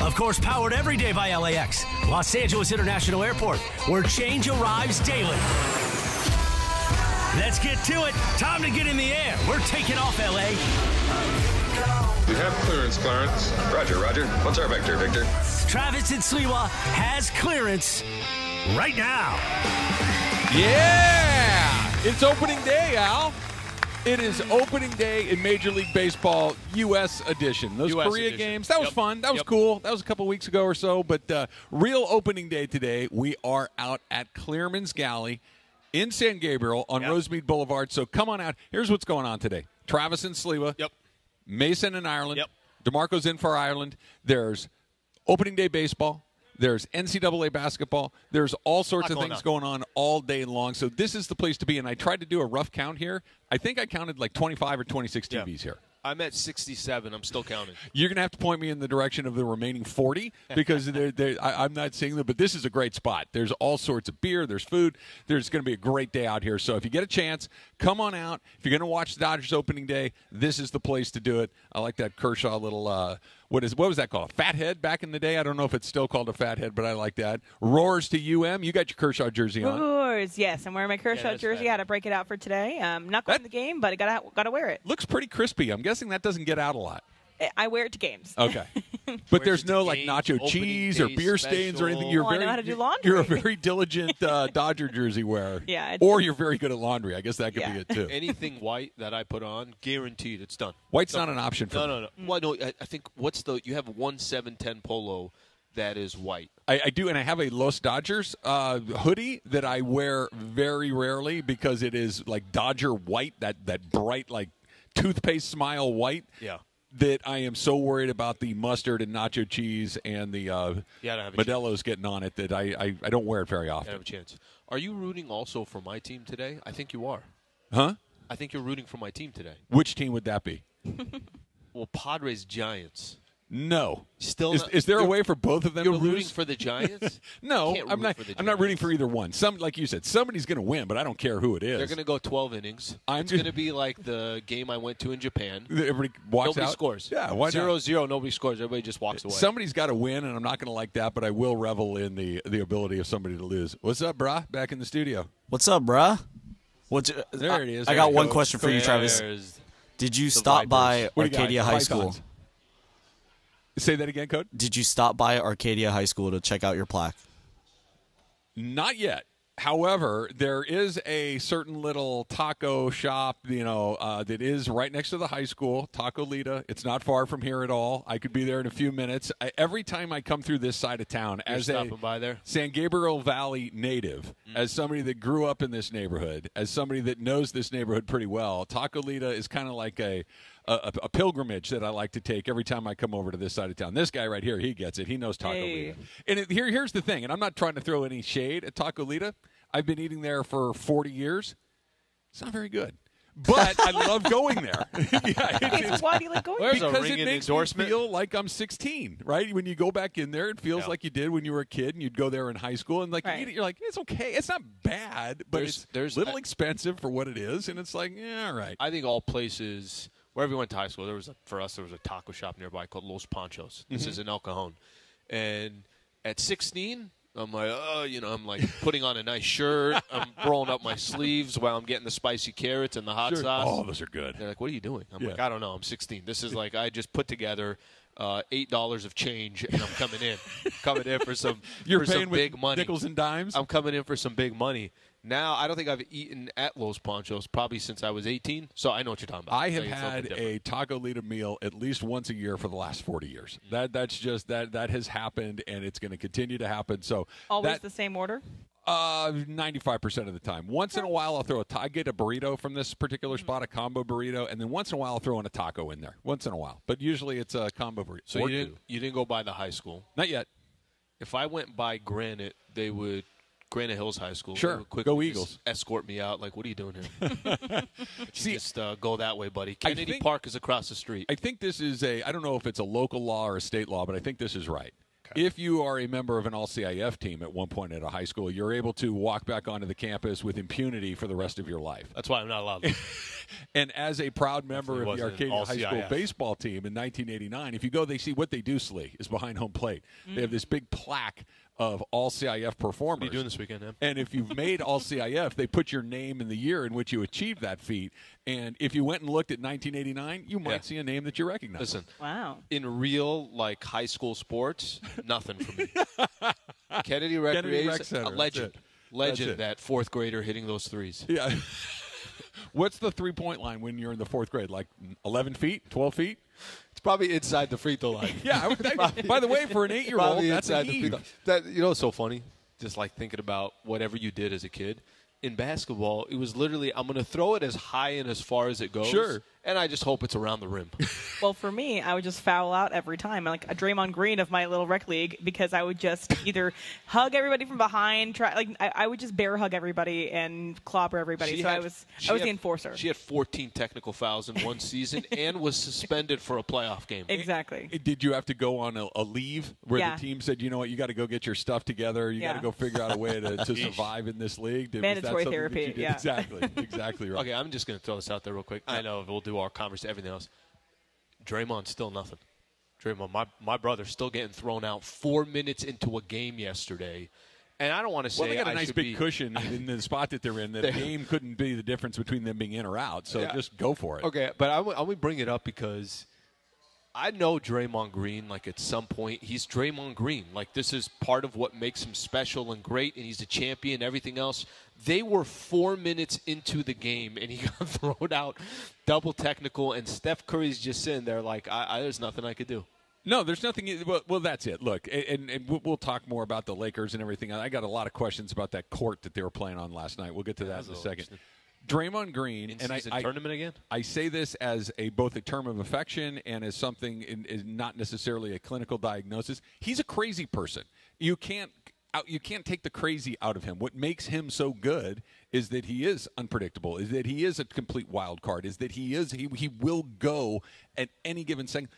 Of course, powered every day by LAX, Los Angeles International Airport, where change arrives daily. Let's get to it. Time to get in the air. We're taking off, LA. You have clearance, Clarence. Roger, Roger. What's our vector, Victor? Travis and Sliwa has clearance right now. Yeah! It's opening day, Al. It is opening day in Major League Baseball U.S. edition. Those US Korea edition. games, that was Yep. fun. That was Yep. cool. That was a couple weeks ago or so. But uh, real opening day today, we are out at Clearman's Galley in San Gabriel on Yep. Rosemead Boulevard. So come on out. Here's what's going on today Travis and Sliwa. Yep. Mason in Ireland. Yep. DeMarco's in for Ireland. There's opening day baseball. There's NCAA basketball. There's all sorts of going things on. going on all day long. So this is the place to be. And I tried to do a rough count here. I think I counted like 25 or 26 Yeah. TVs here. I'm at 67. I'm still counting. You're going to have to point me in the direction of the remaining 40 because they're, they're, I, I'm not seeing them. But this is a great spot. There's all sorts of beer. There's food. There's going to be a great day out here. So if you get a chance, come on out. If you're going to watch the Dodgers opening day, this is the place to do it. I like that Kershaw little. Uh, what is what was that called? Fathead back in the day. I don't know if it's still called a fathead, but I like that. Roars to UM. You got your Kershaw jersey on. Roars, yes. I'm wearing my Kershaw that's jersey. bad. I had to break it out for today. Um, not going That- to the game, but I gotta gotta wear it. Looks pretty crispy. I'm guessing that doesn't get out a lot. I- I wear it to games. Okay. But there's no like games, nacho cheese or day beer stains or anything. You're Well, I know very how to do you're- laundry. You're a very diligent uh, Dodger jersey wearer. Yeah, it's- Or you're very good at laundry. I guess that could Yeah. be it too. Anything white that I put on, guaranteed it's done. White's not an option for No, me. no, no. Well, no. I, I think what's the you have one seven ten polo that is white. I, I do, and I have a Los Dodgers uh, hoodie that I wear very rarely because it is like Dodger white, that that bright like toothpaste smile white. Yeah. That I am so worried about the mustard and nacho cheese and the uh, Yeah, I have a Modelo's getting on it that I, I, I don't wear it very I often. have a chance. Are you rooting also for my team today? I think you are. Huh? I think you're rooting for my team today. Which team would that be? Well, Padres Giants. No. Still is, not- is there a way for both of them You're to rooting lose? for the Giants? no, I'm not. I'm not rooting for either one. Some, like you said, somebody's going to win, but I don't care who it is. They're going to go 12 innings. I'm it's going to be like the game I went to in Japan. Everybody walks nobody out. scores. Yeah, why Zero not? zero. Nobody scores. Everybody just walks away. Somebody's got to win, and I'm not going to like that, but I will revel in the the ability of somebody to lose. What's up, brah? Back in the studio. What's up, bruh? What's There I, it is. I There got one go. question for you, Travis. Did you the stop by Vipers. What do you got? Arcadia High School? Pythons. Say that again, Code. Did you stop by Arcadia High School to check out your plaque? Not yet. However, there is a certain little taco shop, you know, uh, that is right next to the high school, Taco Lita. It's not far from here at all. I could be there in a few minutes. I, every time I come through this side of town, You're as a by there? San Gabriel Valley native, as somebody that grew up in this neighborhood, as somebody that knows this neighborhood pretty well, Taco Lita is kind of like a, a a pilgrimage that I like to take every time I come over to this side of town. This guy right here, he gets it. He knows Taco Hey. Lita. And it, here, here's the thing, and I'm not trying to throw any shade at Taco Lita. I've been eating there for 40 years. It's not very good, but I love going there. yeah, it- Okay, so why do you like going? Where's there? a because it makes endorsement? me feel like I'm 16, right? When you go back in there, it feels Yeah. like you did when you were a kid and you'd go there in high school and like you eat it, you're like, it's okay, it's not bad, but There's- it's there's- little I- expensive for what it is, and it's like, yeah, all right. I think all places wherever we went to high school, there was a, for us there was a taco shop nearby called Los Panchos. This Mm-hmm. is in El Cajon, and at 16. I'm like, oh, you know, I'm like putting on a nice shirt. I'm rolling up my sleeves while I'm getting the spicy carrots and the hot Sure. sauce. Oh, those are good. They're like, "What are you doing?" I'm Yeah. like, "I don't know. I'm 16. This is like I just put together uh, eight dollars of change, and I'm coming in, coming in for some You're for paying some with big money. nickels and dimes. I'm coming in for some big money. Now I don't think I've eaten at Los Panchos probably since I was 18, so I know what you're talking about. I have had a taco lita meal at least once a year for the last 40 years. That that's just that that has happened and it's going to continue to happen. So Always that, the same order. Uh, ninety-five percent of the time. Once in a while, I'll throw a. Ta- I get a burrito from this particular Mm-hmm. spot, a combo burrito, and then once in a while, I'll throw in a taco in there. Once in a while, but usually it's a combo burrito. So Or you didn't two. you didn't go by the high school. Not yet. If I went by Granite, they would Granite Hills High School. Sure. Quickly Go Eagles. Escort me out. Like, what are you doing here? See, just uh, go that way, buddy. Kennedy think- Park is across the street. I think this is a. I don't know if it's a local law or a state law, but I think this is right. If you are a member of an all CIF team at one point at a high school, you're able to walk back onto the campus with impunity for the rest of your life. That's why I'm not allowed. And as a proud member of the Arcadia High School baseball team in 1989, if you go, they see what they do, Slee, is behind home plate. They have this big plaque of all CIF performers. What are you doing this weekend, man? And if you've made all CIF, they put your name in the year in which you achieved that feat. And if you went and looked at 1989, you might Yeah. see a name that you recognize. Listen, Wow. in real like high school sports, nothing for me. Kennedy Rec, Kennedy Rec Center, a legend, legend. That fourth grader hitting those threes. Yeah. What's the three point line when you're in the fourth grade? Like 11 feet, 12 feet? It's probably inside the free throw line. Yeah. I would think, by the way, for an eight year old, Probably that's inside the free throw. That you know, what's so funny. Just like thinking about whatever you did as a kid. In basketball, it was literally I'm going to throw it as high and as far as it goes. Sure. And I just hope it's around the rim. Well, for me, I would just foul out every time, like a Draymond Green of my little rec league, because I would just either hug everybody from behind, try like I, I would just bear hug everybody and clobber everybody. She so I was I was had- the enforcer. She had 14 technical fouls in one season and was suspended for a playoff game. exactly. Did you have to go on a, a leave where Yeah. the team said, you know what, you got to go get your stuff together. You got to go figure out a way to, to survive in this league? Did- Mandatory that therapy, you yeah. Exactly. Exactly right. Okay, I'm just going to throw this out there real quick. I know we'll do our conversation, everything else. Draymond's still nothing. Draymond, my my brother's still getting thrown out four minutes into a game yesterday, and I don't want to say Well, they got a I nice big be- cushion in the spot that they're in. That game couldn't be the difference between them being in or out. So Yeah. just go for it. Okay, but I w- I would bring it up because I know Draymond Green. Like at some point, he's Draymond Green. Like this is part of what makes him special and great, and he's a champion. Everything else. They were four minutes into the game, and he got thrown out, double technical, and Steph Curry's just sitting there like, I, I, "There's nothing I could do." No, there's nothing. Well, well that's it. Look, and, and we'll, talk more about the Lakers and everything. I got a lot of questions about that court that they were playing on last night. We'll get to that in a second. Draymond Green, In and I, I, tournament again. I say this as a both a term of affection and as something in, is not necessarily a clinical diagnosis. He's a crazy person. You can't out, you can't take the crazy out of him. What makes him so good is that he is unpredictable. Is that he is a complete wild card. Is that he is he he will go at any given second.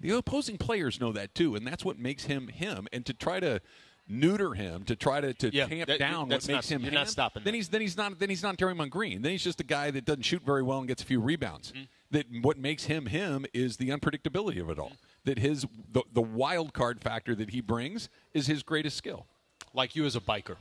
The opposing players know that too, and that's what makes him him. And to try to neuter him, to try to, to Yeah, tamp that- down what makes not- him you're not stopping Then that. he's then he's not then he's not Draymond Green. Then he's just a guy that doesn't shoot very well and gets a few rebounds. Mm-hmm. That what makes him him is the unpredictability of it all. That his the, the wild card factor that he brings is his greatest skill. Like you as a biker,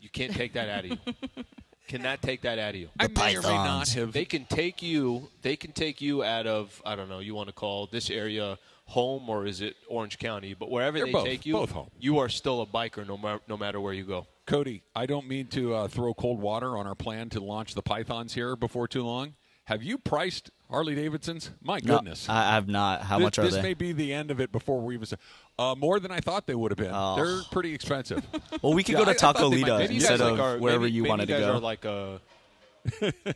you can't take that out of you. Cannot take that out of you. I may or may not pythons. have. They can take you. They can take you out of I don't know. You want to call this area home or is it Orange County? But wherever They're they both- take you, both home. you are still a biker no, ma- no matter where you go. Cody, I don't mean to uh, throw cold water on our plan to launch the pythons here before too long. Have you priced Harley Davidsons? My goodness. I I have not. How this, much are this they? This may be the end of it before we even say. Uh, more than I thought they would have been. Oh. They're pretty expensive. well, we could Yeah, go to Taco thought they might- Tacolita maybe you you instead of like are, wherever maybe, you maybe wanted you to go. are like a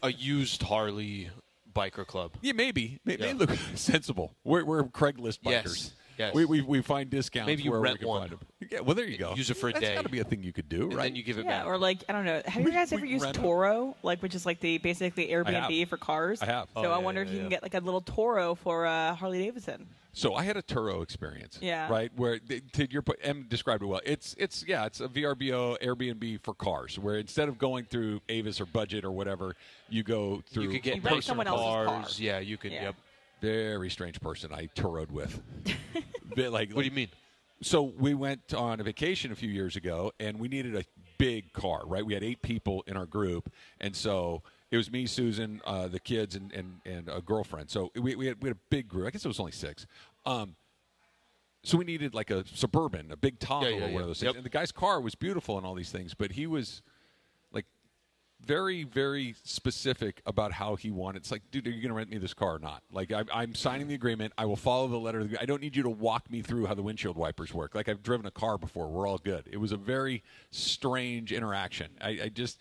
a used Harley biker club. Yeah, maybe. They, they look sensible. We're, we're Craigslist bikers. Yes, yes. We, we, we find discounts Maybe you where rent we can one. find them. Yeah, well, there you go. Use it for a That's day. got to be a thing you could do, And right? then you give it Yeah, back. or like I don't know. Have you guys we ever used rent 'em. Turo, like which is like the basically Airbnb have. for cars? I have. So Oh, I yeah, wonder yeah, if you can yeah. get like a little Turo for uh, Harley Davidson. so I had a Turo experience. Yeah. Right where they- to your point, Em described it well. It's it's yeah, it's a VRBO Airbnb for cars where instead of going through Avis or Budget or whatever, you go through. you could get You rent personal someone else's car. cars. Yeah, you could. Yeah. Yep. Very strange person I Turoed with. Bit like What do you mean? so we went on a vacation a few years ago and we needed a big car right we had eight people in our group and so it was me susan uh, the kids and, and, and a girlfriend so we, we, had, we had a big group i guess it was only six um, so we needed like a suburban a big tahoe Yeah, yeah, or one yeah. of those things Yep. and the guy's car was beautiful and all these things but he was very, very specific about how he wanted. It's like, dude, are you going to rent me this car or not? Like, I, I'm signing the agreement. I will follow the letter. I don't need you to walk me through how the windshield wipers work. Like, I've driven a car before. We're all good. It was a very strange interaction. I, I just,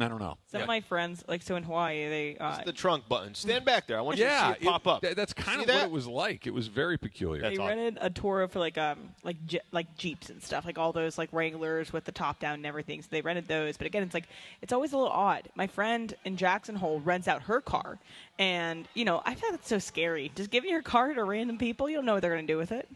I don't know. Some of my friends, like so in Hawaii, they uh, It's the trunk button. Stand back there. I want you yeah, to see it pop up. that- that's kind See of what it was like. It was very peculiar. they That's odd. rented a Turo for like um like Je- like Jeeps and stuff, like all those like Wranglers with the top down and everything. So they rented those. But again, it's like it's always a little odd. My friend in Jackson Hole rents out her car, and you know I feel like it's so scary. Just giving your car to random people, you don't know what they're going to do with it.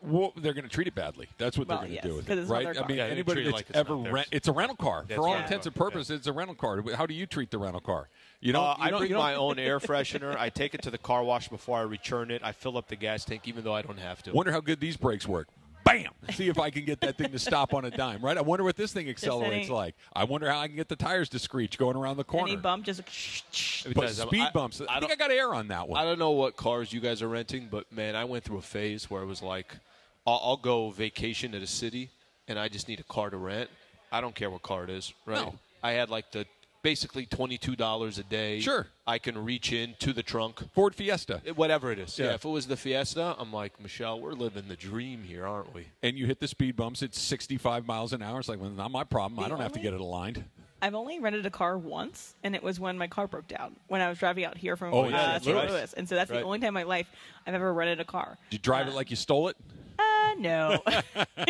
Well, they're going to treat it badly. That's what Well, they're going to yes, do with 'cause it, it's right? their I mean, Yeah, anybody that's like ever not rent, it's a rental car That's for all right. intents and Yeah. purposes. It's a rental car. How do you treat the rental car? You know, Uh, I bring my own air freshener. I take it to the car wash before I return it. I fill up the gas tank, even though I don't have to. Wonder how good these brakes work. Bam! See if I can get that thing to stop on a dime, right? I wonder what this thing accelerates any- like. I wonder how I can get the tires to screech going around the corner. Any bump, just like, shh, shh. It But does. Speed I- bumps. I, I think I got air on that one. I don't know what cars you guys are renting, but man, I went through a phase where it was like, I'll, I'll go vacation at a city, and I just need a car to rent. I don't care what car it is, right? No. I had like the basically twenty two dollars a day. Sure. I can reach into the trunk, Ford Fiesta. It- whatever it is. Yeah. Yeah. If it was the Fiesta, I'm like Michelle, we're living the dream here, aren't we? and you hit the speed bumps at 65 miles an hour. It's like, well, not my problem. I don't have to get it aligned. I've only rented a car once, and it was when my car broke down when I was driving out here from Oh, uh, yeah, St. Louis. Louis, and so that's Right. the only time in my life I've ever rented a car. Did you drive it like you stole it? No,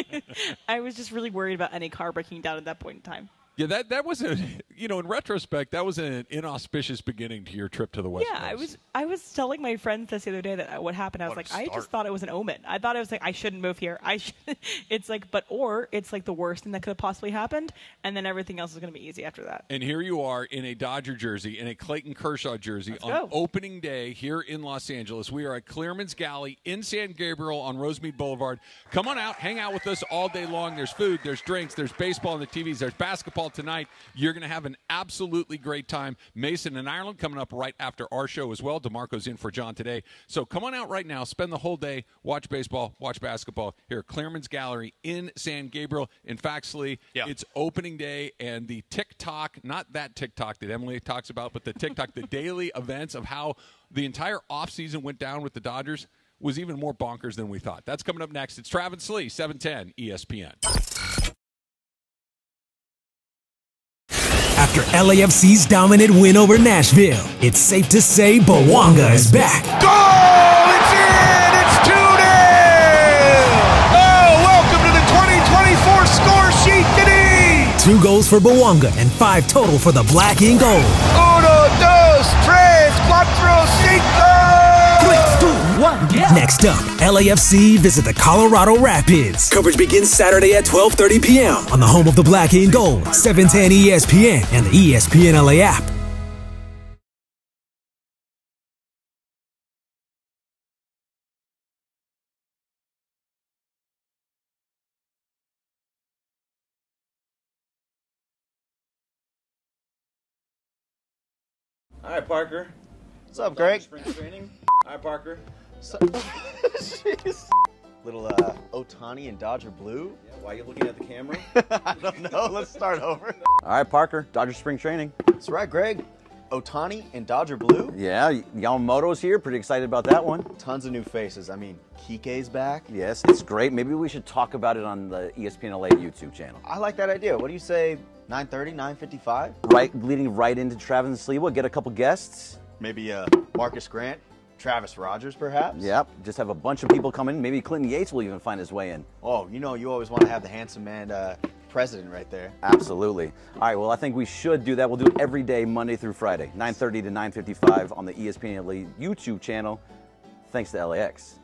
I was just really worried about any car breaking down at that point in time. Yeah, that that was a you know in retrospect that was an inauspicious beginning to your trip to the West yeah, Coast. I was I was telling my friends this the other day that uh, what happened. I was What like, I just thought it was an omen. I thought it was like I shouldn't move here. I should. it's like, but or it's like the worst thing that could have possibly happened, and then everything else is going to be easy after that. And here you are in a Dodger jersey, in a Clayton Kershaw jersey Let's on go. opening day here in Los Angeles. We are at Clearman's Galley in San Gabriel on Rosemead Boulevard. Come on out, hang out with us all day long. There's food, there's drinks, there's baseball on the TVs, there's basketball tonight. You're going to have an absolutely great time. Mason and Ireland coming up right after our show as well. DeMarco's in for John today. So come on out right now, spend the whole day, watch baseball, watch basketball here at Clearman's Galley in San Gabriel. In Faxley, Yeah. it's opening day and the TikTok, not that TikTok that Emily talks about, but the TikTok, the daily events of how the entire offseason went down with the Dodgers was even more bonkers than we thought. That's coming up next. It's Travis Slee, E 710 ESPN. After LAFC's dominant win over Nashville, it's safe to say Bouanga is back. Goal! It's in! It's 2 0! Oh, welcome to the 2024 score sheet, Denise! Two goals for Bouanga and five total for the black and gold. Oh, Next up, LAFC visit the Colorado Rapids. Coverage begins Saturday at 12:30 p.m. on the home of the Black and Gold, 710 ESPN and the E ESPN LA app. All right, Parker. What's up, Greg? Spring training. All right, Parker. Little uh, Ohtani and Dodger Blue. Why are you looking at the camera? I don't know. Let's start over. All right, Parker. Dodger spring training. That's right, Greg. Ohtani and Dodger Blue. Yeah, Yamamoto's here. Pretty excited about that one. Tons of new faces. I mean, Kike's back. Yes, it's great. Maybe we should talk about it on the ESPN LA YouTube channel. I like that idea. What do you say? 9:30, 9:55? Right, leading right into Travis and Sliwa. Get a couple guests. Maybe uh, Marcus Grant, Travis Rogers, perhaps. Yep, just have a bunch of people come in. Maybe Clinton Yates will even find his way in. Oh, you know, you always want to have the handsome man uh, president right there. Absolutely. All right, well, I think we should do that. We'll do it every day, Monday through Friday, 9.30 to 9.55 on the ESPN LA YouTube channel. Thanks to LAX.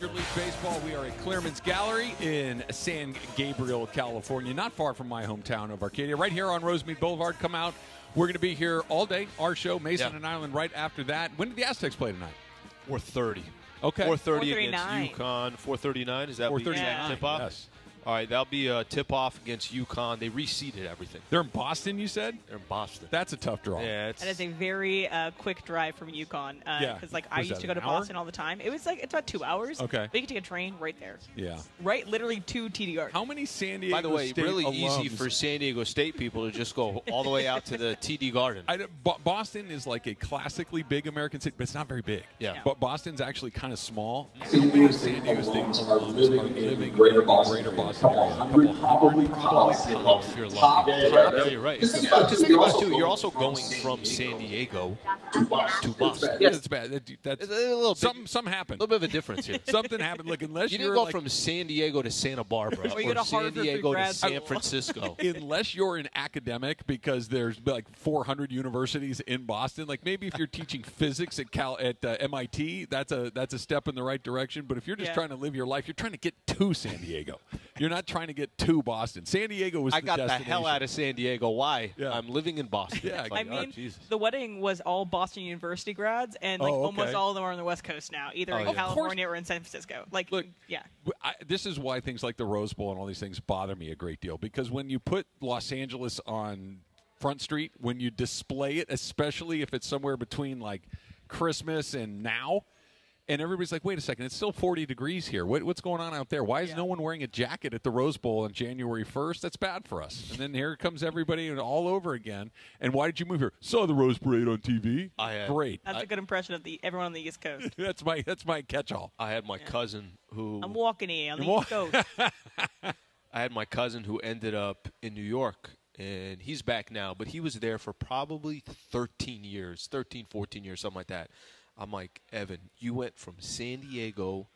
Major League Baseball, we are at Clearman's Galley in San Gabriel, California, not far from my hometown of Arcadia, right here on Rosemead Boulevard. Come out. We're going to be here all day. Our show, Mason Yeah. and Ireland, right after that. When did the Aztecs play tonight? 4:30. Okay. 4:30 against UConn. 4:39 is that what you 4:39, tip off? yes. All right, that'll be a tip off against UConn. They reseeded everything. They're in Boston, you said? They're in Boston. That's a tough draw. yeah, it's That is a very uh, quick drive from UConn. Because, Yeah. like, I Was used to go to hour? Boston all the time. It was like, it's about two hours. Okay. But you can take a train right there. Yeah. Right, literally to TD Garden. How many San Diego by the way, State really alums- easy for San Diego State people to just go all the way out to the TD Garden. I, Boston is like a classically big American city, but it's not very big. Yeah. But Boston's actually kind of small. How San Diego State alums are living in the greater Boston area? A couple Probably, if you're lucky. Yeah, you're right. Just think about it, too. You're also going from San Diego to Boston. Yeah, that's bad. That, that's It's a little bit- something. Something A little bit of a difference here. Something happened. Look, unless You you're didn't go like, from San Diego to Santa Barbara Or you or San Diego to San. Francisco. unless you're an academic because there's like 400 universities in Boston. Like maybe if you're teaching physics at Cal at uh, MIT, that's a that's a step in the right direction. But if you're just Yeah. trying to live your life, you're trying to get to San Diego. You're not trying to get to Boston. San Diego was I the got the hell out of San Diego. Why? Yeah. I'm living in Boston. Yeah, It's oh, I like, oh, mean, Jesus. the wedding was all Boston University grads, and like Oh, okay. almost all of them are on the West Coast now, either Oh, in yeah. California or in San Francisco. Like, Look, yeah. I, this is why things like the Rose Bowl and all these things bother me a great deal because when you put Los Angeles on Front Street, when you display it, especially if it's somewhere between like Christmas and now, and everybody's like, "Wait a second, it's still 40 degrees here. What, what's going on out there? Why is Yeah. no one wearing a jacket at the Rose Bowl on January 1st? That's bad for us." And then here comes everybody and all over again. And why did you move here? Saw the Rose Parade on TV. I had- Great. That's a good impression of the everyone on the East Coast. That's my that's my catch-all. I had my cousin who I'm walking here on the East Coast. I had my cousin who ended up in New York, and he's back now, but he was there for probably 13 years, 13, 14 years, something like that. I'm like, Evan, you went from San Diego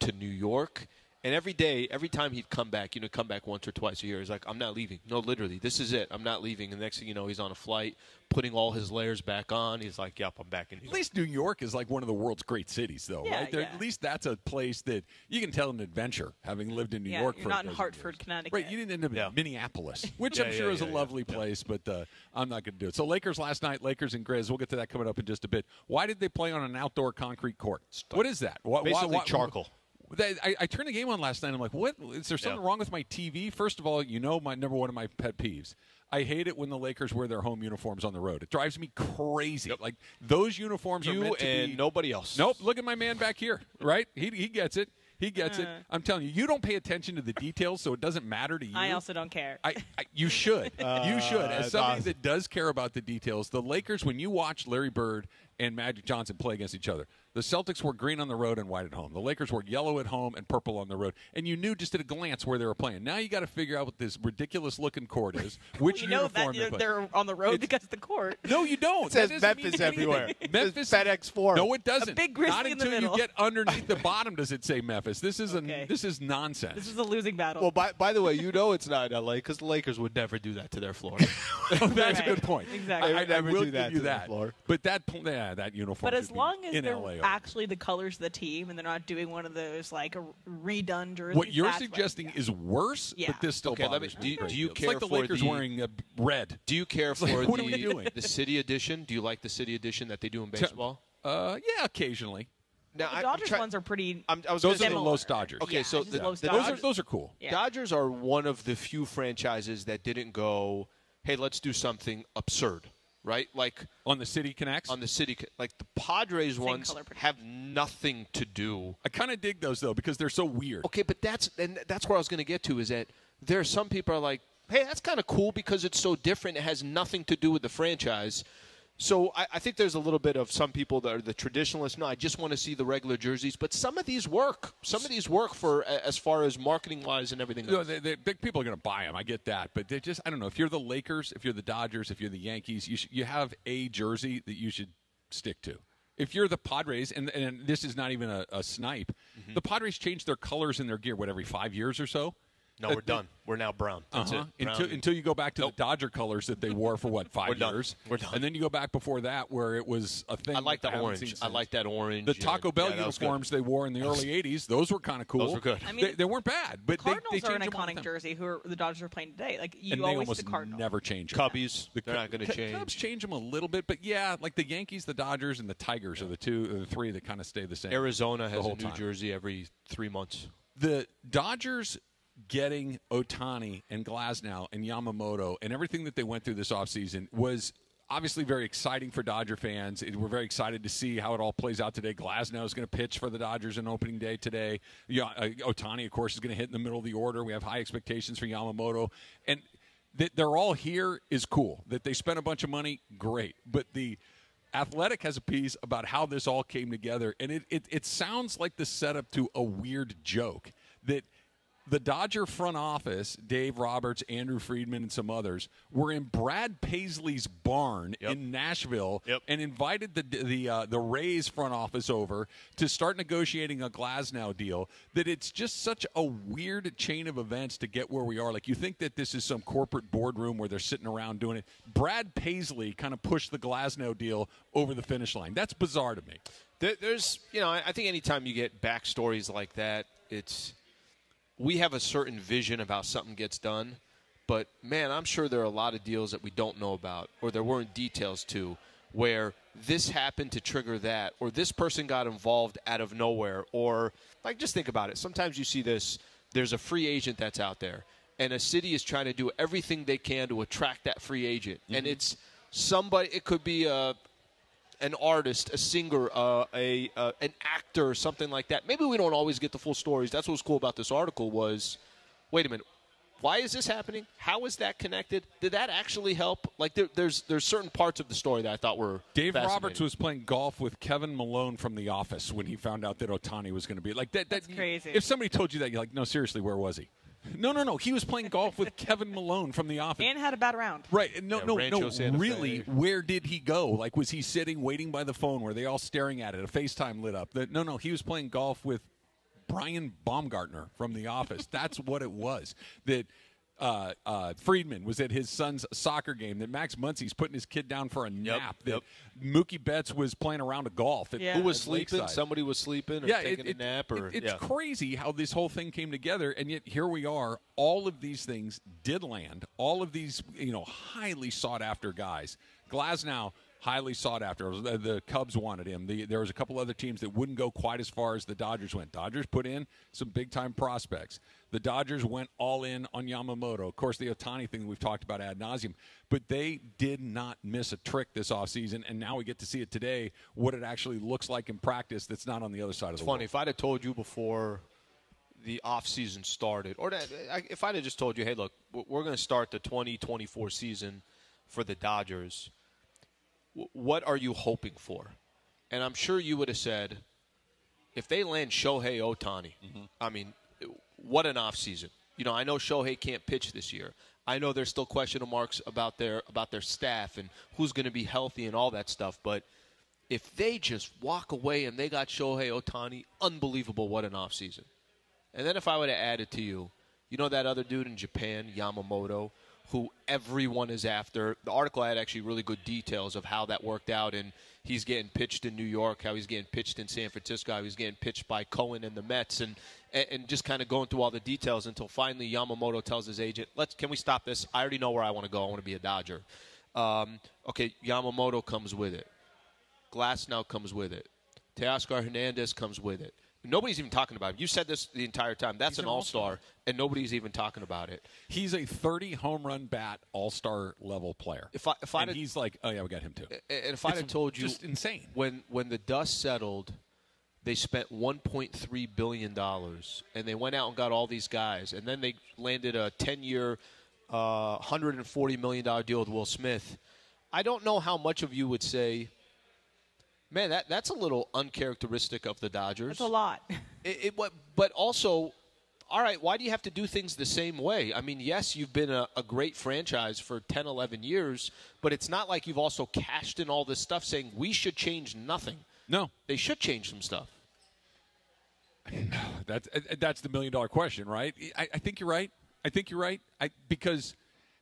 to New York. And every day, every time he'd come back, you know, come back once or twice a year, he's like, I'm not leaving. No, literally, this is it. I'm not leaving. And the next thing you know, he's on a flight, putting all his layers back on. He's like, yep, I'm back in New At least New York is like one of the world's great cities, though, Yeah, right? There- yeah. At least that's a place that you can tell an adventure, having lived in New Yeah, York you're for not a in Hartford, years. Connecticut. Right, you didn't end up in Yeah. Minneapolis, which Yeah, I'm yeah, sure is a yeah, yeah, lovely yeah. place, but uh, I'm not going to do it. So Lakers last night, Lakers and Grizz. We'll get to that coming up in just a bit. Why did they play on an outdoor concrete court? What is that? Why, why- Basically why- charcoal. They- I, I turned the game on last night. I'm like, what? Is there something Yeah. wrong with my TV? First of all, you know my number one of my pet peeves. I hate it when the Lakers wear their home uniforms on the road. It drives me crazy. Like those uniforms are meant to and be. nobody else. Nope. Look at my man back here. Right? He he gets it. He gets it. Uh. I'm telling you, you don't pay attention to the details, so it doesn't matter to you. I also don't care. I, I, you should. you should. As somebody awesome. that does care about the details, the Lakers, when you watch Larry Bird and Magic Johnson play against each other, the Celtics were green on the road and white at home. The Lakers were yellow at home and purple on the road. And you knew just at a glance where they were playing. Now you got to figure out what this ridiculous looking court is, which you know uniform that they play. they're on the road It's- because of the court. No, you don't. It says That doesn't mean Memphis everywhere. Memphis FedEx Forum. No, it doesn't. big grizzly Not in the until you get underneath the bottom does it say Memphis. This is Okay. a this is nonsense. This is a losing battle. Well, by, by the way, you know it's not LA because the Lakers would never do that to their Florida. Oh, that's a good point. Exactly. I, I, They would never I will do that give you to that. floor. But that yeah, that uniform. but as long as in they're LA only. Actually the colors of the team and they're not doing one of those like redone jerseys. What you're that's suggesting yeah. is worse, Yeah. but this still Okay, let me- do you- do you deal. care it's like the for Lakers the- wearing uh, red? do you care for like, what are we the, doing? the city edition? Do you like the city edition that they do in baseball? Uh, yeah, occasionally. Now, The Dodgers try- ones are pretty. I'm, I was Those are the say- Los Dodgers. Okay, Yeah, so just the, Los the those are those are cool. Yeah. Dodgers are one of the few franchises that didn't go, hey, let's do something absurd, right? Like On the City Connects. on the city, like the Padres ones have nothing to do. I kind of dig those though because they're so weird. Okay, but that's and that's where I was going to get to is that there are some people are like, hey, that's kind of cool because it's so different. It has nothing to do with the franchise. So I, I think there's a little bit of some people that are the traditionalists. No, I just want to see the regular jerseys. But some of these work. Some of these work for as far as marketing wise and everything. You know, Else. they, they, big people are going to buy them. I get that, but they just I don't know. If you're the Lakers, if you're the Dodgers, if you're the Yankees, you sh- you have a jersey that you should stick to. If you're the Padres, and, and this is not even a, a snipe, Mm-hmm. the Padres change their colors in their gear what every five years or so. No, we're done. We're now brown. That's Uh-huh. it. Brown Until, until you go back to the Dodger colors that they wore for what 5 We're done. years. We're done. And then you go back before that where it was a thing. I like the haven't orange. I like that orange. The Taco Bell yeah, that good. uniforms they wore in the early '80s; those were kind of cool. Those were good. I mean, they, they weren't bad, but they, Cardinals they are an changed them all the iconic jersey who are, the Dodgers are playing today. Like you and they always almost the Cardinals. never change them. Cubbies. The They're not going to Cubs change. change them a little bit, but yeah, like the Yankees, the Dodgers, and the Tigers are the two, the three that kind of stay the same. Arizona has a new jersey every three months. the Dodgers getting Ohtani and Glasnow and Yamamoto and everything that they went through this offseason was obviously very exciting for Dodger fans. We're very excited to see how it all plays out today. Glasnow is going to pitch for the Dodgers in opening day today. Yeah, uh, Ohtani, of course, is going to hit in the middle of the order. We have high expectations for Yamamoto. And that they're all here is cool. That they spent a bunch of money, great. But the Athletic has a piece about how this all came together, and it, it, it sounds like the setup to a weird joke that the Dodger front office, Dave Roberts, Andrew Friedman, and some others, were in Brad Paisley's barn in Nashville and invited the the uh, the Rays front office over to start negotiating a Glasnow deal. That it's just such a weird chain of events to get where we are. Like you think that this is some corporate boardroom where they're sitting around doing it. Brad Paisley kind of pushed the Glasnow deal over the finish line. That's bizarre to me. There, there's, you know, I I think anytime you get backstories like that, it's we have a certain vision of how something gets done, but man, I'm sure there are a lot of deals that we don't know about or there weren't details to where this happened to trigger that or this person got involved out of nowhere or like just think about it. Sometimes you see this there's a free agent that's out there and a city is trying to do everything they can to attract that free agent and mm-hmm. it's somebody it could be a an artist, a singer, uh, a uh, an actor, something like that. Maybe we don't always get the full stories. That's what was cool about this article was, wait a minute, why is this happening? How is that connected? Did that actually help? Like there, there's there's certain parts of the story that I thought were Dave. Roberts was playing golf with Kevin Malone from The Office when he found out that Ohtani was going to be like that. That's crazy. If somebody told you that, you're like, no, seriously, where was he? No, no, no. He was playing golf with Kevin Malone from The Office. and had a bad round. Right. No, Yeah, no, Rancho no. Santa Really, Fe. where did he go? Like, was he sitting waiting by the phone? Were they all staring at it? A FaceTime lit up. That no, no. He was playing golf with Brian Baumgartner from The Office. That's what it was. That. Uh, uh, Friedman was at his son's soccer game. That Max Muncy's putting his kid down for a nap. That Mookie Betts was playing around a golf. At, Yeah. Who was sleeping? Lakeside. Somebody was sleeping or yeah, taking it- a nap or it- it's yeah. crazy how this whole thing came together, and yet here we are. All of these things did land. All of these, you know, highly sought after guys. Glasnow, highly sought after. The, uh, the Cubs wanted him. The, there was a couple other teams that wouldn't go quite as far as the Dodgers went. Dodgers put in some big time prospects. The Dodgers went all in on Yamamoto. Of course, the Ohtani thing we've talked about ad nauseum, but they did not miss a trick this offseason, and now we get to see it today. What it actually looks like in practice. That's not on the other side of It's the funny. world. If I'd have told you before the off season started, or that, if I'd have just told you, hey, look, we're going to start the 2024 season for the Dodgers, what are you hoping for? And I'm sure you would have said, if they land Shohei Ohtani, mm-hmm. I mean, what an off season. You know, I know Shohei can't pitch this year. I know there's still question marks about their about their staff and who's going to be healthy and all that stuff, but if they just walk away and they got Shohei Ohtani, unbelievable what an offseason. And then if I would have added to you, you know that other dude in Japan, Yamamoto, who everyone is after. The article had actually really good details of how that worked out, and he's getting pitched in New York, how he's getting pitched in San Francisco, how he's getting pitched by Cohen and the Mets, and and, just kind of going through all the details until finally Yamamoto tells his agent, "Let's can we stop this? I already know where I want to go. I want to be a Dodger." Um, okay, Yamamoto comes with it. Glasnow comes with it. Teoscar Hernandez comes with it. Nobody's even talking about him. You said this the entire time. That's an an all all-star. and nobody's even talking about it. He's a 30 home run bat all star level player. If I if I and he's like, oh yeah, we got him too. and if I'd It's have told you just insane. when when the dust settled, they spent 1.3 billion dollars, and they went out and got all these guys, and then they landed a 10 year, uh, 140 million dollar deal with Will Smith. I don't know how much of you would say, man, that that's a little uncharacteristic of the Dodgers. That's a lot. It, it, what- but also, all right, why do you have to do things the same way? I mean, yes, you've been a, a great franchise for 10, 11 years, but it's not like you've also cashed in all this stuff saying we should change nothing. No, They should change some stuff. that's uh, that's the million dollar question, right? I, I think you're right. I think you're right. I because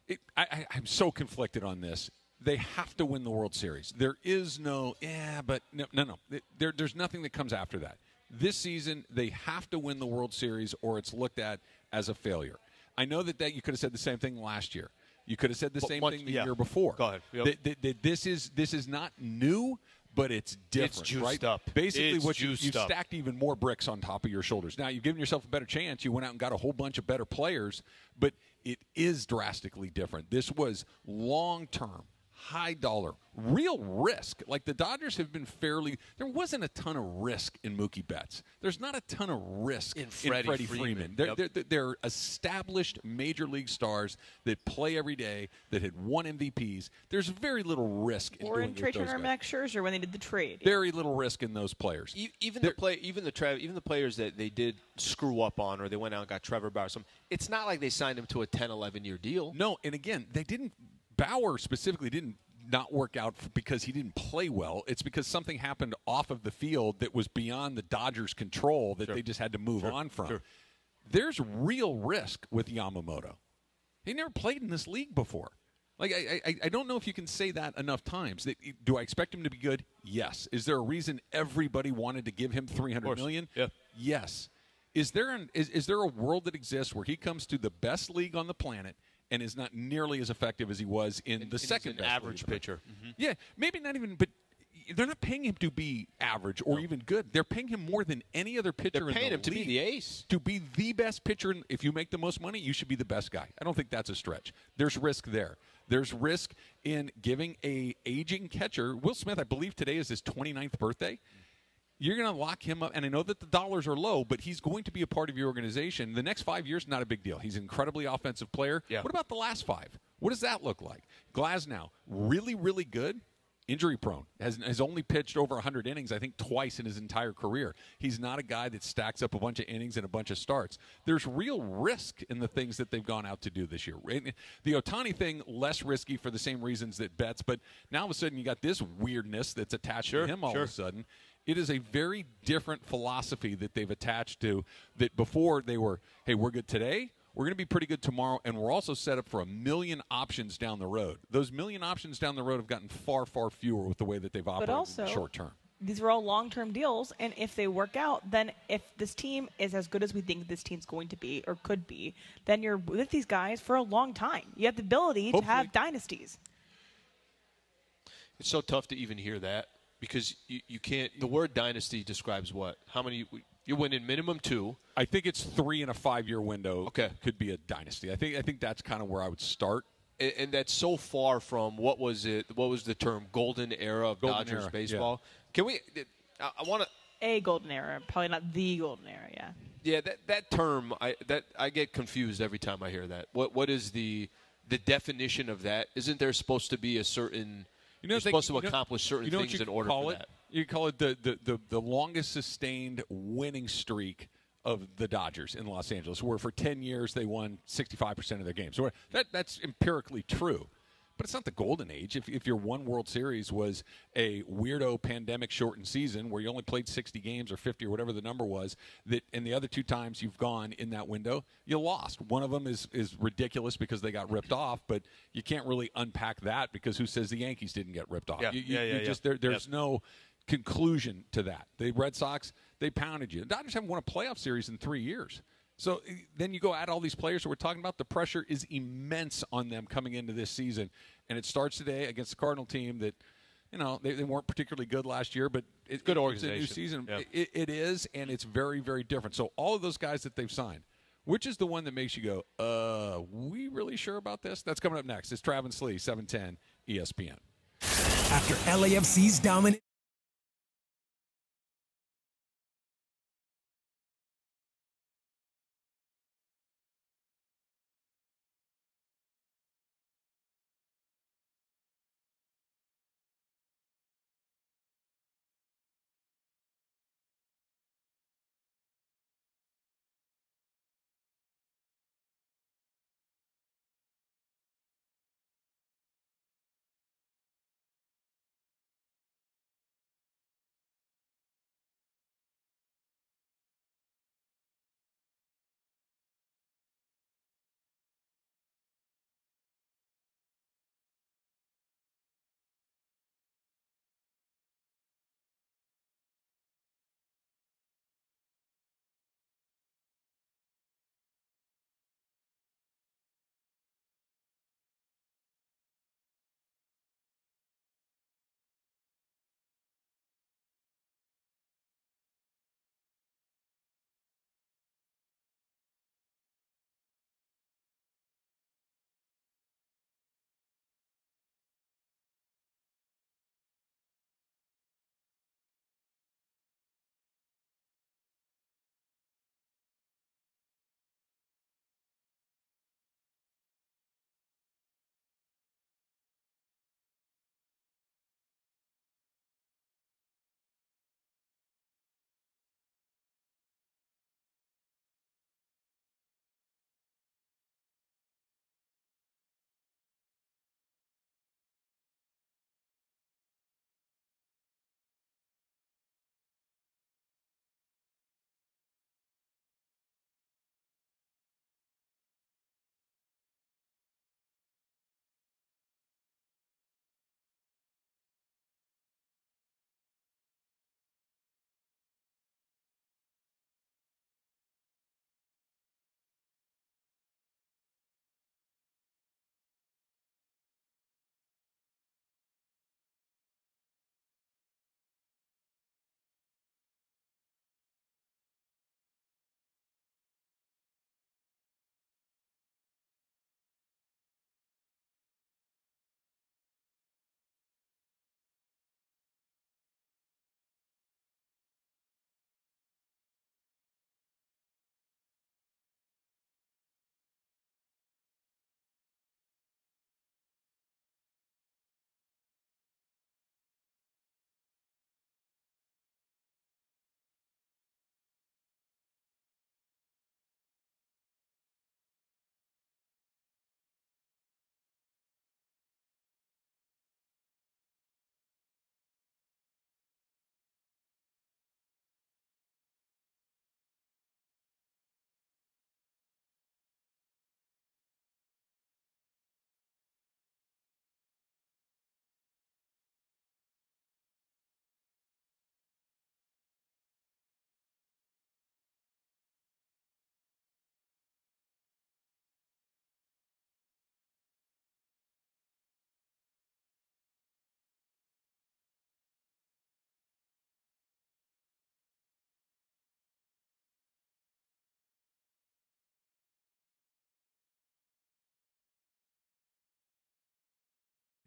it, I, I, I'm so conflicted on this. They have to win the World Series. There is no yeah, but no, no, no. There, there's nothing that comes after that. This season, they have to win the World Series, or it's looked at as a failure. I know that, that you could have said the same thing last year. You could have said the But same once- thing the yeah. year before. Go ahead. Yep. That- that- that this is this is not new, but it's different. It's juiced right? up. Basically, It's what you, up. stacked even more bricks on top of your shoulders. Now you've given yourself a better chance. You went out and got a whole bunch of better players, but it is drastically different. This was long term, high dollar, real risk. Like the Dodgers have been fairly. There wasn't a ton of risk in Mookie Betts. There's not a ton of risk In Freddie Freddie Freeman. Freeman. They're, Yep. they're, they're established major league stars that play every day that had won MVPs. There's very little risk in Or doing in with Trea Turner. Max Scherzer when they did the trade. Very little risk in those players. E- even the play, even the Trev, even the players that they did screw up on, or they went out and got Trevor Bauer. Some, it's not like they signed him to a 10, 11 year deal. No, and again, they didn't. Bauer specifically didn't not work out because he didn't play well. It's because something happened off of the field that was beyond the Dodgers' control that Sure. they just had to move Sure. on from. Sure. There's real risk with Yamamoto. He never played in this league before. Like I, I, I don't know if you can say that enough times. That- Do I expect him to be good? Yes. Is there a reason everybody wanted to give him three hundred million? Yeah. Yes. Is there an is, is there a world that exists where he comes to the best league on the planet and is not nearly as effective as he was in the and he's second average pitcher. Mhm. Yeah, maybe not even, but they're not paying him to be average or even good. They're paying him more than any other pitcher. They're in paying the him to be the ace. To be the best pitcher, and if you make the most money, you should be the best guy. I don't think that's a stretch. There's risk there. There's risk in giving a aging catcher. Will Smith, I believe today is his 29th birthday. You're going to lock him up, and I know that the dollars are low, but he's going to be a part of your organization. The next five years, not a big deal. He's an incredibly offensive player. Yeah. What about the last five? What does that look like? Glasnow, really, really good. Injury prone. Has, has only pitched over 100 innings, I think, twice in his entire career. He's not a guy that stacks up a bunch of innings and a bunch of starts. There's real risk in the things that they've gone out to do this year. The Ohtani thing, less risky for the same reasons that bets, but now all of a sudden you got this weirdness that's attached Sure, to him all sure. of a sudden. It is a very different philosophy that they've attached to that before they were, hey, we're good today, we're going to be pretty good tomorrow, and we're also set up for a million options down the road. Those million options down the road have gotten far, far fewer with the way that they've operated also, in the short term. these are all long-term deals, and if they work out, then if this team is as good as we think this team's going to be or could be, then you're with these guys for a long time. You have the ability to have dynasties. It's so tough to even hear that because you, you can't. The word dynasty describes what? How many? You win in minimum two. I think it's three in a five-year window. Okay. could be a dynasty. I think I think that's kind of where I would start. and, and that's so far from what was it? What was the term? Golden era of Golden Dodgers era, baseball. Can we? I, I want to. A golden era, probably not the golden era. Yeah. Yeah, that that term I that I get confused every time I hear that. What what is the the definition of that? Isn't there supposed to be a certain You know, you're supposed to accomplish certain you know things you in order call for it? that? You call it the, the, the, the longest sustained winning streak of the Dodgers in Los Angeles, where for 10 years they won 65% of their games. So that, that's empirically true. But it's not the golden age. If, if your one World Series was a weirdo pandemic shortened season where you only played 60 games or 50 or whatever the number was, that and the other two times you've gone in that window, you lost. One of them is, is ridiculous because they got ripped off, but you can't really unpack that because who says the Yankees didn't get ripped off? Yeah, You- you- yeah, yeah, you yeah. just there, there's no conclusion to that. The Red Sox they pounded you. The Dodgers haven't won a playoff series in three years. So eh, then you go add all these players that we're talking about. The pressure is immense on them coming into this season, and it starts today against the Cardinal team that. You know they, they weren't particularly good last year, but it, Good It's a new season. Yeah. It, it is, and it's very, very different. So all of those guys that they've signed, which is the one that makes you go, "Uh, we really sure about this?" That's coming up next. It's Travis Lee, seven ten ESPN. After LAFC's dominant.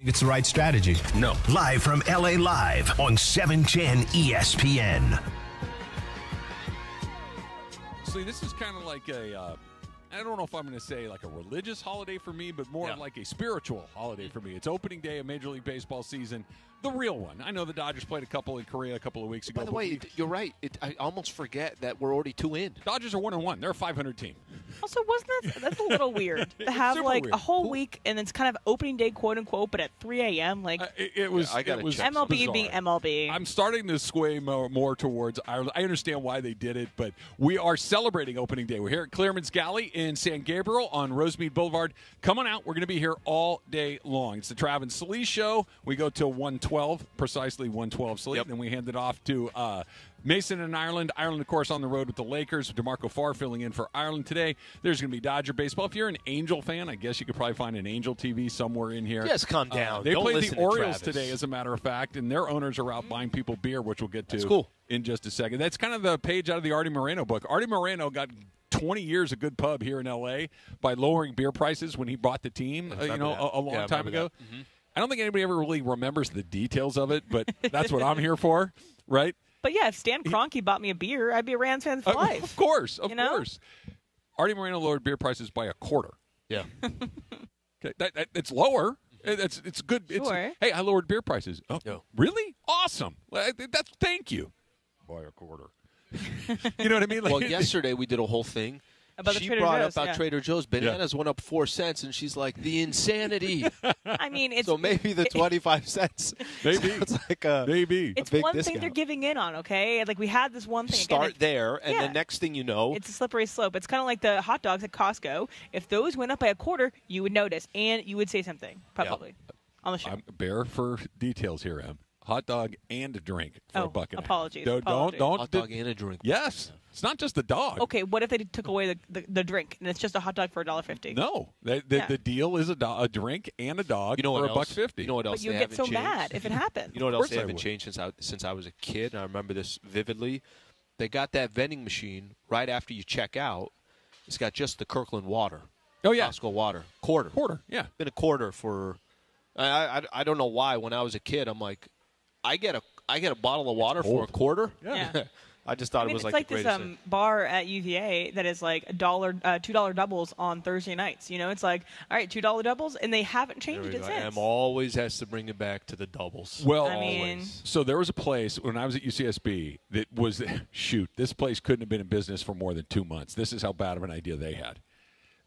It's the right strategy. No. Live from LA Live on E 710 ESPN. See, this is kind of like a. Uh, I don't know if I'm going to say like a religious holiday for me, but more Yeah. like a spiritual holiday for me. It's opening day of Major League Baseball season, the real one. I know the Dodgers played a couple in Korea a couple of weeks ago. By the way, we- you're right. It, I almost forget that we're already two in. Dodgers are one and one. They're a 500 team. Also, wasn't that that's a little weird to have like weird. a whole week and it's kind of opening day, quote unquote, but at 3 a.m. Like Uh, It, it was. I gotta it was. MLB bizarre. being MLB. I'm starting to sway more, more towards Ireland. I understand why they did it, but we are celebrating opening day. We're here at Clearman's Galley in San Gabriel on Rosemead Boulevard. Come on out. We're going to be here all day long. It's the Travis Slee Show. We go till 112, precisely 112 sleep. Yep. Then we hand it off to uh, Mason in Ireland. Ireland, of course, on the road with the Lakers. DeMarco Farr filling in for Ireland today. There's going to be Dodger baseball. If you're an Angel fan, I guess you could probably find an Angel TV somewhere in here. Yes, calm Uh, down. they Don't played the Orioles today, as a matter of fact, and their owners are out buying people beer, which we'll get to That's cool. in just a second. That's kind of the page out of the Artie Moreno book. Artie Moreno got 20 years of good pub here in L.A. by lowering beer prices when he bought the team, uh, you know, a, a long Yeah, time ago. that. I don't think anybody ever really remembers the details of it, but that's what I'm here for, right? but yeah, if Stan Kroenke bought me a beer, I'd be a Rams fan for Uh, life. of course, of You know? course. Artie Moreno lowered beer prices by a quarter. Yeah. Okay, that, that, it's lower. It's it's good. It's, Sure. hey, I lowered beer prices. Oh, Yeah. really? Awesome. That's thank you. By a quarter. you know what I mean? Like, well, yesterday we did a whole thing. About the she Trader brought Joe's, up about yeah. Trader Joe's. Bananas went up four cents, and she's like, "The insanity." I mean, it's so maybe the twenty-five cents. Maybe. It's like a maybe. it's big one thing they're giving in on. Okay, like we had this one thing. Again, start it- there, and Yeah. the next thing you know, It's a slippery slope. It's kind of like the hot dogs at Costco. If those went up by a quarter, you would notice and you would say something probably on the show. I'm bear for details here, Em. Hot dog and a drink for a Oh, buck and a half. apologies, Don't, apologies. don't, don't. hot dog and a drink. Yes, it's not just the dog. okay, what if they took away the, the, the drink and it's just a hot dog for a dollar fifty? No, the, the, Yeah. the deal is a, do- a drink and a dog You know for what a buck else? fifty. You know what else but you get so changed? mad if it happened. You know what Of else course they I haven't would. changed since I since I was a kid? And I remember this vividly. They got that vending machine right after you check out. It's got just the Kirkland water. Oh, yeah. Costco water quarter. Quarter, yeah. Been a quarter for. I, I I don't know why. When I was a kid, I'm like, I get a I get a bottle of water for a quarter. Yeah. I just thought I mean, it was it's like, like, the this greatest um, bar at UVA that is like a dollar, uh, two dollar doubles on Thursday nights. You know, it's like all right, two dollar doubles, and they haven't changed it we go. since. Em always has to bring it back to the doubles. Well, I mean- so there was a place when I was at UCSB that was shoot. This place couldn't have been in business for more than two months. This is how bad of an idea they had.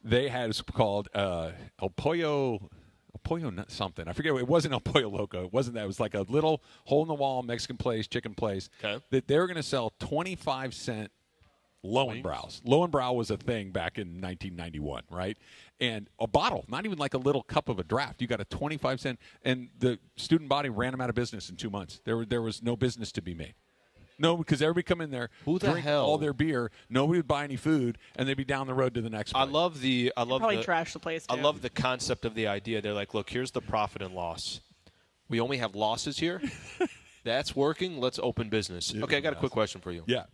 They had it's called uh, El Pollo, El Pollo something. I forget. It wasn't El Pollo Loco. It wasn't that. It was like a little hole in the wall Mexican place, chicken place. Okay. That they were going to sell twenty five cent Lowenbraus. Lowenbrau was a thing back in 1991, right? And a bottle, not even like a little cup of a draft. You got a 25 cent, and the student body ran them out of business in two months. There, were, there was no business to be made. No, because everybody come in there, Who the drink hell- all their beer, nobody would buy any food, and they'd be down the road to the next. I place. love the I love probably the, trash the place. Too. I love the concept of the idea. They're like, look, here's the profit and loss. We only have losses here. That's working. Let's open business. Okay, I got a quick question for you. Yeah.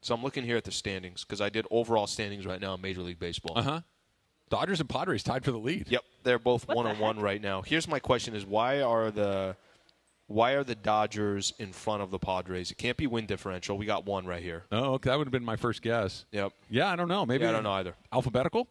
So I'm looking here at the standings because I did overall standings right now in Major League Baseball. Uh huh. Dodgers and Padres tied for the lead. Yep, they're both What one on one right now. Here's my question: Is why are the why are the Dodgers in front of the Padres? It can't be win differential. We got one right here. Oh, okay. That would have been my first guess. Yep. Yeah, I don't know. Maybe Yeah, I don't know either. Alphabetical.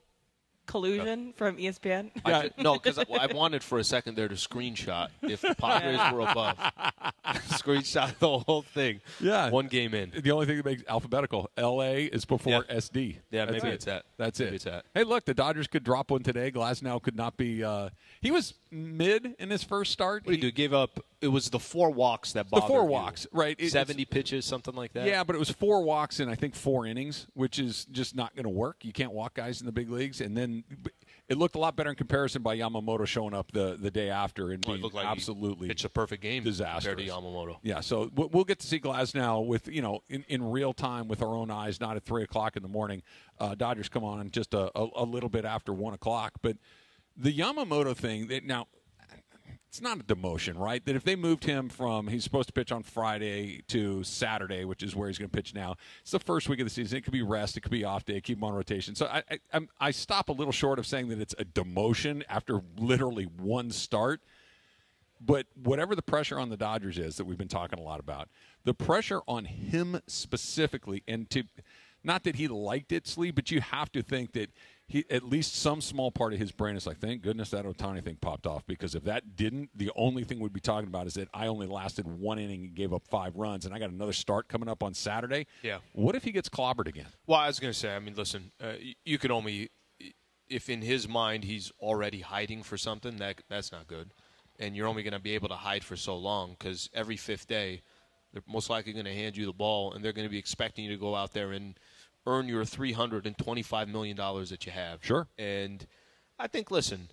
Collusion from ESPN. I ju- no, because I, I wanted for a second there to screenshot if the Padres were above. screenshot the whole thing. Yeah. One game in. The only thing that makes alphabetical, L.A. is before Yeah. SD. Yeah, That's maybe it. it's that. That's Maybe it. it's that. Hey, look, the Dodgers could drop one today. Glasnow could not be. Uh, he was mid in his first start. What do you do? Give up? It was the four walks that The bothered four you. walks, right? It- Seventy pitches, something like that. Yeah, but it was four walks in I think four innings, which is just not going to work. You can't walk guys in the big leagues, and then it looked a lot better in comparison by Yamamoto showing up the, the day after and Well, being like absolutely pitched a perfect game disaster compared to Yamamoto. Yeah, so we'll we'll get to see Glasnow with you know in, in real time with our own eyes, not at three o'clock in the morning. Uh, Dodgers come on just a, a, a little bit after one o'clock, but the Yamamoto thing that now it's not a demotion, right? That if they moved him from he's supposed to pitch on Friday to Saturday, which is where he's going to pitch now, it's the first week of the season. It could be rest, it could be off day, keep him on rotation. So I I, I'm, stop a little short of saying that it's a demotion after literally one start. But whatever the pressure on the Dodgers is that we've been talking a lot about, the pressure on him specifically, and to not that he liked it, Slee, but you have to think that he at least some small part of his brain is like, thank goodness that Ohtani thing popped off because if that didn't, the only thing we'd be talking about is that I only lasted one inning and gave up five runs, and I got another start coming up on Saturday. Yeah. What if he gets clobbered again? Well, I was going to say, I mean, listen, uh, you could only, if in his mind he's already hiding for something, that that's not good. And you're only going to be able to hide for so long because every fifth day, they're most likely going to hand you the ball, and they're going to be expecting you to go out there and earn your $325 million that you have. Sure. And I think, listen,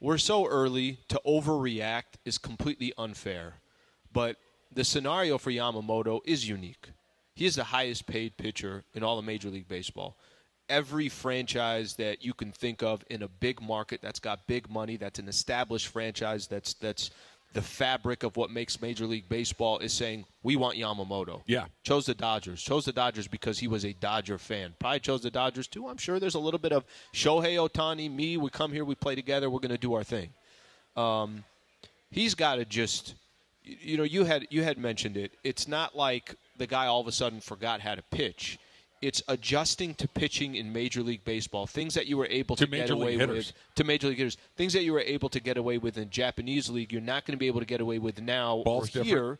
we're so early to overreact is completely unfair. But the scenario for Yamamoto is unique. He is the highest paid pitcher in all of Major League Baseball. Every franchise that you can think of in a big market that's got big money, that's an established franchise, that's that's the fabric of what makes Major League Baseball is saying we want Yamamoto. Yeah. Chose the Dodgers. Chose the Dodgers because he was a Dodger fan. Probably chose the Dodgers too. I'm sure there's a little bit of Shohei Ohtani, me. We come here, we play together. We're going to do our thing. Um, he's got to just, you know, you had you had mentioned it. It's not like the guy all of a sudden forgot how to pitch. It's adjusting to pitching in Major League Baseball. Things that you were able to, To get away with to Major League hitters. Things that you were able to get away with in Japanese league, you're not going to be able to get away with now Ball's or different. here.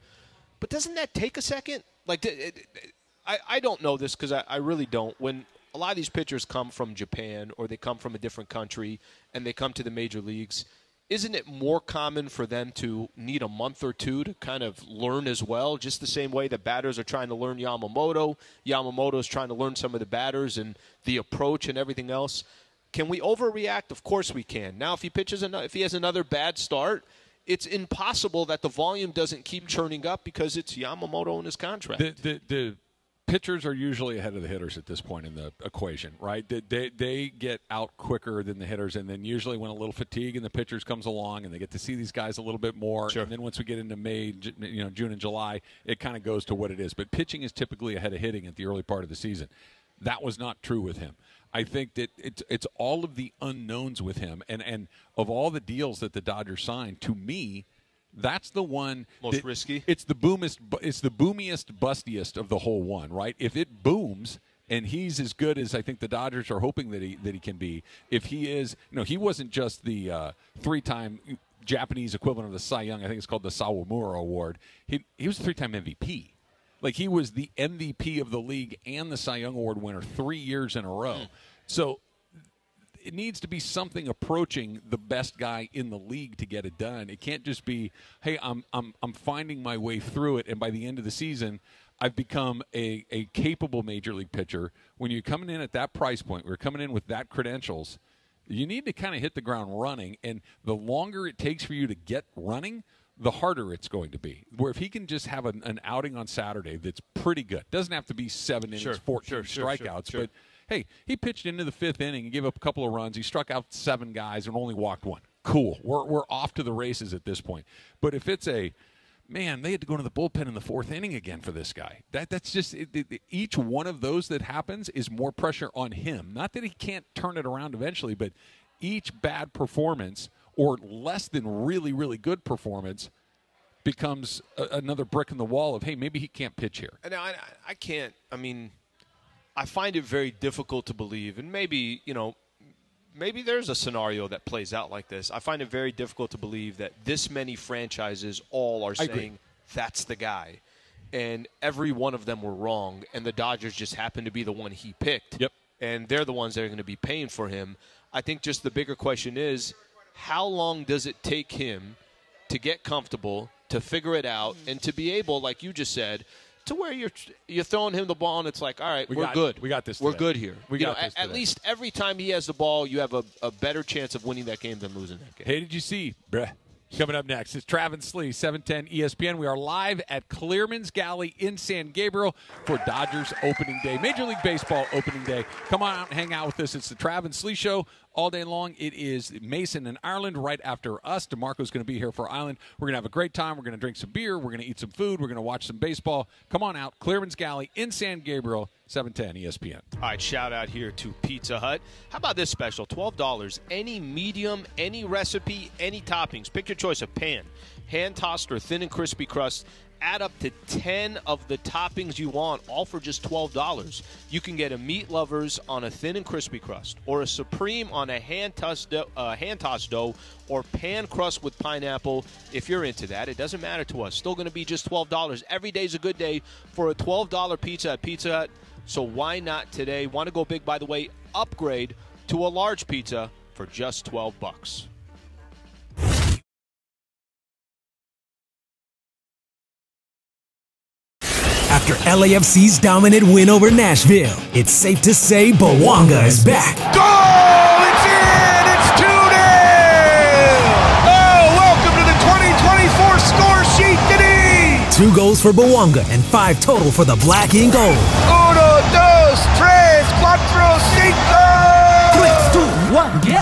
But doesn't that take a second? Like, it- it- I, I don't know this because I, I really don't. When a lot of these pitchers come from Japan or they come from a different country and they come to the major leagues, isn't it more common for them to need a month or two to kind of learn as well? Just the same way that batters are trying to learn Yamamoto, Yamamoto is trying to learn some of the batters and the approach and everything else. Can we overreact? Of course we can. Now, if he pitches, ano- if he has another bad start, it's impossible that the volume doesn't keep churning up because it's Yamamoto in his contract. The, the, the pitchers are usually ahead of the hitters at this point in the equation, right? They, they, they get out quicker than the hitters, and then usually when a little fatigue in the pitchers comes along, and they get to see these guys a little bit more, and then once we get into May, you know, June and July, it kind of goes to what it is. But pitching is typically ahead of hitting at the early part of the season. That was not true with him. I think that it's it's all of the unknowns with him, and and of all the deals that the Dodgers signed, to me, that's the one Most that- risky? It's the boomest. It's the boomiest, bustiest of the whole one, right? If it booms and he's as good as I think the Dodgers are hoping that he that he can be, if he is, you know, he wasn't just the uh, three-time Japanese equivalent of the Cy Young. I think it's called the Sawamura Award. He he was a three-time MVP. Like he was the MVP of the league and the Cy Young Award winner three years in a row. So it needs to be something approaching the best guy in the league to get it done. It can't just be, hey, I'm I'm I'm finding my way through it, and by the end of the season, I've become a, a capable major league pitcher. When you're coming in at that price point, we're coming in with that credentials. You need to kind of hit the ground running, and the longer it takes for you to get running, the harder it's going to be. Where if he can just have an, an outing on Saturday that's pretty good, doesn't have to be seven innings, Sure, 14 sure, strikeouts, sure. but hey, he pitched into the fifth inning and gave up a couple of runs. He struck out seven guys and only walked one. Cool. We're, we're off to the races at this point. But if it's a, man, they had to go to the bullpen in the fourth inning again for this guy. That That's just, it, it- each one of those that happens is more pressure on him. Not that he can't turn it around eventually, but each bad performance or less than really, really good performance becomes a, another brick in the wall of, hey, maybe he can't pitch here. And I, I can't. I mean, I find it very difficult to believe, and maybe you know, maybe there's a scenario that plays out like this. I find it very difficult to believe that this many franchises all are I agree. saying that's the guy, and every one of them were wrong, and the Dodgers just happened to be the one he picked. Yep. And they're the ones that are going to be paying for him. I think just the bigger question is, how long does it take him to get comfortable, to figure it out, and to be able, like you just said, to where you're you're throwing him the ball and it's like, all right, We are got- good. we got this We're today. good here. We You got know, this at, at today. least every time he has the ball, you have a, a better chance of winning that game than losing that game. Hey, did you see? Bruh. Coming up next, is Travis Slee, 710 ESPN. We are live at Clearman's Galley in San Gabriel for Dodgers opening day, Major League Baseball opening day. Come on out and hang out with us. It's the Travis Slee Show all day long. It is Mason and Ireland right after us. DeMarco's going to be here for Ireland. We're going to have a great time. We're going to drink some beer. We're going to eat some food. We're going to watch some baseball. Come on out, Clearman's Galley in San Gabriel. 710 ESPN. All right, shout out here to Pizza Hut. How about this special? $12. Any medium, any recipe, any toppings. Pick your choice of pan, hand tossed, or thin and crispy crust. Add up to 10 of the toppings you want, all for just $12. You can get a meat lovers on a thin and crispy crust, or a supreme on a hand tossed dough, uh, dough, or pan crust with pineapple. If you're into that, it doesn't matter to us. Still going to be just $12. Every day's a good day for a $12 pizza at Pizza Hut. So why not today? Want to go big, by the way, upgrade to a large pizza for just 12 bucks. After LAFC's dominant win over Nashville, it's safe to say Bouanga is back. Goal! It's in! It's 2 0! Oh, welcome to the 2024 score sheet, Denise! Two goals for Bouanga and five total for the black and gold. Uno,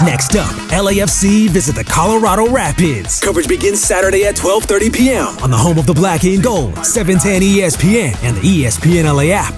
Next up, LAFC visit the Colorado Rapids. Coverage begins Saturday at 12:30 p.m. on the home of the Black and Gold, 710 ESPN and the ESPN LA app.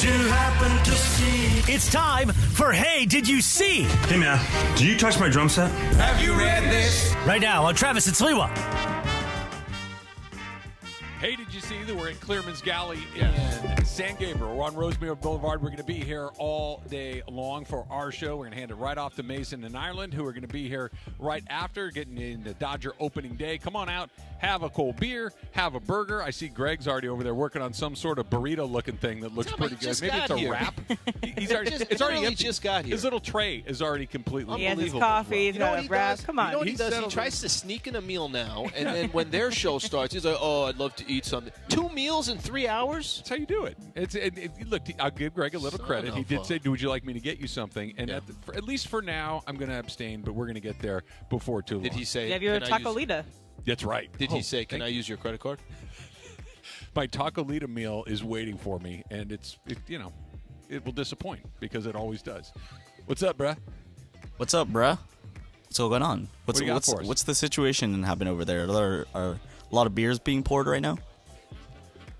Did you happen to see? It's time for Hey, Did You See? Hey man, did you touch my drum set? Have you read this? Right now on Travis and Sliwa. You that we're at Clearman's Galley in San Gabriel? We're on Rosemead Boulevard. We're going to be here all day long for our show. We're going to hand it right off to Mason and Ireland, who are going to be here right after, getting into Dodger opening day. Come on out, have a cold beer, have a burger. I see Greg's already over there working on some sort of burrito-looking thing that looks pretty good. Maybe it's a here. wrap. He's already, just- it's already empty. just got here. His little tray is already completely. He has his coffee. He's You know got a he wrap. Come You on. know what he does? He tries to sneak in a meal now, and then when their show starts, he's like, "Oh, I'd love to eat something." Two meals in three hours. That's how you do it. It's it, it, look. I'll give Greg a little Son credit. He did a- say, "Would you like me to get you something?" And Yeah. at, the, for, at least for now, I'm going to abstain. But we're going to get there before too long. Did he say? Have your "Can I use-" tacolita? That's right. Did Oh, he say, "Can I use your credit card"? my tacolita meal is waiting for me, and it's it, you know, it will disappoint because it always does. What's up, bruh? What's up, bruh? What's going on? What's do you got what's what's the situation happening over there? Are there are a lot of beers being poured right now?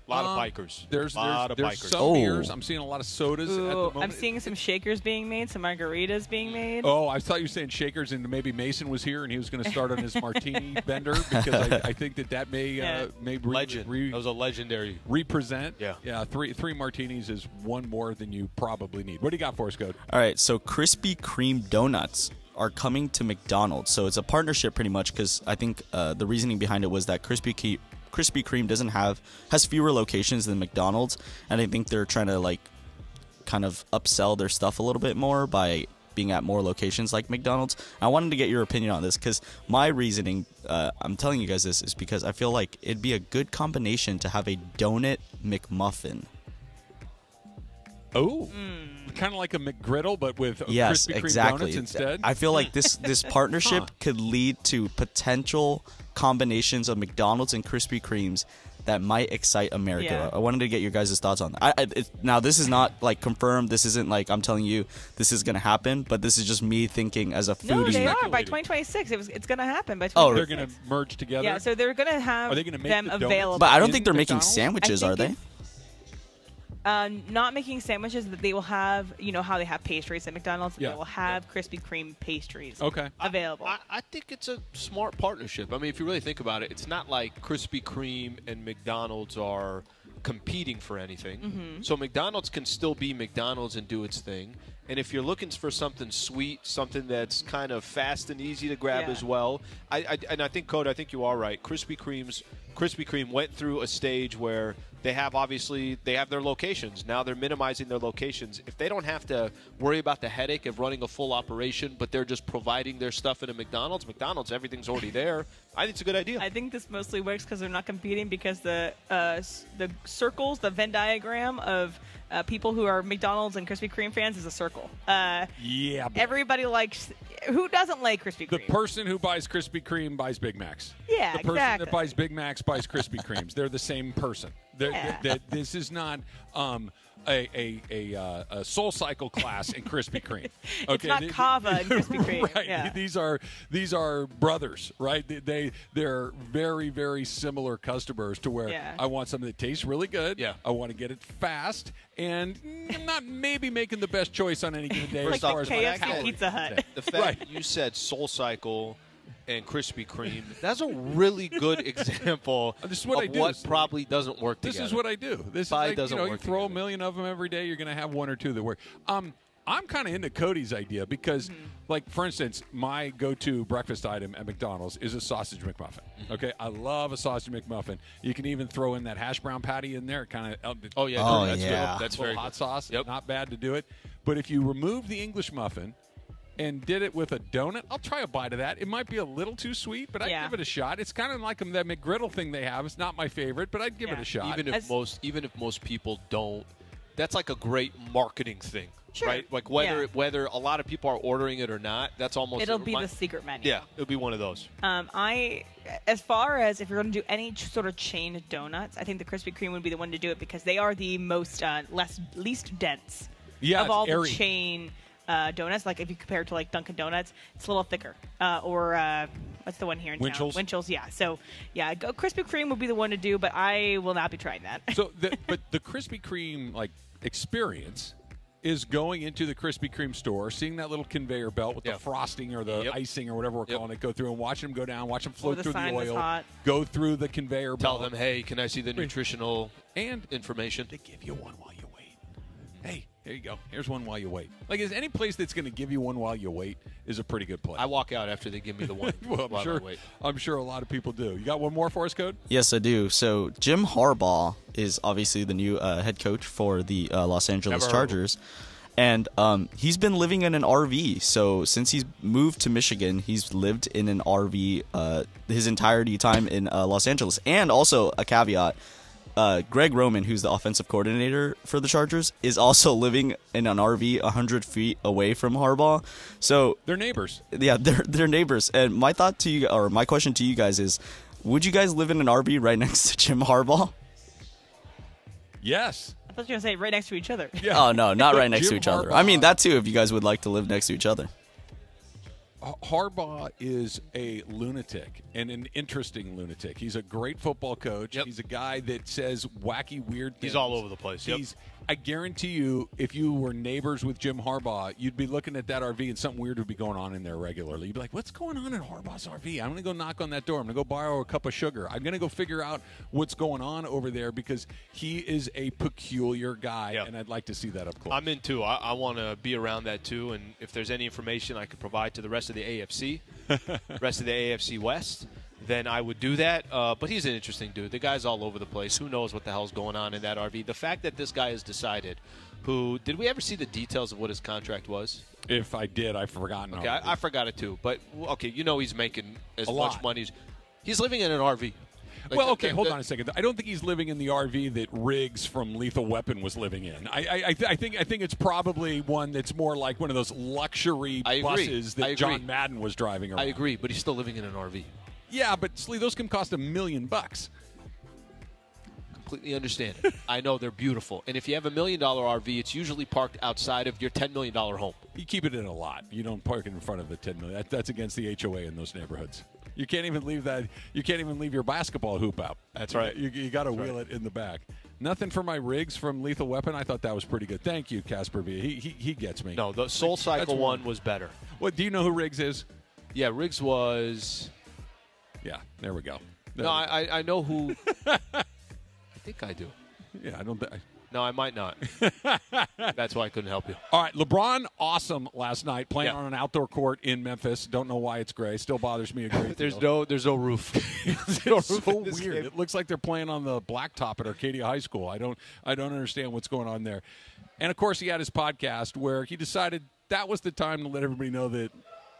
A lot Um, of bikers. There's a lot there's, of there's bikers. some Oh. beers. I'm seeing a lot of sodas at the moment. I'm seeing some shakers being made, some margaritas being made. Oh, I thought you were saying shakers, and maybe Mason was here, and he was going to start on his martini bender because I, I think that that may Yeah. uh, may re- Legend. re- that was a legendary. represent. Yeah. yeah. Three three martinis is one more than you probably need. What do you got for us, Code? All right, so Krispy Kreme donuts are coming to McDonald's. So it's a partnership pretty much because I think uh, the reasoning behind it was that Krispy Kreme, Krispy Kreme doesn't have has fewer locations than McDonald's, and I think they're trying to like kind of upsell their stuff a little bit more by being at more locations like McDonald's. I wanted to get your opinion on this because my reasoning, uh, I'm telling you guys this, is because I feel like it'd be a good combination to have a donut McMuffin. Oh, kind of like a McGriddle, but with yes, Krispy Kreme exactly. donuts instead. I feel like this this partnership Huh. could lead to potential combinations of McDonald's and Krispy Kremes that might excite America. Yeah. I wanted to get your guys' thoughts on that. I, I, it, now, this is not like confirmed. This isn't like I'm telling you this is going to happen, but this is just me thinking as a no, foodie. they are by 2026. It was, it's going to happen by Oh, They're going to merge together. Yeah, so they're going to have Are they gonna make them the available. but I don't think they're making McDonald's? sandwiches, are think they? Uh, not making sandwiches that they will have, you know, how they have pastries at McDonald's. Yeah. They will have Krispy Kreme pastries Okay. available. I, I think it's a smart partnership. I mean, if you really think about it, it's not like Krispy Kreme and McDonald's are competing for anything. Mm-hmm. So McDonald's can still be McDonald's and do its thing. And if you're looking for something sweet, something that's kind of fast and easy to grab Yeah. as well, I, I and I think Code, I think you are right. Krispy Kreme's Krispy Kreme went through a stage where they have obviously they have their locations. Now they're minimizing their locations. If they don't have to worry about the headache of running a full operation, but they're just providing their stuff in a McDonald's, McDonald's everything's already there. I think it's a good idea. I think this mostly works because they're not competing because the uh, the circles, the Venn diagram of uh, people who are McDonald's and Krispy Kreme fans is a circle. Uh, Yeah. boy. everybody likes. Who doesn't like Krispy Kreme? the person who buys Krispy Kreme buys Big Macs. Yeah, The person exactly. that buys Big Macs buys Krispy Kremes. They're the same person. They're, Yeah. that- this is not um, a a, a, uh, a Soul Cycle class in Krispy Kreme. Okay, not Kava and Krispy Kreme, right. yeah. These are these are brothers, right? They, they they're very very similar customers to where Yeah. I want something that tastes really good. Yeah. I want to get it fast, and I'm not maybe making the best choice on any given day like as far as my KFC calorie Pizza Hut. intake. the fact Right. you said Soul Cycle and Krispy Kreme, that's a really good example This is what of I do. what probably doesn't work This together. is what I do. This Probably is like, doesn't you know, work you throw a together. million of them every day, you're going to have one or two that work. Um, I'm kind of into Cody's idea because, Mm-hmm. like, for instance, my go-to breakfast item at McDonald's is a sausage McMuffin. Mm-hmm. Okay, I love a sausage McMuffin. You can even throw in that hash brown patty in there. Kind of. Oh, yeah, Oh, that's yeah. good. That's little very hot good. sauce. Yep. Not bad to do it. But if you remove the English muffin and did it with a donut, I'll try a bite of that. It might be a little too sweet, but I'd Yeah. give it a shot. It's kind of like that McGriddle thing they have. It's not my favorite, but I'd give it a shot. Even if As- most even if most people don't, that's like a great marketing thing, Sure. right? Like whether Yeah. whether a lot of people are ordering it or not, that's almost It'll be the secret menu. Yeah, it'll be one of those. Um, I, as far as if you're going to do any sort of chain donuts, I think the Krispy Kreme would be the one to do it because they are the most uh, less least dense Yeah, of all airy. the chain uh, donuts. Like if you compare it to like Dunkin' Donuts, it's a little thicker. Uh, or uh, what's the one here in Winchell's? town? Winchell's, yeah. So yeah, go, Krispy Kreme would be the one to do, but I will not be trying that. So, the, but the Krispy Kreme like experience is going into the Krispy Kreme store, seeing that little conveyor belt with Yep. the frosting or the Yep. icing or whatever we're Yep. calling it go through, and watching them go down, watch them float the through the oil, go through the conveyor Tell belt. Tell them, hey, can I see the nutritional and information? They give you one while you wait. Hey, here you go. Here's one while you wait. Like, is any place that's going to give you one while you wait is a pretty good place. I walk out after they give me the one. well, I'm while I sure. wait. I'm sure a lot of people do. You got one more for us, code? Yes, I do. So Jim Harbaugh is obviously the new uh, head coach for the uh, Los Angeles Never heard of him. Chargers, and um, he's been living in an RV. So since he's moved to Michigan, he's lived in an RV uh, his entirety time in uh, Los Angeles. And also a caveat. Uh, Greg Roman, who's the offensive coordinator for the Chargers, is also living in an RV 100 feet away from Harbaugh. So They're neighbors. yeah, they're they're neighbors. And my thought to you, or my question to you guys is, would you guys live in an RV right next to Jim Harbaugh? Yes. I thought you were going to say right next to each other. Yeah. Oh no, not right next Jim to each other. I mean that too, if you guys would like to live next to each other. Harbaugh is a lunatic and an interesting lunatic. He's a great football coach. Yep. He's a guy that says wacky, weird things. He's all over the place. Yep. He's. I guarantee you, if you were neighbors with Jim Harbaugh, you'd be looking at that RV and something weird would be going on in there regularly. You'd be like, "What's going on in Harbaugh's RV? I'm going to go knock on that door. I'm going to go borrow a cup of sugar. I'm going to go figure out what's going on over there because he is a peculiar guy, and I'd like to see that up close. I'm in too. I, I want to be around that too. And if there's any information I could provide to the rest of the AFC, rest of the AFC West, then I would do that. Uh, but he's an interesting dude. The guy's all over the place. Who knows what the hell's going on in that RV? The fact that this guy has decided, who did we ever see the details of what his contract was? if I did, I've forgotten. Okay. I, I forgot it too. But okay, you know he's making as A much lot. money. as He's living in an RV. Like, well, the- okay, the- hold the- on a second. I don't think he's living in the RV that Riggs from Lethal Weapon was living in. I, I, I, th- I think, I think it's probably one that's more like one of those luxury buses that. John Madden was driving around. I agree, but he's still living in an RV. Yeah, but Slee, those can cost a million bucks. completely understand it. I know they're beautiful. And if you have a million dollar RV, it's usually parked outside of your $10 million home. You keep it in a lot. You don't park it in front of the ten million. That, that's against the HOA in those neighborhoods. You can't even leave that. You can't even leave your basketball hoop out. That's right. You, you got to wheel it in the back. Nothing for my Riggs from Lethal Weapon. I thought that was pretty good. Thank you, Casper V. He, he, he gets me. No, the Soul Cycle That's one was better. What do you know who Riggs is? Yeah, Riggs was. Yeah, there we go. There No, we I, I- I know who. I think I do. yeah, I don't. Th- No, I might not. That's why I couldn't help you. All right, LeBron, awesome last night playing Yeah. on an outdoor court in Memphis. Don't know why it's gray. Still bothers me a great There's deal. no, there's no roof. it's no roof so weird. game. It looks like they're playing on the blacktop at Arcadia High School. I don't, I don't understand what's going on there. And of course, he had his podcast where he decided that was the time to let everybody know that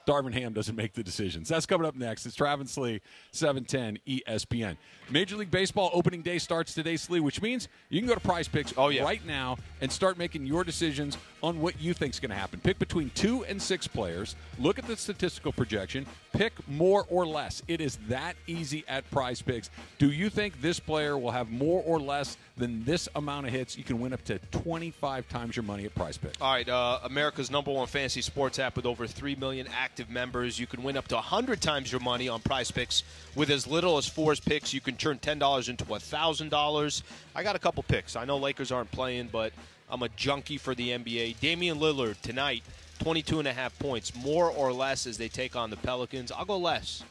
Darvin Ham doesn't make the decisions. That's coming up next. It's Travis Lee, 710 ESPN. Major League Baseball opening day starts today, Slee, which means you can go to Prize Picks Oh, yeah. right now and start making your decisions on what you think is going to happen. Pick between two and six players. Look at the statistical projection. Pick more or less. It is that easy at Prize Picks. Do you think this player will have more or less than this amount of hits? You can win up to 25 times your money at Prize Picks. All right, uh, America's number one fantasy sports app with over 3 million active members. You can win up to 100 times your money on prize picks with as little as four picks. You can turn $10 into $1,000. I got a couple picks. I know Lakers aren't playing, but I'm a junkie for the NBA. Damian Lillard tonight, 22 and a half points, more or less as they take on the Pelicans. I'll go less.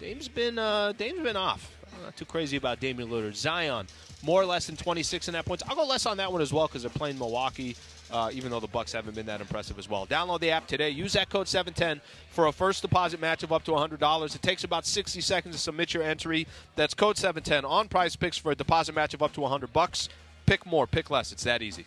Dame's been uh, Dame's been off. I'm not too crazy about Damian Lillard. Zion, more or less than 26 and a half points. I'll go less on that one as well because they're playing Milwaukee. Uh, even though the Bucks haven't been that impressive as well. Download the app today. Use that code 710 for a first deposit match of up to $100. It takes about 60 seconds to submit your entry. That's code 710 on Prize Picks for a deposit match of up to 100 bucks. Pick more, pick less. It's that easy.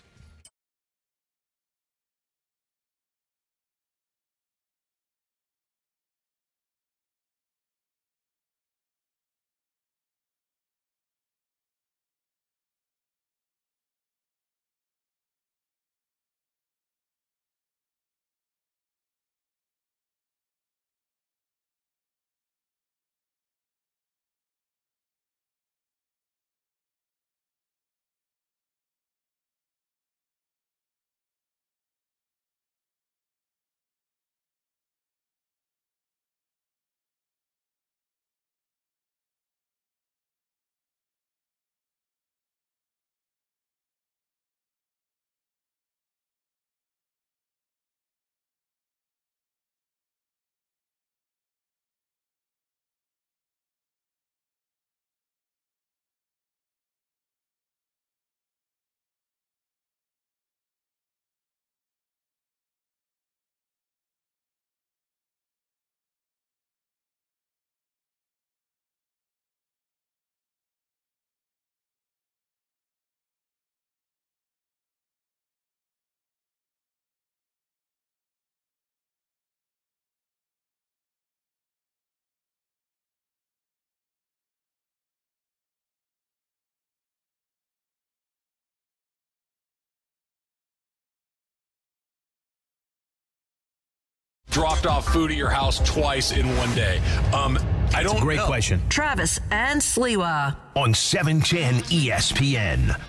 Dropped off food at your house twice in one day? Um, I don't. great know. question. Travis and Sliwa. On E 710 ESPN.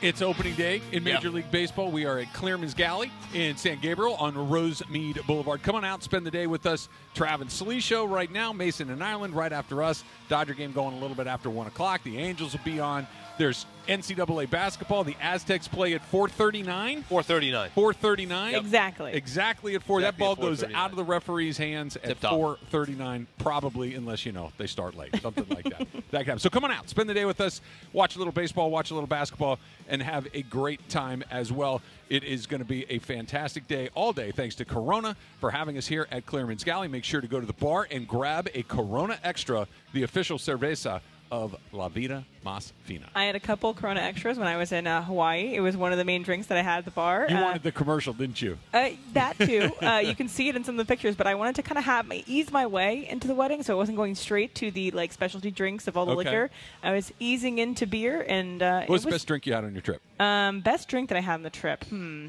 It's opening day in Major League Baseball. We are at Clearman's Galley in San Gabriel on Rosemead Boulevard. Come on out, spend the day with us. Travis and Slee show right now. Mason and Ireland right after us. Dodger game going a little bit after one o'clock. The Angels will be on. There's NCAA basketball. The Aztecs play at 4:39. 4:39. 4:39. Exactly. Exactly at four. Exactly that ball goes out of the referee's hands at Tipped off. 4:39, probably, unless you know they start late, something like that. That can happen. So come on out, spend the day with us, watch a little baseball, watch a little basketball, and have a great time as well. It is going to be a fantastic day all day. Thanks to Corona for having us here at Clearman's Galley. Make sure to go to the bar and grab a Corona Extra, the official cerveza of La Vida Más Fina. I had a couple Corona extras when I was in uh, Hawaii. It was one of the main drinks that I had at the bar. You Uh, wanted the commercial, didn't you? Uh, that too. uh, you can see it in some of the pictures, but I wanted to kind of have my, ease my way into the wedding, so I wasn't going straight to the like specialty drinks of all the Okay. liquor. I was easing into beer, and uh, What was the best drink you had on your trip? um, best drink that I had on the trip? Hmm.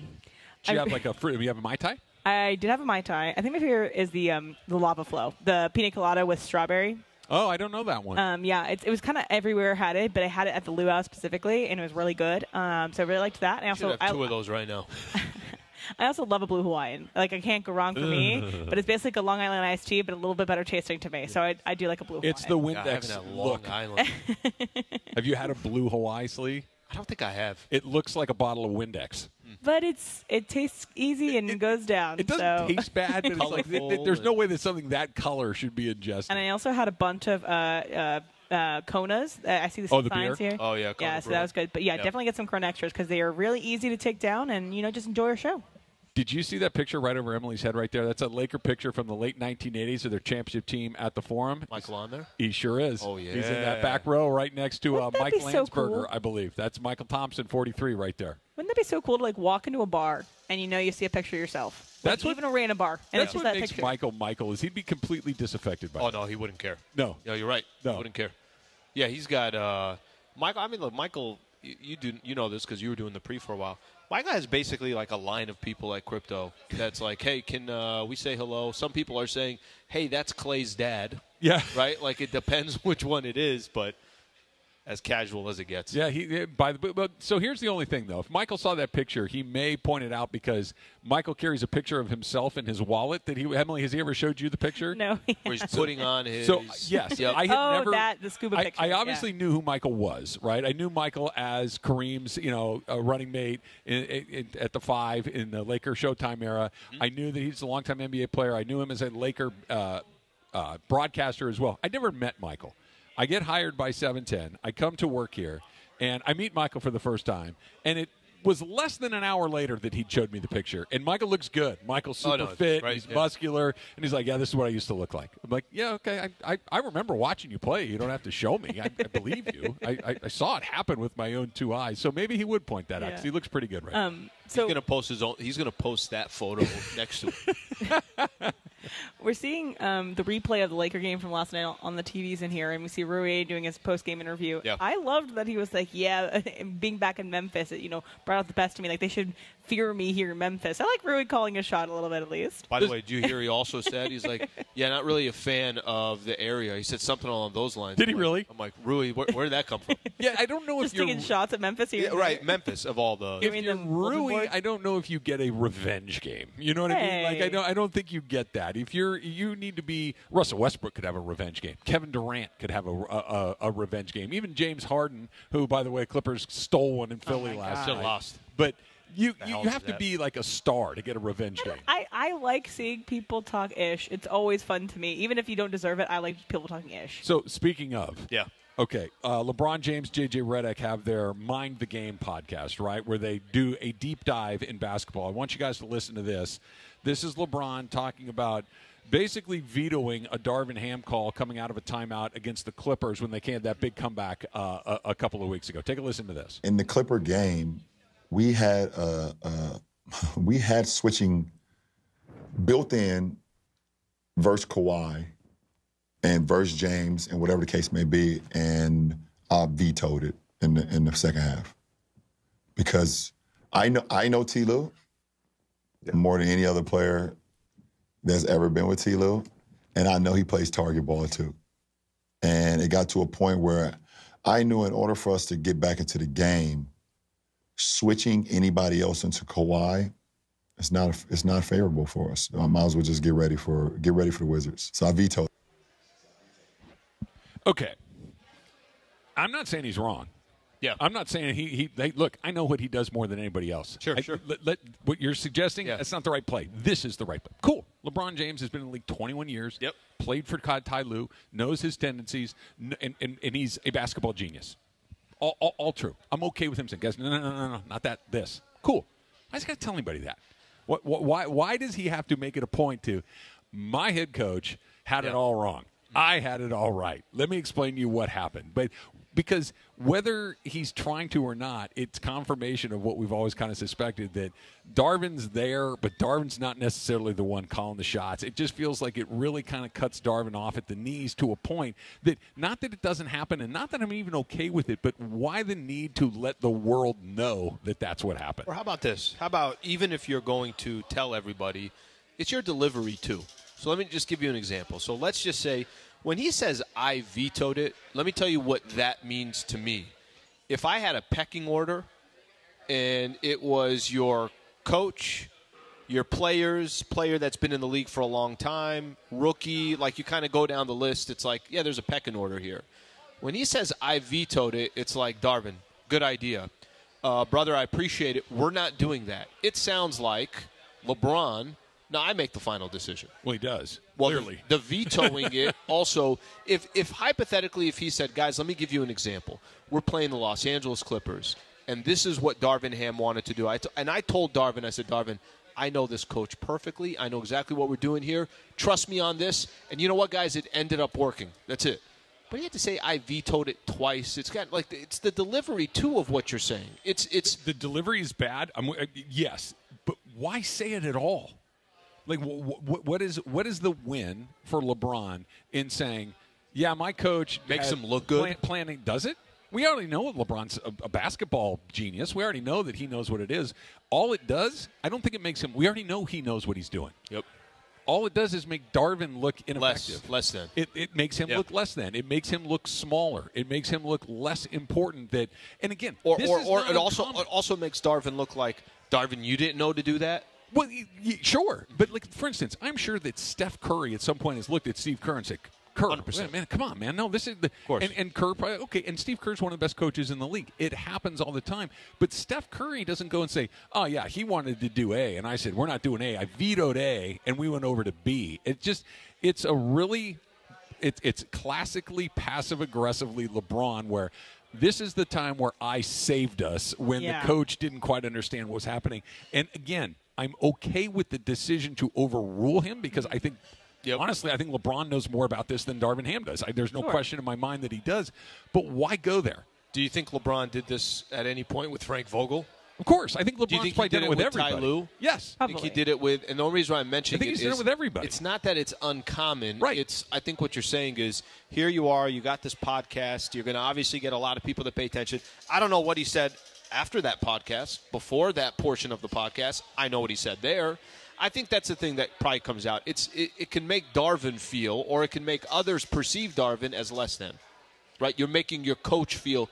Did you I- have like a fruit? You have a mai tai? I did have a mai tai. I think my favorite is the um, the lava flow, the pina colada with strawberry. Oh, I don't know that one. Um, yeah, it, it was kind of everywhere had it, but I had it at the luau specifically, and it was really good. Um, so I really liked that. And I also have I, two of those right now. I also love a blue Hawaiian. Like I can't go wrong for me. But it's basically like a Long Island iced tea, but a little bit better tasting to me. So I, I do like a blue. It's the Hawaiian. I haven't Windex had Long look. Island. Have you had a blue Hawaii Slee? I don't think I have. It looks like a bottle of Windex. But it's it tastes easy and it, goes down. It doesn't so. taste bad, but it's like th- th- there's no way that something that color should be ingested. And I also had a bunch of uh, uh, uh, Konas. Uh, I see the Oh, the signs beer? here. Oh, yeah, Kona yeah. So Brew. that was good. But yeah, Yep. definitely get some Corona extras because they are really easy to take down, and you know just enjoy your show. Did you see that picture right over Emily's head right there? That's a Laker picture from the late 1980s of their championship team at the Forum. Mychal on there? He sure is. Oh, yeah, He's in that back row right next to uh, Mike be so cool? I believe. That's Mychal Thompson, 43, right there. Wouldn't that be so cool to like walk into a bar and you know you see a picture of yourself? Like, That's what- even a random bar, and That's what that makes picture. Mychal Mychal is he'd be completely disaffected by Oh it. no, he wouldn't care. No. No, you're right. No. he wouldn't care. Yeah, he's got uh, Mychal. I mean, look, Mychal. You, you do you know this because you were doing the pre for a while. Mychal has basically like a line of people at crypto that's like, hey, can uh, we say hello? Some people are saying, hey, that's Clay's dad. Yeah. Right. Like it depends which one it is, but as casual as it gets. Yeah, he by the but, but so here's the only thing though. If Mychal saw that picture, he may point it out because Mychal carries a picture of himself in his wallet. That he Emily has he ever showed you the picture? No. Where he's putting on his. So yes, Yep. I had oh, never. that the scuba I, picture. I yeah. obviously knew who Mychal was, right? I knew Mychal as Kareem's, you know, uh, running mate in, in, at the five in the Laker Showtime era. Mm-hmm. I knew that he's a longtime NBA player. I knew him as a Laker uh, uh, broadcaster as well. I never met Mychal. I get hired by 710. I come to work here, and I meet Mychal for the first time, and it was less than an hour later that he showed me the picture. And Mychal looks good. Mychal's Oh, super no, fit. right, he's yeah. muscular, and he's like, "Yeah, this is what I used to look like." I'm like, "Yeah, okay. I, I, I remember watching you play. You don't have to show me. I, I believe you. I, I, I saw it happen with my own two eyes. So maybe he would point that out 'cause Yeah. he looks pretty good right um, now. Um, He's gonna post his own. He's gonna post that photo next to it. we're seeing um, the replay of the Laker game from last night on the TVs in here, and we see Rui doing his post game interview. Yeah. I loved that he was like, "Yeah, being back in Memphis, it, you know, brought out the best to me. Like they should fear me here in Memphis." I like Rui calling a shot a little bit at least. By the way, do you hear he also said he's like, yeah, not really a fan of the area. He said something along those lines. Did he I'm like- really? I'm like, Rui, where, where did that come from? yeah, I don't know if you're taking shots at Memphis here. yeah, right. Memphis of all the. if mean you're Rui. I don't know if you get a revenge game. You know what I mean? Like I don't, I don't think you get that. If you're, you need to be. Russell Westbrook could have a revenge game. Kevin Durant could have a, a, a, a revenge game. Even James Harden, who by the way, Clippers stole one in oh Philly my last God. Still lost. But you, you, you have to that? be like a star to get a revenge game. I, I like seeing people talk ish. It's always fun to me. Even if you don't deserve it, I like people talking ish. So speaking of, Yeah. Okay, uh, LeBron James, JJ Redick have their Mind the Game podcast, right, where they do a deep dive in basketball. I want you guys to listen to this. This is LeBron talking about basically vetoing a Darvin Ham call coming out of a timeout against the Clippers when they came that big comeback uh, a, a couple of weeks ago. Take a listen to this. in the Clipper game, we had uh, uh, we had switching built in versus Kawhi and versus James and whatever the case may be, and I vetoed it in the in the second half because I know I know T. Lue, more than any other player that's ever been with T. Lue, and I know he plays target ball too. And it got to a point where I knew in order for us to get back into the game, switching anybody else into Kawhi, it's not it's not favorable for us. I might as well just get ready for get ready for the Wizards. So I vetoed. Okay. I'm not saying he's wrong. Yeah. I'm not saying he, he they, look, I know what he does more than anybody else. Sure, I- sure. Let, let- what you're suggesting, that's not the right play. This is the right play. Cool. LeBron James has been in the league 21 years. Yep. Played for Kai Ty Lue, knows his tendencies, and, and, and he's a basketball genius. All, all, all true. I'm okay with him saying, guys, no, no, no, no, no, not that, this. Cool. I just got to tell anybody that. What, what, why, why does he have to make it a point to, my head coach had it all wrong? I had it all right. Let me explain to you what happened. But because whether he's trying to or not, it's confirmation of what we've always kind of suspected that Darvin's there, but Darvin's not necessarily the one calling the shots. It just feels like it really kind of cuts Darvin off at the knees to a point that not that it doesn't happen and not that I'm even okay with it, but why the need to let the world know that that's what happened? Or how about this? How about even if you're going to tell everybody, it's your delivery too. So let me just give you an example. So let's just say when he says I vetoed it, let me tell you what that means to me. If I had a pecking order and it was your coach, your players, player that's been in the league for a long time, rookie, like you kind of go down the list, it's like, yeah, there's a pecking order here. When he says I vetoed it, it's like Darvin, good idea. Uh, brother, I appreciate it. We're not doing that. It sounds like LeBron. No, I make the final decision. Well, he does. Well, clearly. the vetoing it also, if if hypothetically, if he said, guys, let me give you an example. We're playing the Los Angeles Clippers, and this is what Darvin Ham wanted to do. I t- and I told Darvin, I said, Darvin, I know this coach perfectly. I know exactly what we're doing here. Trust me on this. And you know what, guys? It ended up working. That's it. But you have to say I vetoed it twice. It's got like it's the delivery too of what you're saying. It's it's the delivery is bad. I'm, uh, yes, but why say it at all? Like, wh- wh- what is what is the win for LeBron in saying, "Yeah, my coach Makes him look good? plan- planning does it." We already know LeBron's a, a basketball genius. We already know that he knows what it is. All it does, I don't think it makes him. We already know he knows what he's doing. Yep. All it does is make Darvin look ineffective. less less than. It, it makes him Yeah. look less than. It makes him look smaller. It makes him look less important. That and again, or this or, or it also it also makes Darvin look like Darvin. You didn't know to do that. Well, y- y- sure, but like for instance, I'm sure that Steph Curry at some point has looked at Steve Kerr and said, "Kerr, man, man, come on, man, no, this is the." course. And, and Kerr, probably- okay, and Steve Kerr's one of the best coaches in the league. It happens all the time, but Steph Curry doesn't go and say, "Oh yeah, he wanted to do A," and I said, "We're not doing A. I vetoed A, and we went over to B." It just, it's a really it's it's classically passive aggressively LeBron where this is the time where I saved us when Yeah. the coach didn't quite understand what was happening. And again, I'm okay with the decision to overrule him because I think honestly, I think LeBron knows more about this than Darvin Ham does. I, there's no Sure. question in my mind that he does. But why go there? Do you think LeBron did this at any point with Frank Vogel? Of course, I think LeBron's Do probably he did done it it with, with everybody. Ty Lue? Yes, I think he did it with, and the only reason why I'm mentioning I think it he's done it is with everybody. It's not that it's uncommon. Right. It's I think what you're saying is here you are, you got this podcast, you're going to obviously get a lot of people to pay attention. I don't know what he said after that podcast, before that portion of the podcast. I know what he said there. I think that's the thing that probably comes out. It's it, it can make Darvin feel, or it can make others perceive Darvin as less than. Right? You're making your coach feel.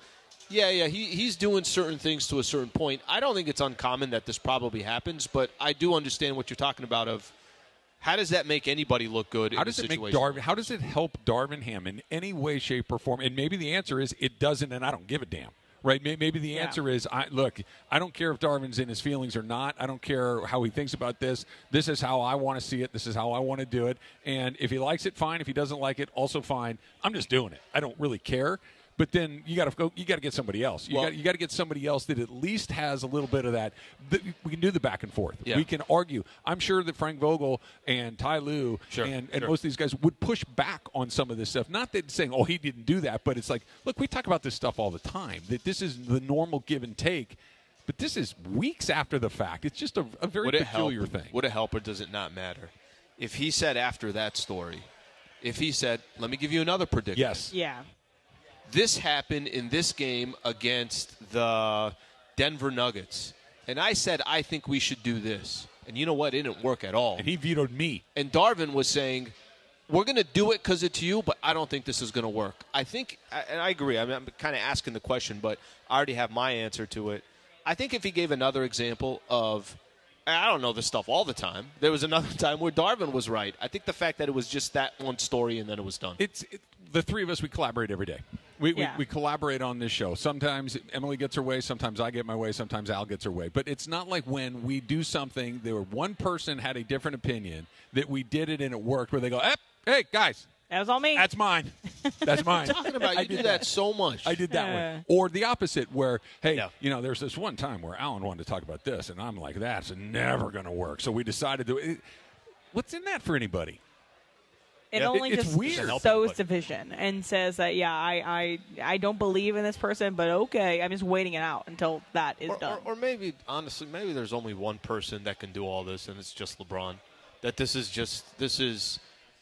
Yeah, yeah, he, he's doing certain things to a certain point. I don't think it's uncommon that this probably happens, but I do understand what you're talking about. Of how does that make anybody look good? How in does it make situation? Darvin? How does it help Darvin Ham in any way, shape, or form? And maybe the answer is it doesn't, and I don't give a damn. Right? Maybe the answer is, I look. I don't care if Darvin's in his feelings or not. I don't care how he thinks about this. This is how I want to see it. This is how I want to do it. And if he likes it, fine. If he doesn't like it, also fine. I'm just doing it. I don't really care. But then you got to go. You got to get somebody else. You Well- got to get somebody else that at least has a little bit of that. that we can do the back and forth. Yeah. We can argue. I'm sure that Frank Vogel and Ty Lue Sure, and, and sure. most of these guys would push back on some of this stuff. Not that saying, "Oh, he didn't do that," but it's like, look, we talk about this stuff all the time. That this is the normal give and take. But this is weeks after the fact. It's just a, a very Would peculiar help? thing. Would it help or does it not matter? If he said after that story, if he said, "Let me give you another prediction." Yes. Yeah. This happened in this game against the Denver Nuggets. And I said, I think we should do this. And you know what? It didn't work at all. And he vetoed me. And Darvin was saying, we're going to do it because it's you, but I don't think this is going to work. I think, and I agree. I mean, I'm kind of asking the question, but I already have my answer to it. I think if he gave another example of, I don't know this stuff all the time. There was another time where Darvin was right. I think the fact that it was just that one story and then it was done. It's it, the three of us. We collaborate every day. We, Yeah. we, we collaborate on this show. Sometimes Emily gets her way. Sometimes I get my way. Sometimes Al gets her way. But it's not like when we do something. There one person had a different opinion that we did it and it worked. Where they go, "Eh, hey guys, that was all me. That's mine. That's mine. talking about? I You do did that so much. I did that Yeah. one. Or the opposite, where hey, you know, there's this one time where Alan wanted to talk about this, and I'm like, that's never going to work. So we decided to. What's in that for anybody? It Yeah. only It- just weird. sows division and says that yeah, I, I I don't believe in this person, but okay, I'm just waiting it out until that is or, done. Or, or maybe, honestly, maybe there's only one person that can do all this, and it's just LeBron. That this is just this is,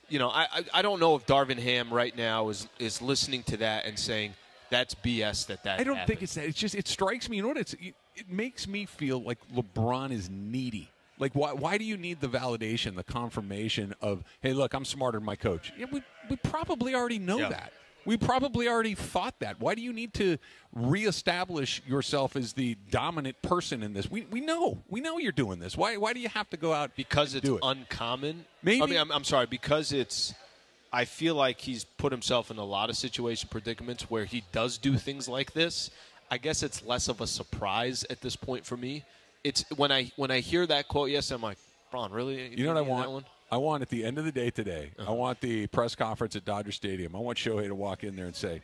you know, I I, I don't know if Darvin Ham right now is is listening to that and saying that's BS that that. I don't happened." think it's that. It's just it strikes me. You know what? It's it, it makes me feel like LeBron is needy. Like why? Why do you need the validation, the confirmation of hey, look, I'm smarter than my coach? Yeah, we we probably already know Yeah. that. We probably already thought that. Why do you need to reestablish yourself as the dominant person in this? We we know we know you're doing this. Why why do you have to go out because it's do it? uncommon. Maybe- I mean, I'm, I'm sorry because it's. I feel like he's put himself in a lot of situation predicaments where he does do things like this. I guess it's less of a surprise at this point for me. It's when I when I hear that quote. Yes, I'm like, Bron, really? You know what I thinking of that want? one? I want at the end of the day today. I want the press conference at Dodger Stadium. I want Shohei to walk in there and say,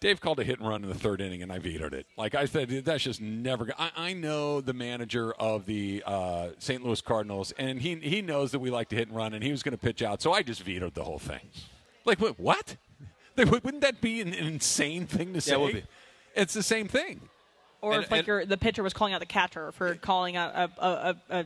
"Dave called a hit and run in the third inning, and I vetoed it." Like I said, that's just never. go- I, I know the manager of the uh, St. Louis Cardinals, and he he knows that we like to hit and run, and he was going to pitch out, so I just vetoed the whole thing. Like what? Wouldn't that be an, an insane thing to say? Yeah, it would be. It's the same thing. Or and- if like your, the pitcher was calling out the catcher for calling out a, a, a, a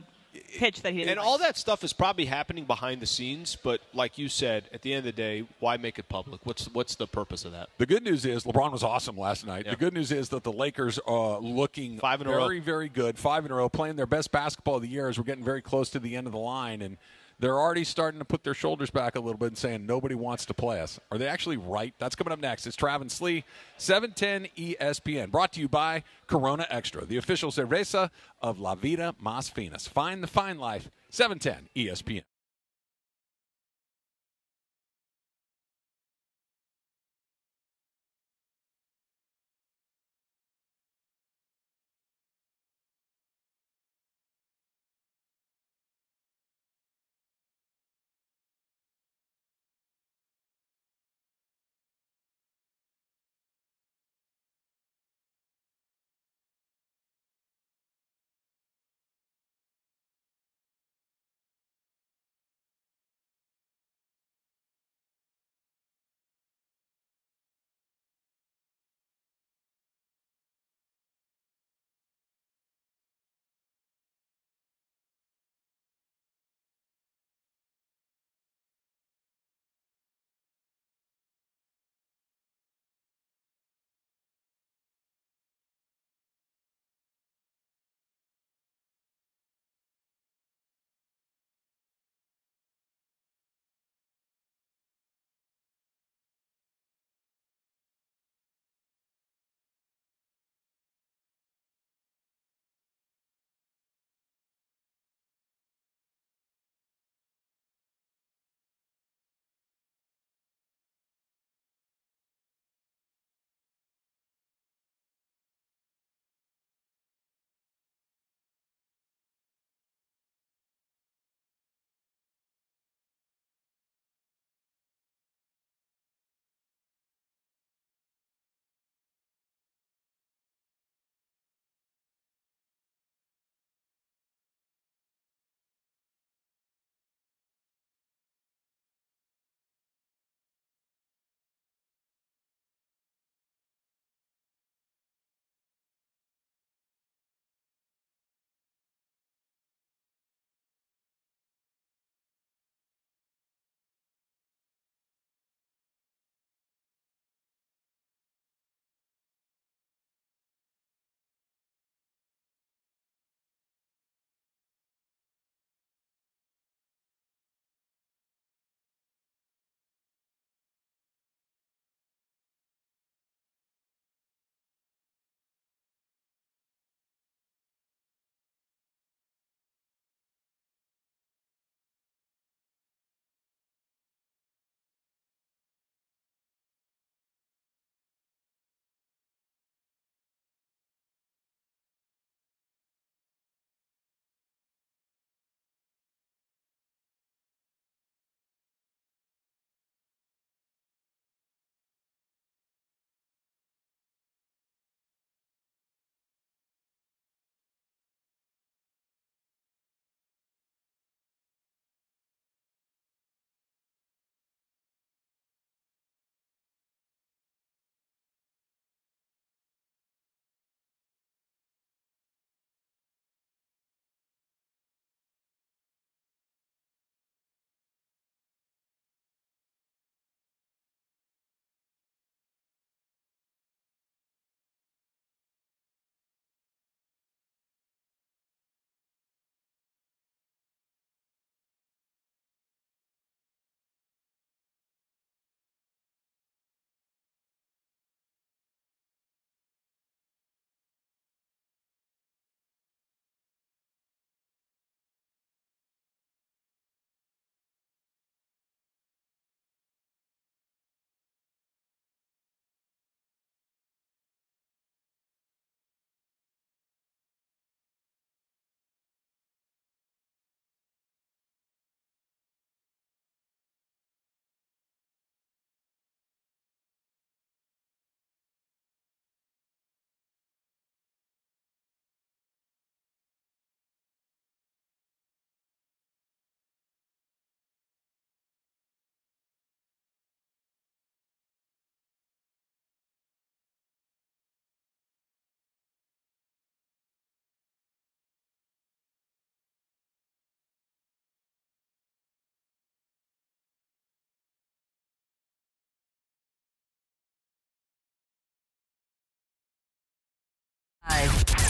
pitch that he didn't. And like. all that stuff is probably happening behind the scenes, but like you said, at the end of the day, why make it public? What's what's the purpose of that? The good news is LeBron was awesome last night. Yeah. The good news is that the Lakers are looking Five in a row. very, very good. Five in a row, playing their best basketball of the year as we're getting very close to the end of the line. And they're already starting to put their shoulders back a little bit and saying nobody wants to play us. Are they actually right? That's coming up next. It's Travis Lee, 710 ESPN. Brought to you by Corona Extra, the official cerveza of La Vida Más Finas. Find the fine life, 710 ESPN.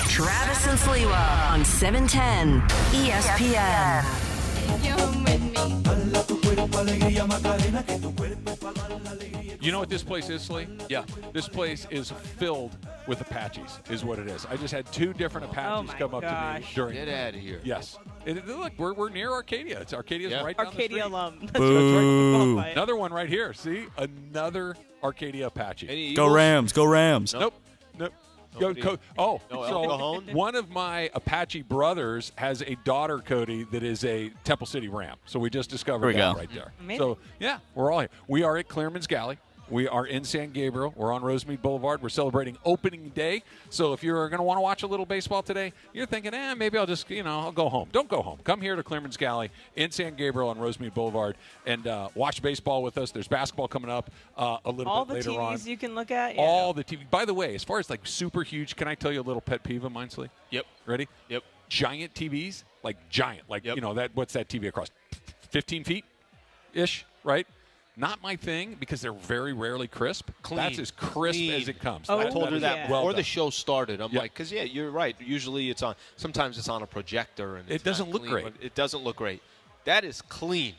Travis and Sliwa on E 710 ESPN. You know what this place is, Slee? Yeah. This place is filled with Apaches, is what it is. I just had two different oh Apaches Oh come up to me during. Get outta here. Yes. It, it- look, we're, we're near Arcadia. It's Arcadia's Yeah. right down the Arcadia street. alum. That's Boo. right. Another one right here. See? Another Arcadia Apache. Go Rams. Go Rams. Nope. Nope. Go, Nobody- co- oh, No so Cajon? one of my Apache brothers has a daughter, Cody, that is a Temple City Ram. So we just discovered There we that go. right there. Amazing. So yeah, we're all here. We are at Clearman's Galley. We are in San Gabriel. We're on Rosemead Boulevard. We're celebrating opening day. So if you're going to want to watch a little baseball today, you're thinking, eh, maybe I'll just, you know, I'll go home. Don't go home. Come here to Clearman's Galley in San Gabriel on Rosemead Boulevard and uh, watch baseball with us. There's basketball coming up uh, a little All bit the later on. All the TVs you can look at. Yeah. All the TV. By the way, as far as like super huge, can I tell you a little pet peeve of mine, Slee? Yep. Ready? Yep. Giant TVs, like giant, like Yep. you know that. What's that TV across? Fifteen feet, ish, right? Not my thing because they're very rarely crisp. Clean. That's as crisp Clean. as it comes. Oh, I told her that yeah. well before the show started. I'm Yeah. like, because yeah, you're right. Usually it's on. Sometimes it's on a projector and It doesn't not look clean, great. It doesn't look great. That is clean.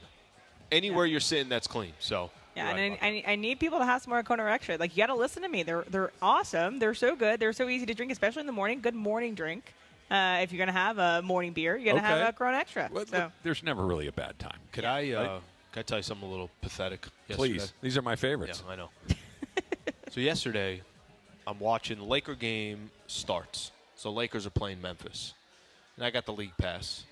Anywhere you're sitting, that's clean. So Yeah, right and I, I, I need people to have some more Kona Extra. Like you got to listen to me. They're they're awesome. They're so good. They're so easy to drink, especially in the morning. Good morning drink. Uh, if you're gonna have a morning beer, you're gonna Okay. have a Corona Extra. Well, so look, there's never really a bad time. Could I? Uh, Can I tell you something a little pathetic? Please, yesterday? these are my favorites. Yeah, I know. so yesterday, I'm watching the Laker game starts. So Lakers are playing Memphis, and I got the league pass.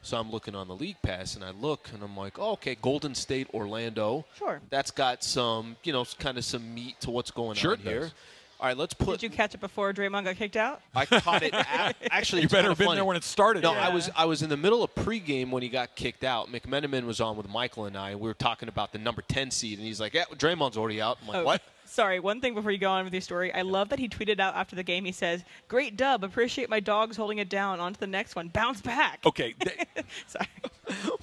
So I'm looking on the league pass, and I look, and I'm like, oh, okay, Golden State, Orlando. Sure. That's got some, you know, kind of some meat to what's going Sure on here. does. Here. All right, let's put. Did you catch it before Draymond got kicked out? I caught it. a- actually, You better kinda have been funny. there when it started. No, Yeah. I was I was in the middle of pregame when he got kicked out. McMenamin was on with Mychal and I, and we were talking about the number ten seed, and he's like, "Yeah, Draymond's already out." I'm like, Oh, "What?" Sorry, one thing before you go on with your story. I love that he tweeted out after the game. He says, "Great dub. Appreciate my dogs holding it down. On to the next one. Bounce back." Okay, th- Sorry.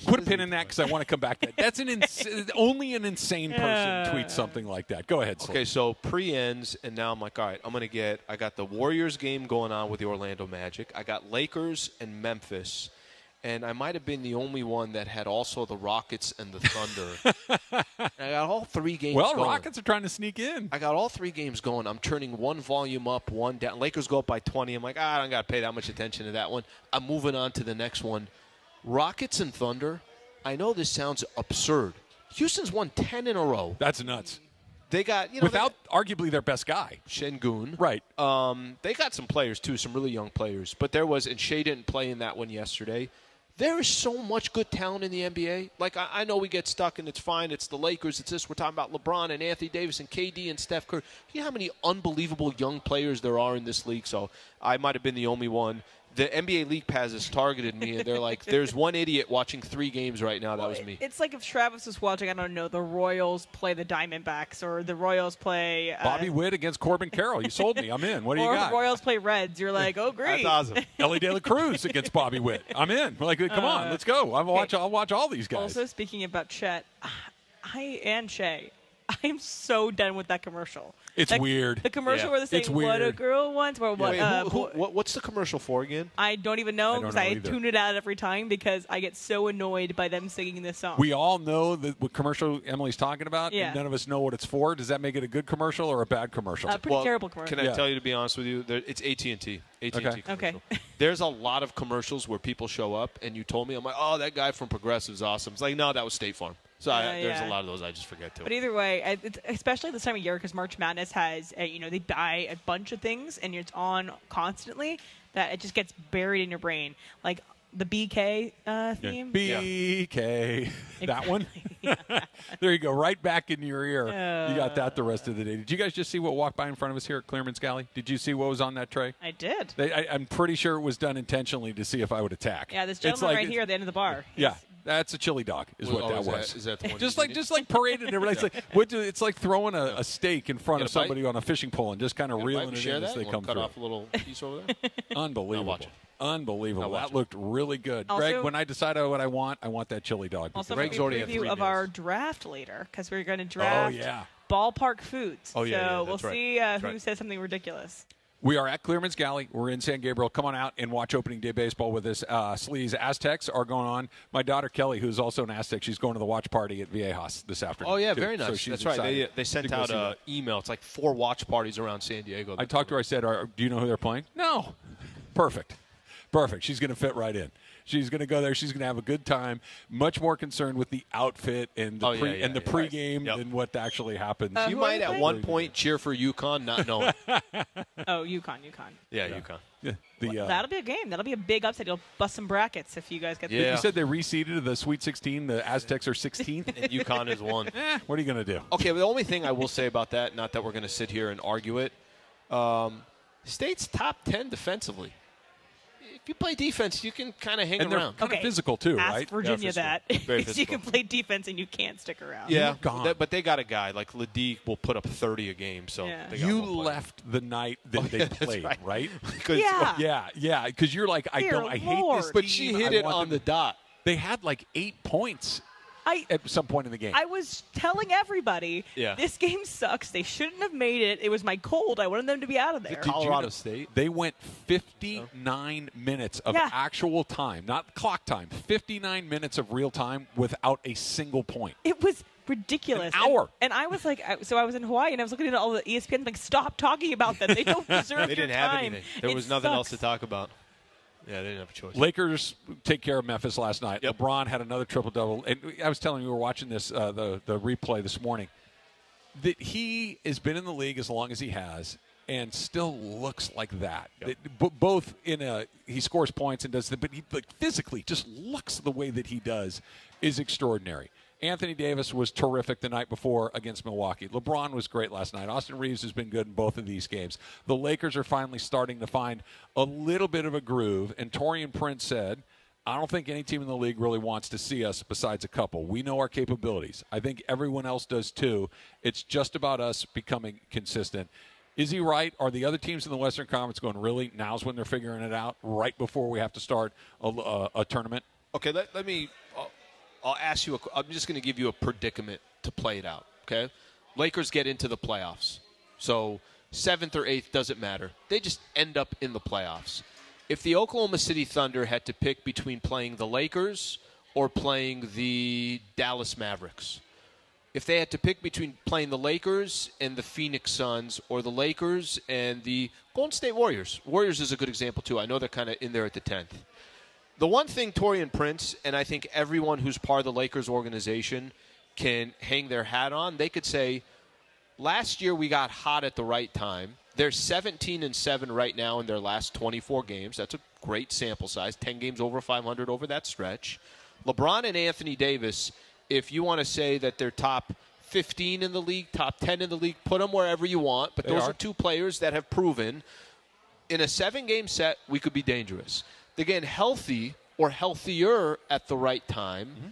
put a pin in that because I want to come back. to that. That's an ins- only an insane person Yeah. tweets something like that. Go ahead. Slee. Okay, so pre ends, and now I'm like, all right, I'm gonna get. I got the Warriors game going on with the Orlando Magic. I got Lakers and Memphis, and I might have been the only one that had also the Rockets and the Thunder. and I got all three games. Well, going. Rockets are trying to sneak in. I got all three games going. I'm turning one volume up, one down. Lakers go up by 20. I'm like, ah, I don't got to pay that much attention to that one. I'm moving on to the next one. Rockets and Thunder. I know this sounds absurd. Houston's won 10 in a row. That's nuts. They got, you know, Without arguably their best guy. Sengun. Right. Um, they got some players too, some really young players. But there was, and Shai didn't play in that one yesterday. There is so much good talent in the NBA. Like I, I know we get stuck, and it's fine. It's the Lakers. It's this. We're talking about LeBron and Anthony Davis and KD and Steph Curry. You know how many unbelievable young players there are in this league. So I might have been the only one. The NBA League Pass has targeted me, and they're like, "There's one idiot watching three games right now." That was me. It's like if Travis was watching, I don't know, the Royals play the Diamondbacks or the Royals play uh, Bobby Witt against Corbin Carroll. You sold me. I'm in. What do you or got? Royals play Reds. You're like, oh great. Elly De La Cruz against Bobby Witt. I'm in. Like, come on, Uh, let's go. I'll watch. I'll watch all these guys. Also, speaking about Chet, I and Shai, I am so done with that commercial. It's That- weird. The commercial Yeah. where they say It's "What a girl wants," or what? Wait, uh, who- who- what, what's the commercial for again? I don't even know don't because know I, tune it out every time because I get so annoyed by them singing this song. we all know that what commercial Emily's talking about, Yeah. and none of us know what it's for. Does that make it a good commercial or a bad commercial? Uh, pretty terrible commercial. Can I Yeah. tell you to be honest with you? There, it's AT and T. AT and Okay. T. Okay. There's a lot of commercials where people show up, and you told me, I'm like, oh, that guy from Progressive's awesome. It's like, no, that was State Farm. So I, Yeah, there's yeah. a lot of those I just forget to. But either way, I- it's, especially this time of year, because March Madness has, uh, you know, they buy a bunch of things and it's on constantly, that it just gets buried in your brain. Like the BK uh, theme. BK. That one? there you go. Right back in your ear. you got that the rest of the day. Did you guys just see what walked by in front of us here at Clearman's Galley? Did you see what was on that tray? I did. They, I, I'm pretty sure it was done intentionally to see if I would attack. Yeah, this gentleman like- right here at the end of the bar. Yeah, that's a chili dog, is Well, what oh, that is that- was. is that the one just like just like paraded and everything. It's like what do, it's like throwing a, a steak in front of a bite? somebody on a fishing pole and just kind of reeling bite? it in that? as they come wanna cut through. off a little piece over there. Unbelievable. watch it. Unbelievable. Watch That it. looked really good. Also- Greg, when I decide what I want, I want that chili dog. Also, Greg's for already a had preview of our draft later, because we're going to draft Oh, yeah. ballpark foods. Oh, yeah, So yeah, we'll right. see uh, who right. says something ridiculous. We are at Clearman's Galley. We're in San Gabriel. Come on out and watch opening day baseball with us. Uh, Sleaze Aztecs are going on. My daughter Kelly, who's also an Aztec, she's going to the watch party at Viejas this afternoon. Oh yeah, too. very So nice. she's That's right. They, they sent out an email. It's like four watch parties around San Diego. I talked to her. I said, are, "Do you know who they're playing?" No. Perfect. Perfect. She's going to fit right in. She's going to go there. She's going to have a good time. Much more concerned with the outfit and the Oh, pre yeah, and the yeah. pregame than what actually happens. you might at one point cheer for UConn, not knowing. Oh, UConn, UConn. yeah, UConn. Yeah, the, uh, That'll be a game. That'll be a big upset. You'll bust some brackets if you guys get. Yeah. You said they reseeded to the Sweet 16. The Aztecs are 16th. and UConn is one. What are you going to do? Okay, the only thing I will say about that, not that we're going to sit here and argue it, um, State's top 10 defensively. If you play defense, you can kind of hang And around. kinda physical, too, Ask right? Virginia that. Very 'Cause you can play defense and you can't stick around. Yeah, You're gone. that- but they got a guy like Ladique will put up 30 a game. So Yeah. they got You left the night that Oh, they yeah, played, right. right? 'Cause- Yeah. yeah, yeah. Because you're like, I Dear don't, I hate this. But she hit I it on them- the dot. They had like eight points I at some point in the game. I was telling everybody, Yeah. this game sucks. They shouldn't have made it. It was my cold. I wanted them to be out of there. Did you Colorado know- State. They went 59 minutes of Yeah. actual time, not clock time. 59 minutes of real time without a single point. It was ridiculous. An hour. And, and I was like, I, so I was in Hawaii and I was looking at all the ESPN, like, stop talking about them. They don't deserve They your didn't have anything. There It was nothing else to talk about. Yeah, they didn't have a choice. Lakers take care of Memphis last night. Yep. LeBron had another triple double, and I was telling you we were watching this uh, the the replay this morning that he has been in the league as long as he has and still looks like that. That b- both in a he scores points and does the, but he like physically just looks the way that he does is extraordinary. Anthony Davis was terrific the night before against Milwaukee. LeBron was great last night. Austin Reaves has been good in both of these games. The Lakers are finally starting to find a little bit of a groove, and Taurean Prince said, I don't think any team in the league really wants to see us besides a couple. We know our capabilities. I think everyone else does too. It's just about us becoming consistent. Is he right? Are the other teams in the Western Conference going, really? Now's when they're figuring it out, right before we have to start a, a, a tournament? Okay, let, let me. I'll, ask you. I'm just going to give you a predicament to play it out. Okay, Lakers get into the playoffs, so seventh or eighth doesn't matter. They just end up in the playoffs. If the Oklahoma City Thunder had to pick between playing the Lakers or playing the Dallas Mavericks, if they had to pick between playing the Lakers and the Phoenix Suns or the Lakers and the Golden State Warriors, Warriors is a good example too. I know they're kind of in there at the tenth. The one thing Taurean Prince and I think everyone who's part of the Lakers organization can hang their hat on, they could say, last year we got hot at the right time. They're 17 and 7 right now in their last 24 games. That's a great sample size. 10 games over 500 over that stretch. LeBron and Anthony Davis, if you want to say that they're top 15 in the league, top 10 in the league, put them wherever you want. But They those are. are two players that have proven in a seven game set, we could be dangerous. Again, healthy or healthier at the right time. Mm-hmm.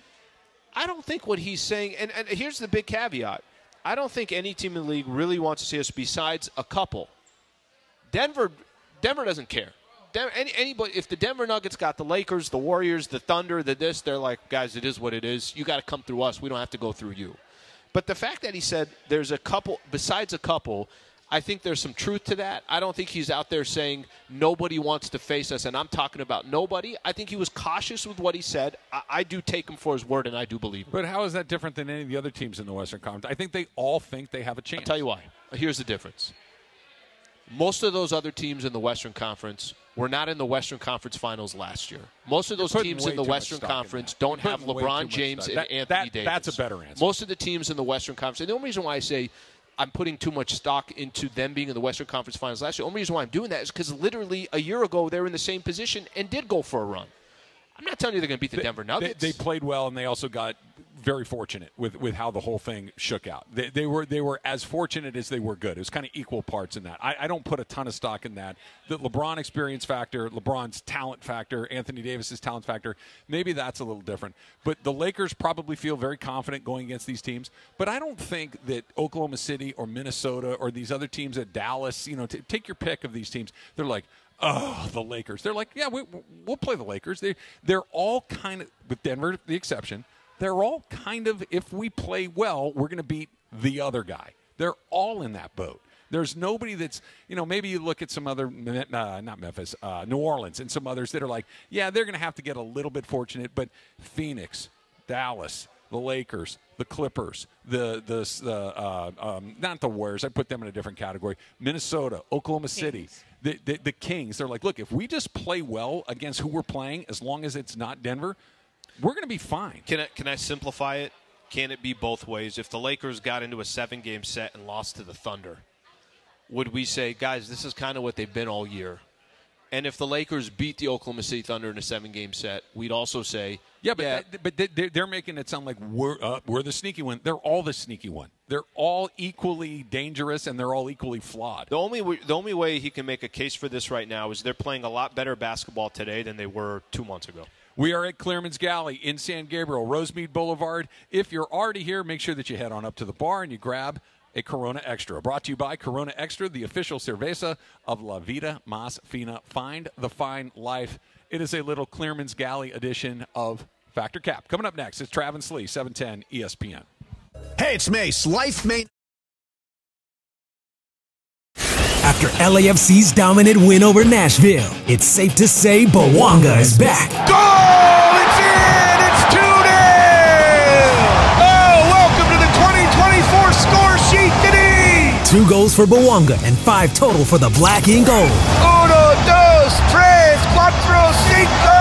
I don't think what he's saying, and, and here's the big caveat I don't think any team in the league really wants to see us besides a couple. Denver, Denver doesn't care. Any, anybody, if the Denver Nuggets got the Lakers, the Warriors, the Thunder, the this, they're like, guys, it is what it is. You got to come through us. We don't have to go through you. But the fact that he said there's a couple, besides a couple, I think there's some truth to that. I don't think he's out there saying nobody wants to face us, and I'm talking about nobody. I think he was cautious with what he said. I, I do take him for his word, and I do believe him. But how is that different than any of the other teams in the Western Conference? I think they all think they have a chance. I'll tell you why. Here's the difference. Most of those other teams in the Western Conference were not in the Western Conference Finals last year. Most of those teams in the Western Conference don't have putting way too LeBron James stock. and That- Anthony that- Davis. that's a better answer. Most of the teams in the Western Conference, and the only reason why I say I'm putting too much stock into them being in the Western Conference Finals last year, the only reason why I'm doing that is because literally a year ago they were in the same position and did go for a run. I'm not telling you they're going to beat the Denver They, Nuggets. they played well, and they also got very fortunate with, with how the whole thing shook out. They, they were they were as fortunate as they were good. It was kind of equal parts in that. I, I don't put a ton of stock in that. The LeBron experience factor, LeBron's talent factor, Anthony Davis's talent factor, maybe that's a little different. But the Lakers probably feel very confident going against these teams. But I don't think that Oklahoma City or Minnesota or these other teams at Dallas, you know, t- take your pick of these teams. They're like, oh, the Lakers. They're like, yeah, we, we'll play the Lakers. They, they're all kind of, with Denver the exception, they're all kind of, if we play well, we're going to beat the other guy. They're all in that boat. There's nobody that's, you know, maybe you look at some other, uh, not Memphis, uh, New Orleans, and some others that are like, yeah, they're going to have to get a little bit fortunate, but Phoenix, Dallas, the Lakers, the Clippers, the the the uh, um, not the Warriors. I put them in a different category. Minnesota, Oklahoma City, the, the the Kings. They're like, look, if we just play well against who we're playing, as long as it's not Denver, we're going to be fine. Can I, can I simplify it? Can it be both ways? If the Lakers got into a seven game set and lost to the Thunder, would we say, guys, this is kind of what they've been all year? And if the Lakers beat the Oklahoma City Thunder in a seven game set, we'd also say, Yeah, but that- but they- they're making it sound like we're uh, we're the sneaky one. They're all the sneaky one. They're all equally dangerous and they're all equally flawed. The only w- the only way he can make a case for this right now is they're playing a lot better basketball today than they were two months ago. We are at Clearman's Galley in San Gabriel, Rosemead Boulevard. If you're already here, make sure that you head on up to the bar and you grab a Corona Extra. Brought to you by Corona Extra, the official cerveza of La Vida Más Fina. Find the fine life. It is a little Clearman's Galley edition of Factor Cap. Coming up next, it's Travis Lee, E 710 ESPN. Hey, it's Mace. Life may. After LAFC's dominant win over Nashville, it's safe to say Bouanga is back. Two goals for Bouanga and five total for the black and gold. Uno, dos, tres, cuatro, cinco!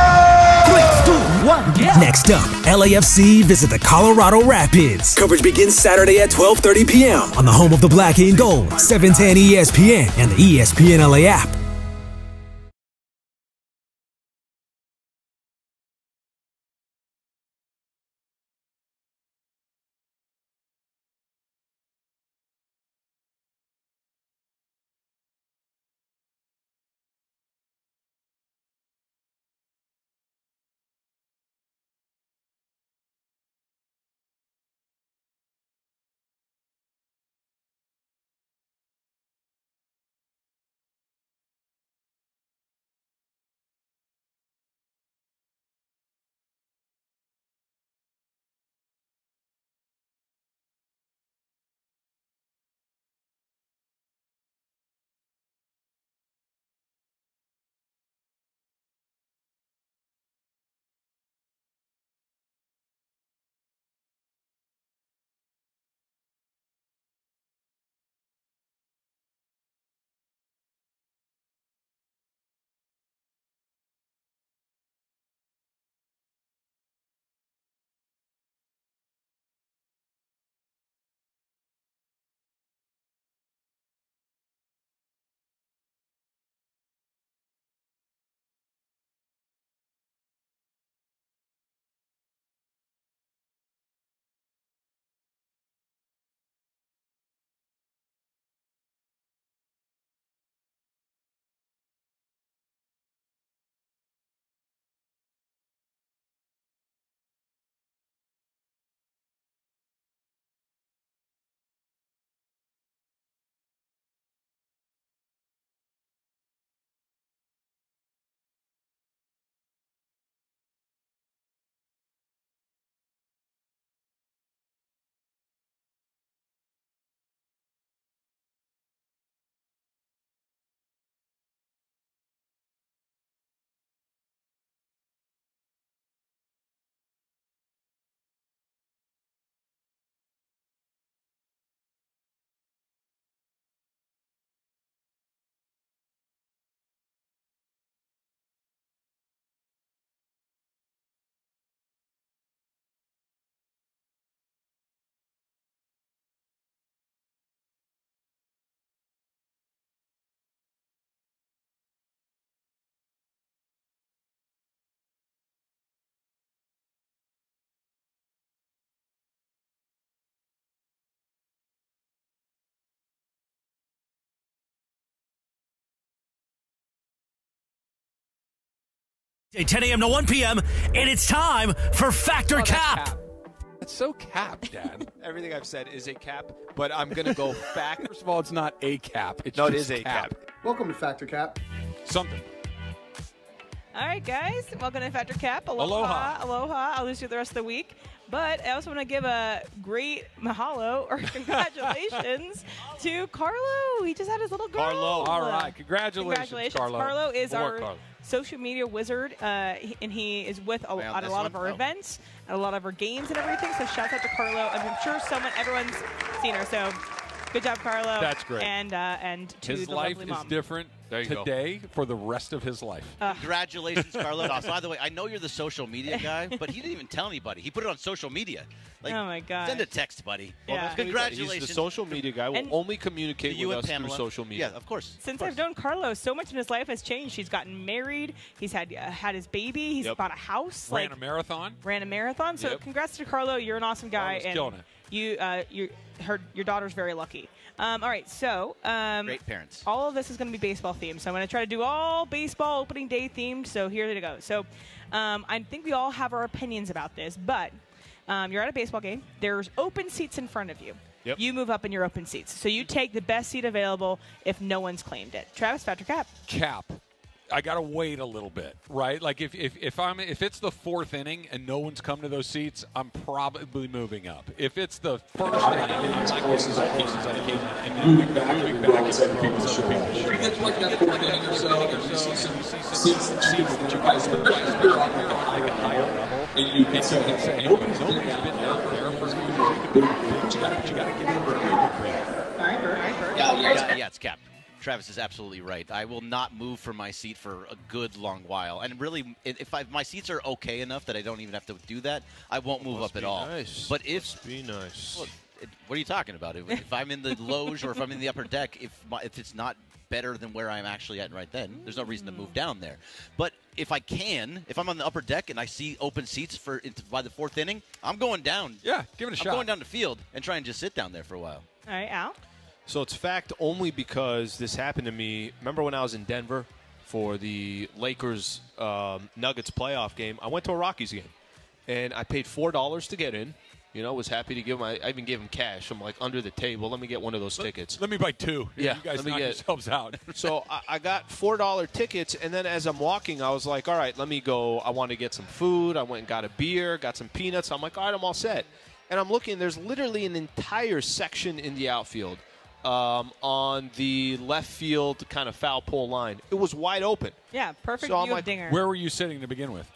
Three, two, one. Next up, LAFC visit the Colorado Rapids. Coverage begins Saturday at 12:30 p.m. on the home of the Black and Gold, 710 ESPN and the ESPN LA app. 10 a.m. to 1 p.m. and it's time for Factor Oh, that's Cap. cap. That's so cap, Dad. Everything I've said is a cap, but I'm going to go back. First of all, it's not a cap. It's no, it just is a cap. Welcome to Factor Cap. Something. All right, guys. Welcome to Factor Cap. Aloha. Aloha. Aloha. I'll lose you the rest of the week. But I also want to give a great mahalo or congratulations to Carlo. He just had his little girl. Carlo. All right. Congratulations, Congratulations. Carlo. is More our Carlo. Social media wizard, uh, and he is with a, at a lot one? of our Oh. events, at a lot of our games and everything. So shout out to Carlo. I'm sure someone, everyone's seen her. So good job, Carlo. That's great. And uh, and to His the life lovely is mom. different There you go. today for the rest of his life. Congratulations, Carlos. By the way, I know you're the social media guy, but he didn't even tell anybody. He put it on social media. Like, Oh, my God. Send a text, buddy. Well, Yeah. that's He's Congratulations. the social media guy. Will And- only communicate To you with and us Pamela. through social media. Yeah, of course. Since I've known Carlos, so much in his life has changed. He's gotten married. He's had uh, had his baby. He's Yep. bought a house. Ran like a marathon. ran a marathon. So Yep. congrats to Carlo. You're an awesome guy, Carlo's and killing it. you uh, you her your daughter's very lucky. Um, all right, so um, Great parents. all of this is going to be baseball themed. So I'm going to try to do all baseball opening day themed. So here to go. So um, I think we all have our opinions about this, but um, you're at a baseball game. There's open seats in front of you. Yep. You move up in your open seats. So you take the best seat available if no one's claimed it. Travis, Patrick Cap. Cap. I gotta wait a little bit, right? Like if, if, if I'm if it's the fourth inning and no one's come to those seats, I'm probably moving up. If it's the first inning, and I'm not getting those pieces I came and then moving back, moving back, and then moving some other people. It's like that fourth inning or so, and you see some seats that you guys are like a higher level, and you can say, say, nobody's nobody's been there for there for but you gotta, you gotta get over it. Yeah, yeah, yeah, it's Cap. Travis is absolutely right. I will not move from my seat for a good long while. And really, if I, my seats are okay enough that I don't even have to do that, I won't move Must up at all. nice. But if Must be nice. Well, it, what are you talking about? If, if I'm in the loge or if I'm in the upper deck, if my, if it's not better than where I'm actually at right then, there's no reason to move down there. But if I can, if I'm on the upper deck and I see open seats for by the fourth inning, I'm going down. Yeah, give it a I'm shot. I'm going down the field and try and just sit down there for a while. All right, Al. So it's fact only because this happened to me. Remember when I was in Denver for the Lakers um, Nuggets playoff game? I went to a Rockies game, and I paid four dollars to get in. You know, was happy to give him. I I even gave him cash. I'm like under the table. Let me get one of those tickets. Let me buy two. Yeah, you guys let me knock get- yourselves out. so I, I got four dollar tickets, and then as I'm walking, I was like, "All right, let me go. I want to get some food. I went and got a beer, got some peanuts. I'm like, all right, I'm all set." And I'm looking. There's literally an entire section in the outfield um, on the left field kind of foul pole line. It was wide open. Yeah, perfect So I'm view like, of Dinger. Where were you sitting to begin with?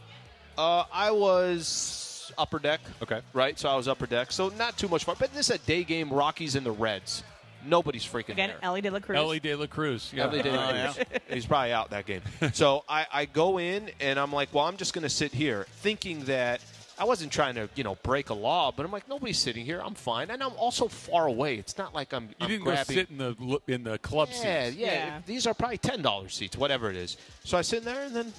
Uh, I was upper deck. Okay. Right, so I was upper deck. So not too much fun. But this is a day game. Rockies and the Reds. Nobody's freaking Again, there. Elly De La Cruz. Elly De La Cruz. Yeah. Elly De La Oh, Cruz. He's probably out that game. so I, I go in and I'm like, well, I'm just going to sit here, thinking that I wasn't trying to, you know, break a law, but I'm like, nobody's sitting here. I'm fine, and I'm also far away. It's not like I'm. You I'm didn't grabbing. go sit in the in the club Yeah, seats. yeah, Yeah. These are probably ten dollars seats, whatever it is. So I sit in there, and then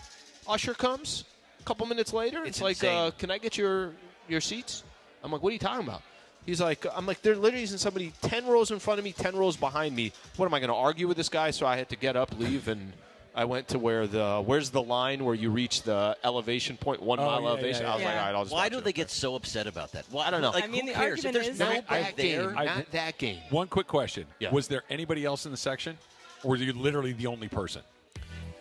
Usher comes. A couple minutes later, it's, It's like, uh, "Can I get your your seats?" I'm like, "What are you talking about?" He's like, "I'm like, there literally isn't somebody ten rows in front of me, ten rows behind me. What am I going to argue with this guy?" So I had to get up, leave, and I went to where the where's the line where you reach the elevation point, one Oh, mile yeah, elevation. yeah, I was yeah. like, "All right, I'll just Why watch do it." they get so upset about that? Well, I don't know. Like, I mean, who the cares? If argument there's is- no Not back that there, game, not that game. One quick question: Yeah. Was there anybody else in the section, or were you literally the only person?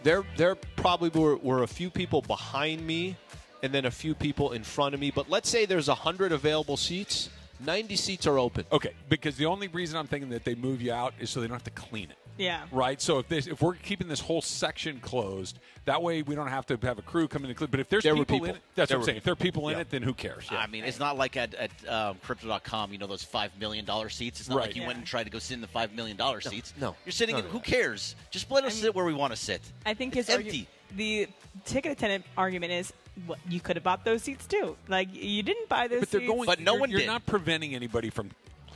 There, there probably were, were a few people behind me, and then a few people in front of me. But let's say there's hundred available seats. Ninety seats are open. Okay, because the only reason I'm thinking that they move you out is so they don't have to clean it. Yeah. Right. So if this, if we're keeping this whole section closed, that way we don't have to have a crew come in and clean. But if there's There people, people. in it, that's There what I'm were saying. If there are people in Yeah. it, then who cares? Yeah. I mean, it's not like at, at um, Crypto.com, you know, those $5 million seats. It's not Right. like you Yeah. went and tried to go sit in the $5 million seats. no. You're sitting No, in, who cares? Just let us sit where we want to sit. I think it's his empty. argu- the ticket attendant argument is well, you could have bought those seats too. Like you didn't buy those but they're seats. going. But no you're, one You're did. not preventing anybody from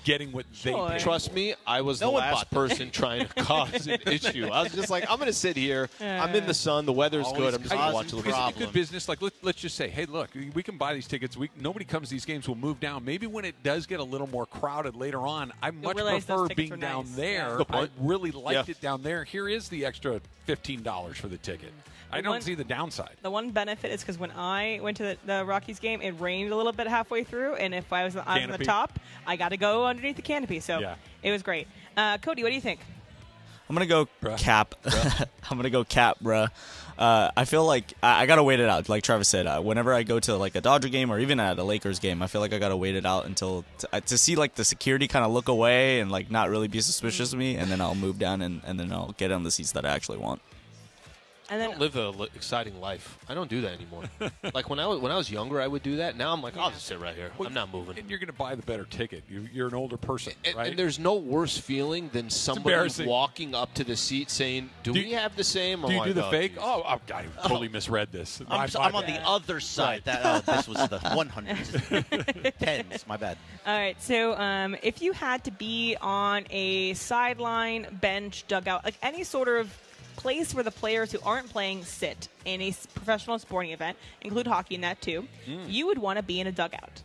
getting what Sure. they paid. Trust me, I was No the one last person trying to cause an issue. I was just like, I'm going to sit here. I'm in the sun. The weather's Always good. I'm just going to causing watch a little Because bit. it's a good business. Like let, let's just say, hey, look, we can buy these tickets. We nobody comes to these games. We'll move down. Maybe when it does get a little more crowded later on, I much realize those prefer being were down nice. there. Yeah. I really liked Yeah. it down there. Here is the extra fifteen dollars for the ticket. I don't one- see the downside. The one benefit is because when I went to the, the Rockies game, it rained a little bit halfway through, and if I was, on the top, I got to go underneath the canopy. So Yeah. it was great. Uh, Cody, what do you think? I'm gonna go cap. I'm gonna go cap, bruh. Uh, I feel like I, I, gotta wait it out. Like Travis said, uh, whenever I go to like a Dodger game or even at a Lakers game, I feel like I gotta wait it out until t- uh, to see like the security kind of look away and like not really be suspicious of me, and then I'll move down and, and then I'll get on the seats that I actually want. And then I don't live an li- exciting life. I don't do that anymore. like when I was when I was younger, I would do that. Now I'm like, I'll just sit right here. I'm not moving. And you're going to buy the better ticket. You, you're an older person, And, right? and there's no worse feeling than somebody walking up to the seat saying, "Do, Do- we have the same?" Do I'm you like, do the "Oh, fake? geez." Oh, oh, I totally misread this. I'm, My- so- my I'm on the other side. That oh, this was the 100s, tens. My bad. All right. So, um, if you had to be on a sideline, bench, dugout, like any sort of place where the players who aren't playing sit in a professional sporting event, include hockey in that too, Mm. you would want to be in a dugout.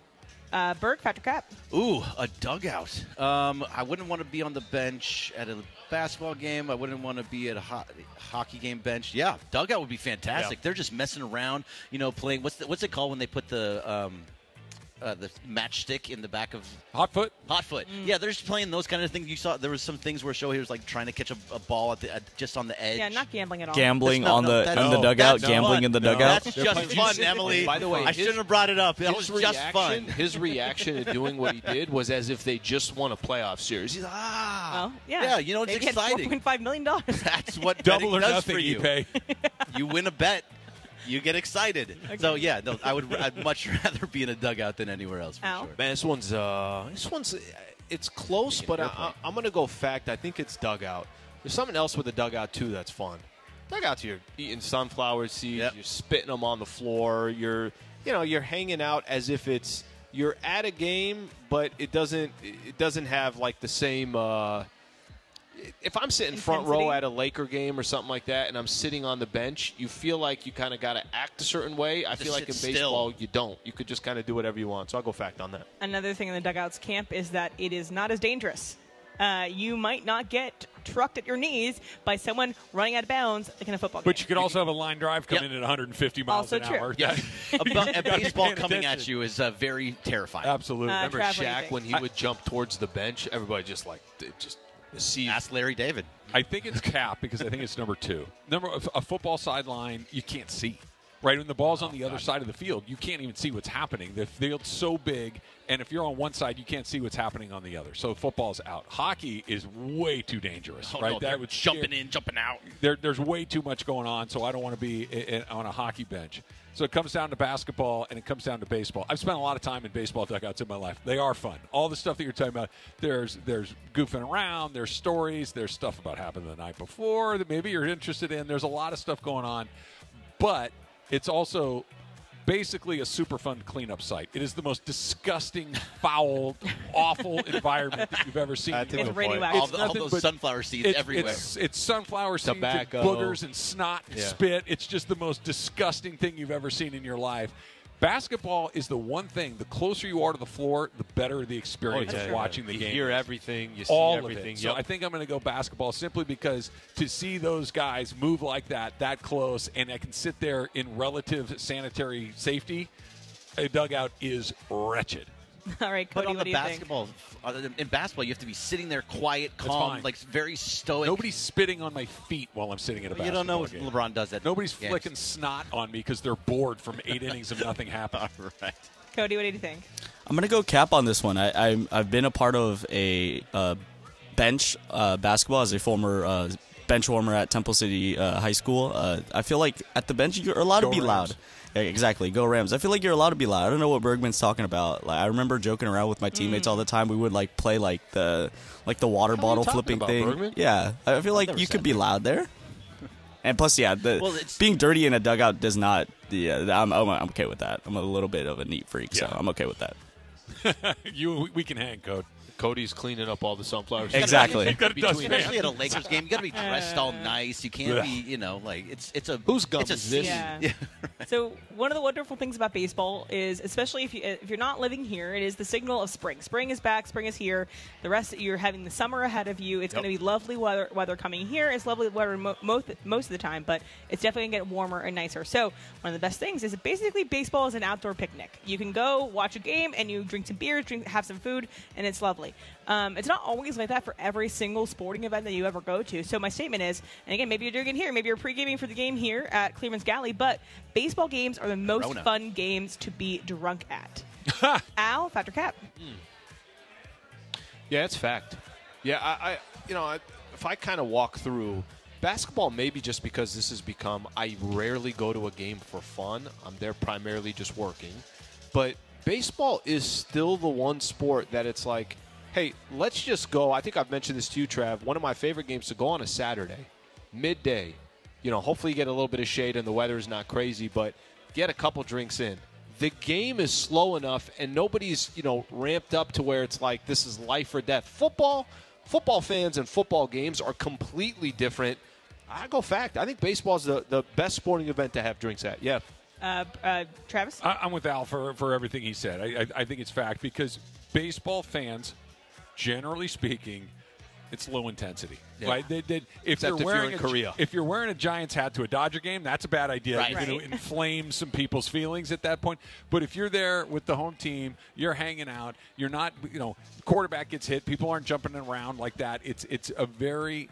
Uh, Berg, Factor Cap. Ooh, a dugout. Um, I wouldn't want to be on the bench at a basketball game. I wouldn't want to be at a ho- hockey game bench. Yeah, dugout would be fantastic. Yeah. They're just messing around, you know, playing. What's the, what's it called when they put the um, uh, the matchstick in the back of hot foot? Hot foot. Mm. Yeah, they're just playing those kind of things. You saw there was some things where Shohei was like trying to catch a, a ball at the at, just on the edge. Yeah, not gambling at all. Gambling That's not- on no, the that's- in the dugout, that's gambling fun. in the No, dugout. That's just fun, Emily. By the way, I his- shouldn't have brought it up. That was his just fun. His reaction to doing what he did was as if they just won a playoff series. He's like, ah, Oh, yeah. Yeah, you know, it's They get exciting. $4.5 million. That's what Double betting or does nothing, for you. pay. you win a bet, you get excited. So yeah, no, I would. I'd much rather be in a dugout than anywhere else. For Al? sure. Man, this one's uh, this one's it's close, but I, I, I'm gonna go fact. I think it's dugout. There's something else with the dugout too that's fun. Dugouts, you're eating sunflower seeds, Yep. you're spitting them on the floor, you're you know you're hanging out as if it's you're at a game, but it doesn't it doesn't have like the same. Uh, if I'm sitting front row at a Laker game or something like that, and I'm sitting on the bench, you feel like you kind of got to act a certain way. I Just feel like in baseball, still. you don't. You could just kind of do whatever you want. So I'll go fact on that. Another thing in the dugouts camp is that it is not as dangerous. Uh, you might not get trucked at your knees by someone running out of bounds like in a football game. But you could also have a line drive come Yep. in at 150 miles Also an true. hour. Yeah, a, a baseball paying coming at you is uh, very terrifying. Absolutely. Uh, Remember Trav, what do you Shaq think? when he would jump towards the bench? Everybody just like it just see. Ask Larry David. I think it's cap because I think it's number two. Number a football sideline, you can't see. Right when the ball's on oh, the other side of the field, you can't even see what's happening. The field's so big, and if you're on one side, you can't see what's happening on the other. So football's out. Hockey is way too dangerous. Oh, right, no, they're would jumping scare- in, jumping out. there, there's way too much going on, so I don't want to be i- i- on a hockey bench. So it comes down to basketball and it comes down to baseball. I've spent a lot of time in baseball dugouts in my life. They are fun. All the stuff that you're talking about, there's there's goofing around, there's stories, there's stuff about happened the night before that maybe you're interested in. There's a lot of stuff going on, but it's also basically a super fun cleanup site. It is the most disgusting, foul, awful environment that you've ever seen. That's a It's good really point. wacky. All, It's the, all nothing those but- sunflower seeds it's, everywhere. It's, it's sunflower seeds, and Tobacco. boogers, and snot, and Yeah. spit. It's just the most disgusting thing you've ever seen in your life. Basketball is the one thing. The closer you are to the floor, the better the experience yeah, of yeah. watching the you game. hear everything, you see all everything. of it. So I think I'm going to go basketball simply because to see those guys move like that, that close, and I can sit there in relative sanitary safety, a dugout is wretched. All right, but Cody, on what the do you think? basketball, uh, in basketball, you have to be sitting there quiet, calm, like very stoic. Nobody's spitting on my feet while I'm sitting at a You basketball don't know if game. LeBron does that. Nobody's Games. flicking snot on me because they're bored from eight innings of nothing happening. All right. Cody, what do you think? I'm gonna go cap on this one. I, I I've been a part of a uh, bench uh, basketball as a former uh, bench warmer at Temple City uh, High School. Uh, I feel like at the bench you're allowed Go to be Rams. loud. Yeah, exactly, go Rams. I feel like you're allowed to be loud. I don't know what Bergman's talking about. Like I remember joking around with my teammates all the mm. time. We would like play like the like the water How bottle flipping about, thing. Bergman? Yeah, I feel like you could be that. loud there. And plus, yeah, the Well, it's- being dirty in a dugout does not. Yeah, I'm, I'm I'm okay with that. I'm a little bit of a neat freak, so I'm okay with that. you, we can hang code. Cody's cleaning up all the sunflowers. Exactly. Got a dust Especially at a Lakers game, you got to be dressed all nice. You can't Ugh. be, you know, like it's it's a Whose gum it's a is this? scene. Yeah. So one of the wonderful things about baseball is, especially if you if you're not living here, it is the signal of spring. Spring is back. Spring is here. The rest you're having the summer ahead of you. It's going to be lovely weather. Weather coming here. It's lovely weather mo- most most of the time, but it's definitely going to get warmer and nicer. So one of the best things is basically baseball is an outdoor picnic. You can go watch a game and you drink some beers, drink have some food, and it's lovely. Lovely. Um, it's not always like that for every single sporting event that you ever go to. So my statement is, and again, maybe you're doing it here, maybe you're pre-gaming for the game here at Clearman's Galley, but baseball games are the most Corona. fun games to be drunk at. Al, Factor Cap. Yeah, it's fact. Yeah, I, I you know, I, if I kind of walk through basketball, maybe just because this has become, I rarely go to a game for fun. I'm there primarily just working. But baseball is still the one sport that it's like, hey, let's just go. I think I've mentioned this to you, Trav. One of my favorite games to go on a Saturday, midday. You know, hopefully you get a little bit of shade and the weather is not crazy, but get a couple drinks in. The game is slow enough and nobody's, you know, ramped up to where it's like this is life or death. Football, football fans and football games are completely different. I go fact. I think baseball is the, the best sporting event to have drinks at. Yeah. Uh, uh, Travis? I, I'm with Al for, for everything he said. I, I, I think it's fact because baseball fans, generally speaking, it's low intensity. Yeah. Right? They, they, if Except you're if you're wearing in a, Korea. if you're wearing a Giants hat to a Dodger game, that's a bad idea. Right. You're going to inflame some people's feelings at that point. But if you're there with the home team, you're hanging out. You're not, you know, quarterback gets hit. People aren't jumping around like that. It's it's a very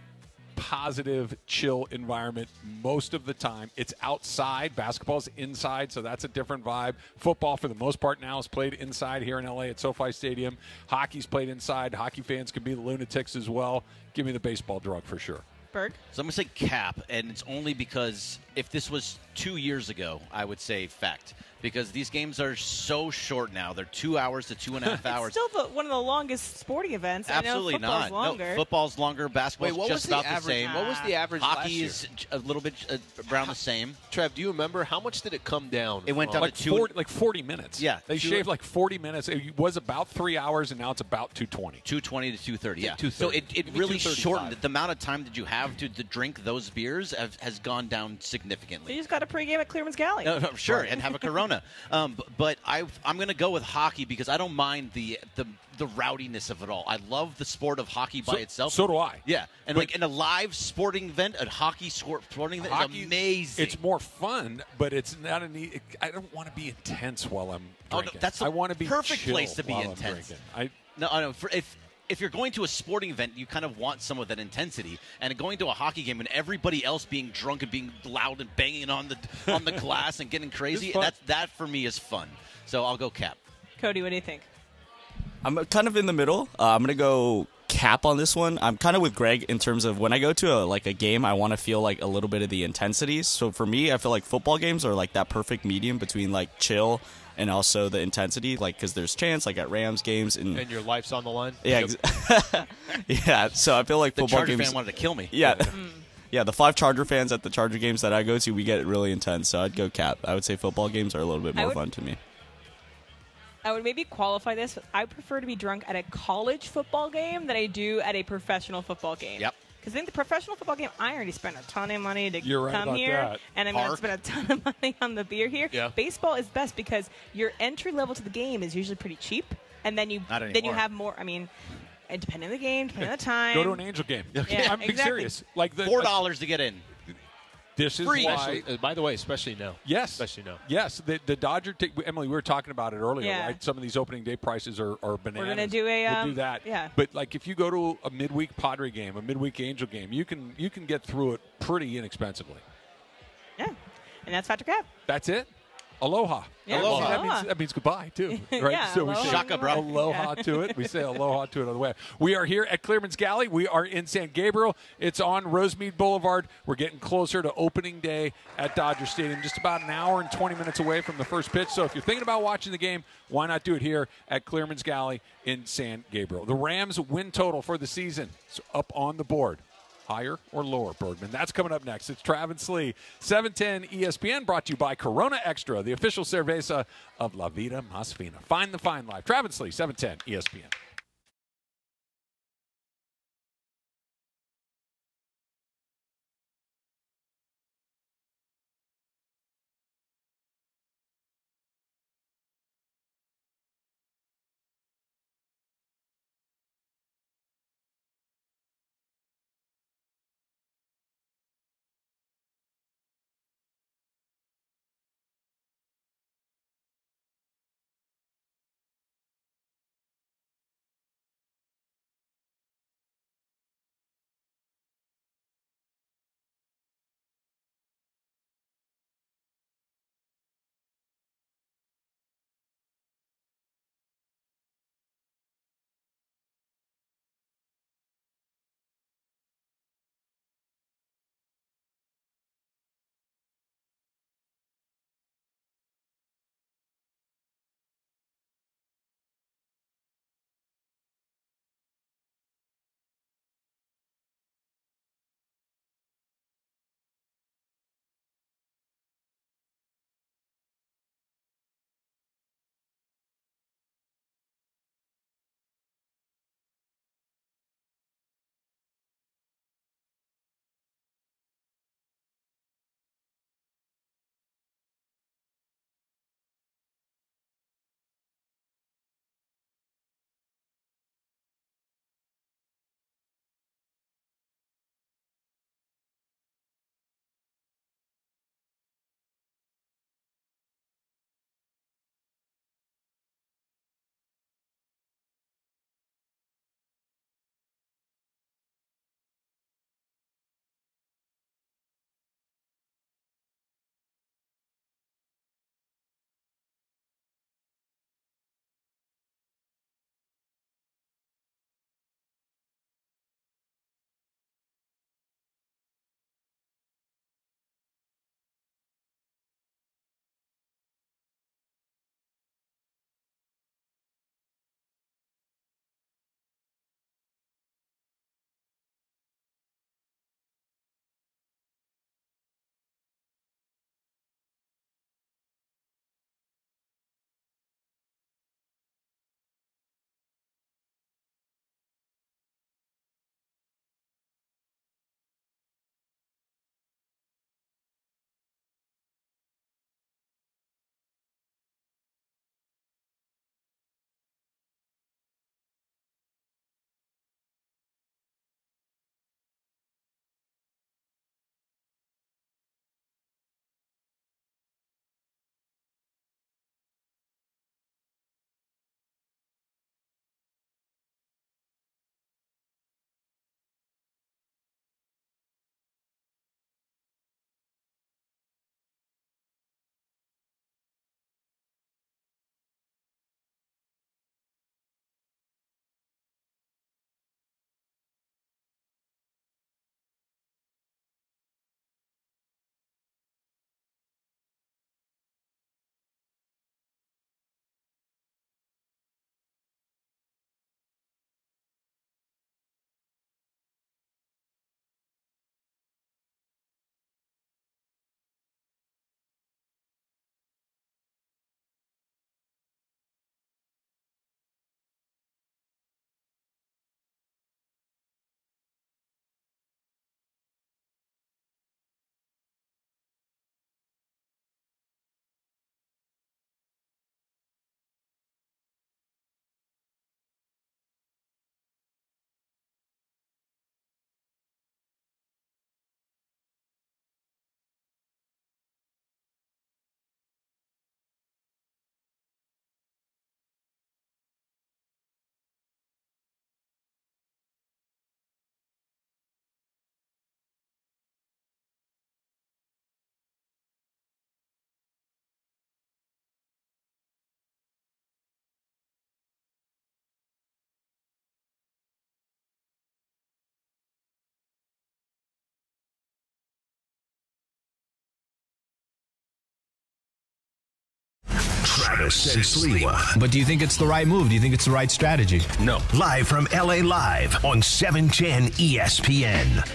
positive, chill environment most of the time. It's outside. Basketball's inside, so that's a different vibe. Football, for the most part, now is played inside here in LA at SoFi Stadium. Hockey's played inside. Hockey fans can be the lunatics as well. Give me the baseball drug for sure. Berg? So I'm going to say cap, and it's only because if this was two years ago, I would say fact. Because these games are so short now. They're two hours to two and a half hours. Still the, one of the longest sporting events. Absolutely I know football's not. Longer. No, football's longer. Basketball's Wait, what just was the average- the same. what was the average last Hockey year? is j- a little bit uh, around the same. Trev, do you remember how much did it come down? It went from? down like to two- 40, like 40 minutes. Yeah, They two- shaved like 40 minutes. It was about three hours, and now it's about 220. 220 to 230, yeah. Yeah, So it, it really shortened the amount of time that you have to, to drink those beers have, has gone down significantly. You just got a pregame at Clearman's Galley. No, no, sure, and have a Corona. Um, but I, I'm going to go with hockey because I don't mind the, the the rowdiness of it all. I love the sport of hockey by So- itself. so do I. Yeah, and But- like in a live sporting event, a hockey sport sporting event Hockey- is amazing. It's more fun, but it's not an. e- I don't want to be intense while I'm Oh, no, drinking. that's I want to be perfect place to be intense. I, No, I know. For, if if you're going to a sporting event, you kind of want some of that intensity. And going to a hockey game and everybody else being drunk and being loud and banging on the on the glass and getting crazy, fun. that's that for me is fun. So I'll go cap. Cody, what do you think? I'm kind of in the middle. Uh, I'm gonna go cap on this one. I'm kind of with Greg in terms of when I go to a, like a game, I want to feel like a little bit of the intensity. So for me, I feel like football games are like that perfect medium between like chill and also the intensity. Like because there's chance like at Rams games and, and your life's on the line. yeah, ex- yeah. So I feel like The football Charger games fan wanted to kill me. Yeah. Yeah, the five Charger fans at the Charger games that I go to, we get really intense. So I'd go cap. I would say football games are a little bit more would- fun to me. I would maybe qualify this. I prefer to be drunk at a college football game than I do at a professional football game. Yep. Because I think the professional football game, I already spent a ton of money to You're come about here, that. and I'm going to spend a ton of money on the beer here. Yeah. Baseball is best because your entry level to the game is usually pretty cheap, and then you then you have more. I mean, and depending on the game, depending on the time. go to an Angel game. Yeah, I'm being serious. Like the Four dollars to get in. This is Free. why. Uh, by the way, especially now. Yes, Especially now. Yes, the the Dodger. T- Emily, we were talking about it earlier, Yeah. right? Some of these opening day prices are, are bananas. We're gonna do a, We'll um, do that. yeah. But like, if you go to a midweek Padre game, a midweek Angel game, you can you can get through it pretty inexpensively. Yeah, and that's Factor Cap. That's it. Aloha. Yeah, Aloha. That means, that means goodbye too, right? Yeah, so we aloha say Shaka, bro. aloha to it. We say aloha to it on the way. We are here at Clearman's Galley. We are in San Gabriel. It's on Rosemead Boulevard. We're getting closer to opening day at Dodger Stadium, just about an hour and 20 minutes away from the first pitch. So if you're thinking about watching the game, why not do it here at Clearman's Galley in San Gabriel? The Rams win total for the season is up on the board. Higher or lower, Bergman? That's coming up next. It's Travis Lee, 710 ESPN, brought to you by Corona Extra, the official cerveza of La Vida Más Fina. Find the fine life. Travis Lee, 710 ESPN. Travis and Sliwa. But do you think it's the right move? Do you think it's the right strategy? No. Live from LA Live on E 710 ESPN.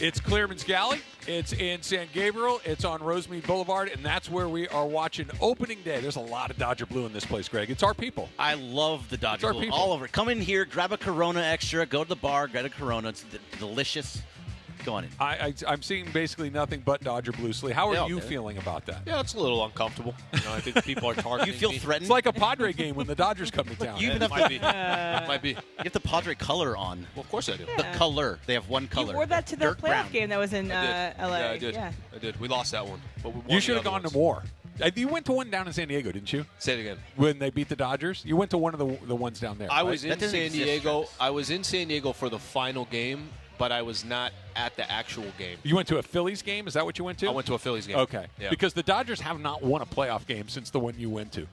It's Clearman's Galley. It's in San Gabriel. It's on Rosemead Boulevard, and that's where we are watching opening day. There's a lot of Dodger Blue in this place, Greg. It's our people. I love the It's Dodger our Blue. people. All over. Come in here, grab a Corona extra, go to the bar, get a Corona. It's d- delicious. Go on in. I, I, I'm seeing basically nothing but Dodger Blue. Slee, how are Yeah, you okay. feeling about that? Yeah, it's a little uncomfortable. You know, I think people are targeting. You feel me. threatened? It's like a Padre game when the Dodgers come to town. You even It have might be. It might be. You have the Padre color on. Well, of course I do. The color. They have one color. You wore that to the playoff brown. game that was in uh, LA. Yeah, I did. Yeah. I did. We lost that one. But we won You should have gone ones. to more. Uh, You went to one down in San Diego, didn't you? Say it again. When they beat the Dodgers, you went to one of the the ones down there. I right? was in San Diego. Travis. I was in San Diego for the final game, but I was not at the actual game. You went to a Phillies game. Is that what you went to? I went to a Phillies game. Okay. Yeah. Because the Dodgers have not won a playoff game since the one you went to.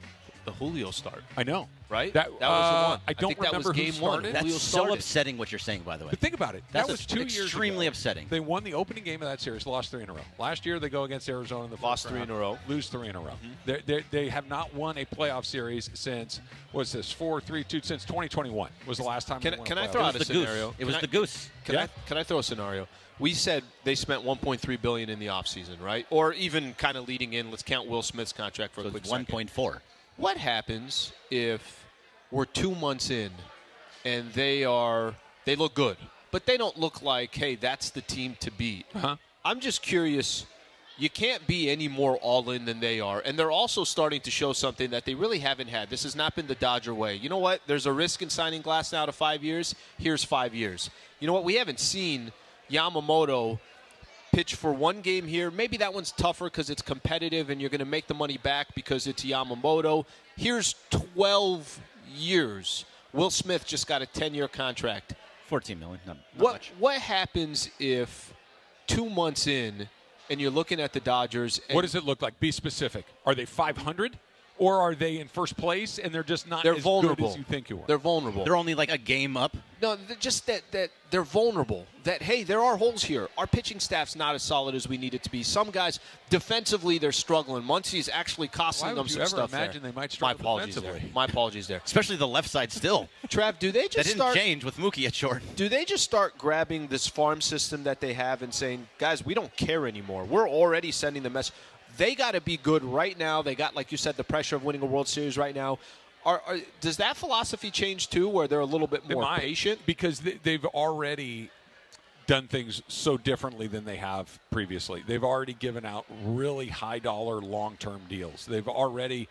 The Julio start, I know. right? That, was the uh, one. I don't think that was remember who game one. started. That's Julio so started. upsetting what you're saying, by the way. But think about it. That's that was a- two years extremely ago. upsetting. They won the opening game of that series, lost three in a row. Last year, they go against Arizona in the first Lost three round, in a row. lose three in a row. They're, they're, they have not won a playoff series since what's this four three two since 2021 was the last time. Can, they I- won can a I throw out a the goose. scenario? It was Can the I- goose. Can Yeah. I can I throw a scenario? We said they spent 1.3 billion in the offseason, right? Or even kind of leading in. Let's count Will Smith's contract for So a quick it's second. 1.4. What happens if we're two months in and they are they look good, but they don't look like hey that's the team to beat? Uh-huh. I'm just curious. You can't be any more all in than they are, and they're also starting to show something that they really haven't had. This has not been the Dodger way. You know what? There's a risk in signing Glasnow to five years. Here's five years. You know what? We haven't seen Yamamoto pitch for one game here. Maybe that one's tougher because it's competitive and you're going to make the money back because it's Yamamoto. Here's 12 years. Will Smith just got a 10 year contract. 14 million. Not, not What, much. what happens if two months in and you're looking at the Dodgers? And What does it look like? Be specific. Are they 500 or are they in first place and they're just not They're as vulnerable. good as you think you are? They're vulnerable. They're only like a game up. No, th- just that that they're vulnerable. That hey, there are holes here. Our pitching staff's not as solid as we need it to be. Some guys defensively they're struggling. Muncy's actually costing Why them would you some ever stuff imagine there. they might My struggle apologies defensively? there. My apologies there. Especially the left side still. Trav, do they That just didn't start? change with Mookie at short. Do they just start grabbing this farm system that they have and saying, guys, we don't care anymore. We're already sending the message. They got to be good right now. They got, like you said, the pressure of winning a World Series right now. Are, are, does that philosophy change too, where they're a little bit more might, patient? because they've already done things so differently than they have previously. They've already given out really high dollar long term deals. They've already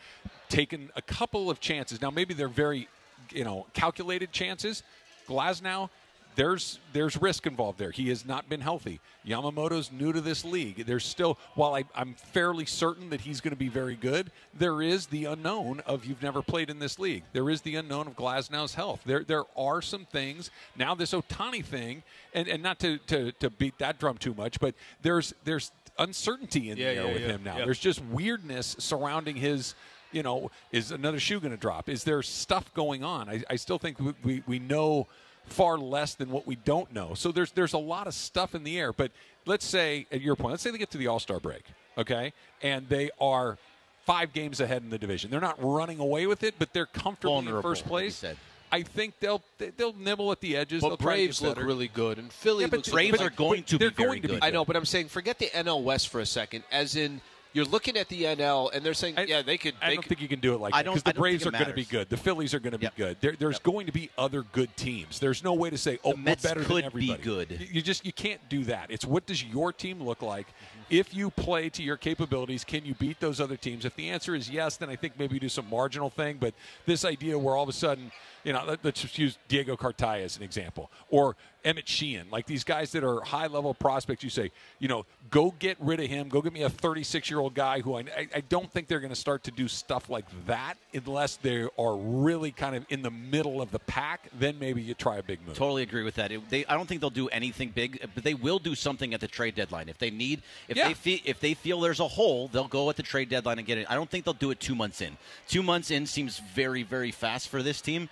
taken a couple of chances. Now maybe they're very, you know, calculated chances. Glasnow, there's there's risk involved there. He has not been healthy. Yamamoto's new to this league. There's still while I, I'm fairly certain that he's going to be very good, there is the unknown of you've never played in this league. There is the unknown of Glasnow's health. There there are some things now. This Ohtani thing, and, and not to, to, to beat that drum too much, but there's there's uncertainty in Yeah, the air yeah, with yeah, him now. There's just weirdness surrounding his you know, is another shoe going to drop? Is there stuff going on? I, I still think we, we, we know far less than what we don't know. So there's there's a lot of stuff in the air. But let's say, at your point, let's say they get to the All Star break, okay, and they are five games ahead in the division. They're not running away with it, but they're comfortably in Vulnerable, first place. said. I think they'll they'll nibble at the edges. But they'll Braves look really good, and Philly Yeah, but looks Braves like, are going to they're be very going to be good. I know, but I'm saying forget the NL West for a second. As in, you're looking at the NL, and they're saying, yeah, they could. I they don't could, think you can do it like I that because the I Braves are going to be good. The Phillies are going to be Yep. good. There, there's going to be other good teams. There's no way to say, oh, Mets we're better could than be good. You- You just you can't do that. It's what does your team look like? Mm-hmm. If you play to your capabilities, can you beat those other teams? If the answer is yes, then I think maybe you do some marginal thing. But this idea where all of a sudden, you know, let, us just use Diego Cartaya as an example, or Emmett Sheehan, like these guys that are high level prospects. You say, you know, go get rid of him. Go get me a 36 year old guy who I, I, don't think they're going to start to do stuff like that unless they are really kind of in the middle of the pack. Then maybe you try a big move. Totally agree with that. It, they, I don't think they'll do anything big, but they will do something at the trade deadline if they need. If Yeah. they fe- if they feel there's a hole, they'll go at the trade deadline and get it. I don't think they'll do it two months in. Two months in seems very very fast for this team.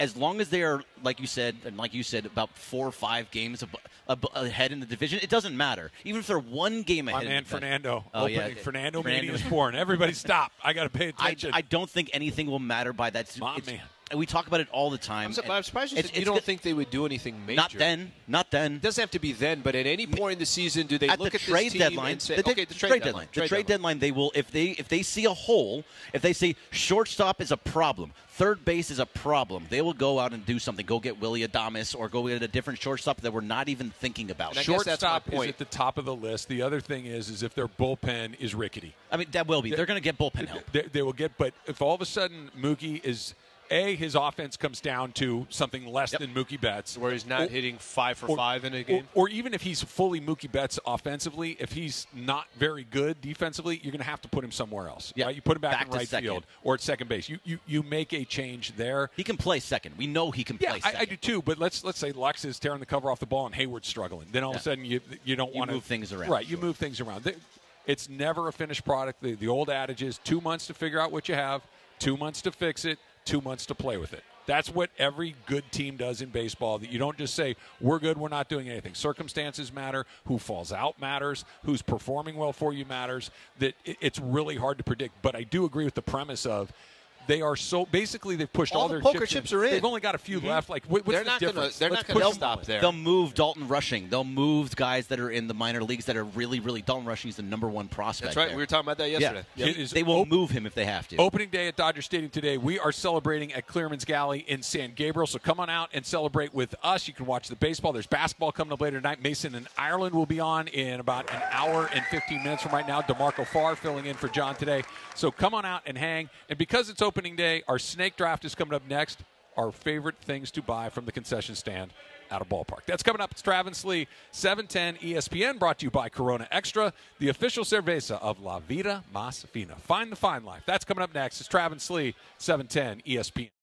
As long as they are, like you said, and like you said, about four or five games ab- ab- ahead in the division, it doesn't matter. Even if they're one game My ahead. man Fernando. Oh, opening yeah. Fernando, Fernando. Is born. Everybody stop. I got to pay I, attention. I don't think anything will matter by that. My man. And we talk about it all the time. I'm, su- I'm surprised you, it's- said you it's don't good- think they would do anything major. Not then. Not then. It doesn't have to be then, but at any point in the season, do they at look the at trade this team deadline, and say, the, okay, the trade, deadline, the trade deadline, they will if they if they see a hole, if they see shortstop is a problem, third base is a problem, they will go out and do something. Go get Willy Adames or go get a different shortstop that we're not even thinking about. And I guess that's my Shortstop is at the top of the list. The other thing is, is if their bullpen is rickety. I mean, that will be. They're going to get bullpen help. They, they will get, but if all of a sudden Mookie is a his offense comes down to something less than Mookie Betts, where he's not or- hitting five for or- five in a game. or, even if he's fully Mookie Betts offensively, if he's not very good defensively, you're going to have to put him somewhere else. Yeah. right? You put him back, Back in right second. field or at second base. You, you you make a change there. He can play second. We know he can Yeah, play I, second. I do too. But let's let's say Lux is tearing the cover off the ball and Heyward's struggling. Then all of a sudden you you don't want to move things around, Right, you move things around. They- It's never a finished product. The, the old adage is two months to figure out what you have, two months to fix it, two months to play with it. That's what every good team does in baseball. That you don't just say we're good, we're not doing anything. Circumstances matter. Who falls out matters. Who's performing well for you matters. That it's really hard to predict. But I do agree with the premise of they are so basically they've pushed all, All the their poker chips, chips are in. They've only got a few mm-hmm. left. Like what, what's They're the not gonna- difference? they're Let's not gonna stop there. They'll move Dalton Rushing. They'll move guys that are in the minor leagues that are really, really Dalton Rushing is the number one prospect. That's right. there. We were talking about that yesterday. Yeah. Is they will op- move him if they have to. Opening day at Dodger Stadium today. We are celebrating at Clearman's Galley in San Gabriel. So come on out and celebrate with us. You can watch the baseball. There's basketball coming up later tonight. Mason and Ireland will be on in about an hour and 15 minutes from right now. DeMarco Farr filling in for John today. So come on out and hang. And because it's opening day, our snake draft is coming up next. Our favorite things to buy from the concession stand at a ballpark. That's coming up. It's Travis Lee, 710 ESPN, brought to you by Corona Extra, the official cerveza of La Vida Más Fina. Find the fine life. That's coming up next. It's Travis Lee, 710 ESPN.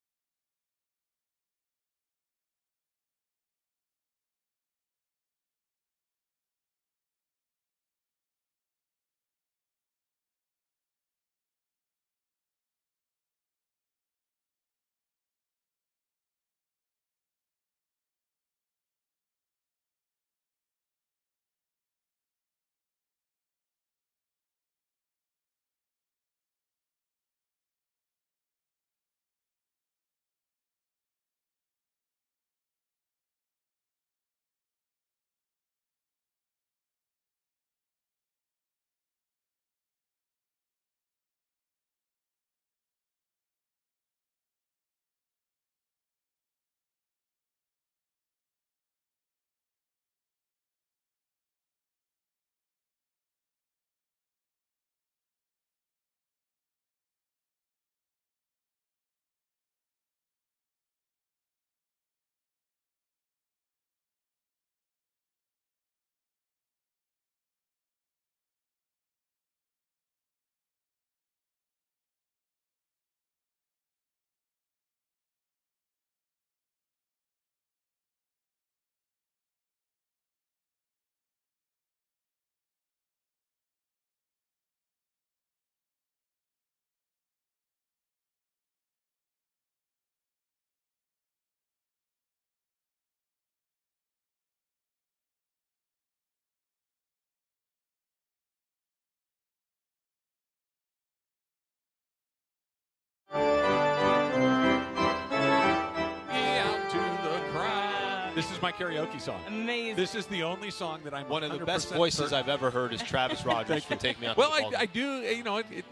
This is my karaoke song. Amazing. This is the only song that I'm One of the best voices certain- I've ever heard is Travis Rogers Thank for. Take Me Out. Well, to the Ball I, I do. Eh, you know, it, it,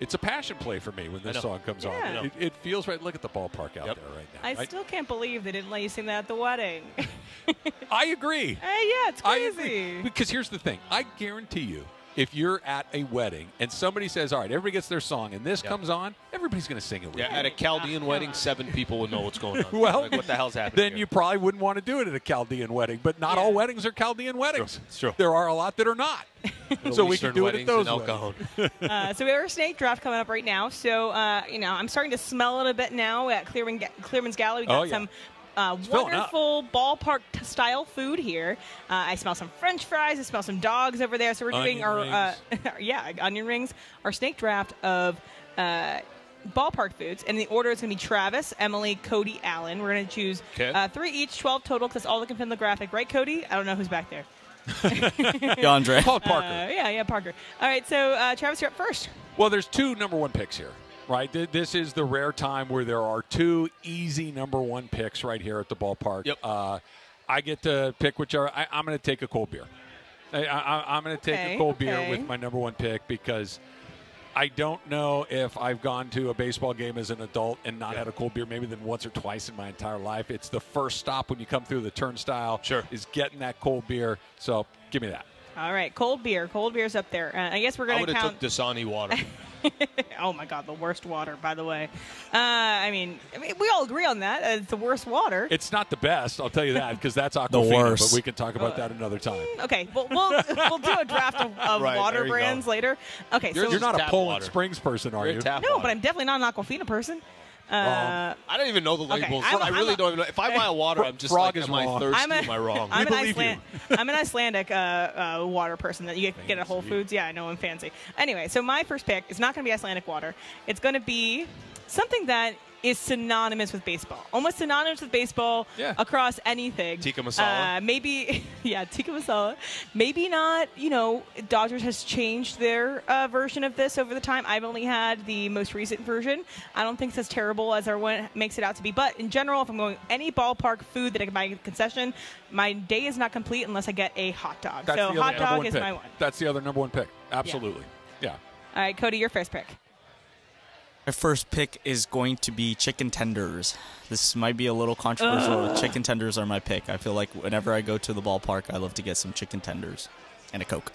it's a passion play for me when this song comes Yeah. On. It, it feels right. Look at the ballpark out Yep. there right now. I right? still can't believe they didn't let you sing that at the wedding. I agree. Hey, uh, yeah, it's I crazy. agree. Because here's the thing. I guarantee you, if you're at a wedding and somebody says, "All right, everybody gets their song," and this Yep. comes on, everybody's going to sing it with Yeah, you. at a Chaldean wedding, seven people would know what's going on. Well, like, what the hell's happening? Then here? you probably wouldn't want to do it at a Chaldean wedding. But not all weddings are Chaldean weddings. It's true. There are a lot that are not. Little so we can do it at those and El weddings. Cajon. uh, so we have our snake draft coming up right now. So uh, you know, I'm starting to smell it a bit now at Clearman, Clearman's Galley. We got Oh, yeah. some. Uh, wonderful ballpark style food here. Uh, I smell some French fries. I smell some dogs over there. So we're doing our uh, yeah onion rings. Our snake draft of uh, ballpark foods, and the order is going to be Travis, Emily, Cody, Allen. We're going to choose uh, three each, 12 total, because that's all that can fit in the graphic. Right, Cody? I don't know who's back there. Andre. Call it Parker. Uh, yeah, yeah, Parker. All right, so uh, Travis, you're up first. Well, there's two number one picks here, right? This is the rare time where there are two easy number one picks right here at the ballpark. Yep. Uh, I get to pick whichever. I, I'm going to take a cold beer. I, I, I'm going to take Okay, a cold beer with my number one pick because I don't know if I've gone to a baseball game as an adult and not had a cold beer maybe than once or twice in my entire life. It's the first stop when you come through the turnstile. Sure. Is getting that cold beer. So give me that. All right, cold beer. Cold beer's up there. Uh, I guess we're going to count. I going would to have count. took Dasani water. oh my God, the worst water, by the way. Uh, I mean, I mean, we all agree on that. Uh, It's the worst water. It's not the best, I'll tell you that, because that's Aquafina. The worst. but we can talk about that another time. Okay, well, we'll we'll do a draft of, of Right, water there you go. brands later. Okay, You're, so you're not a Poland Springs person, are You're you? tap no, but I'm definitely not an Aquafina person. Uh, I don't even know the Okay, labels. I'm a- I really I'm a- don't even know. If I buy a water, I'm just Frog like, is am I thirsty? I'm a, am I wrong? I'm an, Iceland, I'm an Icelandic uh, uh, water person that you get, get at Whole Foods. Yeah, I know I'm fancy. Anyway, so my first pick is not going to be Icelandic water. It's going to be something that is synonymous with baseball, almost synonymous with baseball Yeah. across anything. Tikka masala. Uh, maybe, yeah, tikka masala. Maybe not. You know, Dodgers has changed their uh, version of this over the time. I've only had the most recent version. I don't think it's as terrible as everyone makes it out to be. But in general, if I'm going any ballpark food that I can buy at a concession, my day is not complete unless I get a hot dog. That's so hot dog is pick. my one. That's the other number one pick. Absolutely. Yeah. All right, Cody, your first pick. My first pick is going to be chicken tenders. This might be a little controversial. Ugh. Chicken tenders are my pick. I feel like whenever I go to the ballpark, I love to get some chicken tenders and a Coke.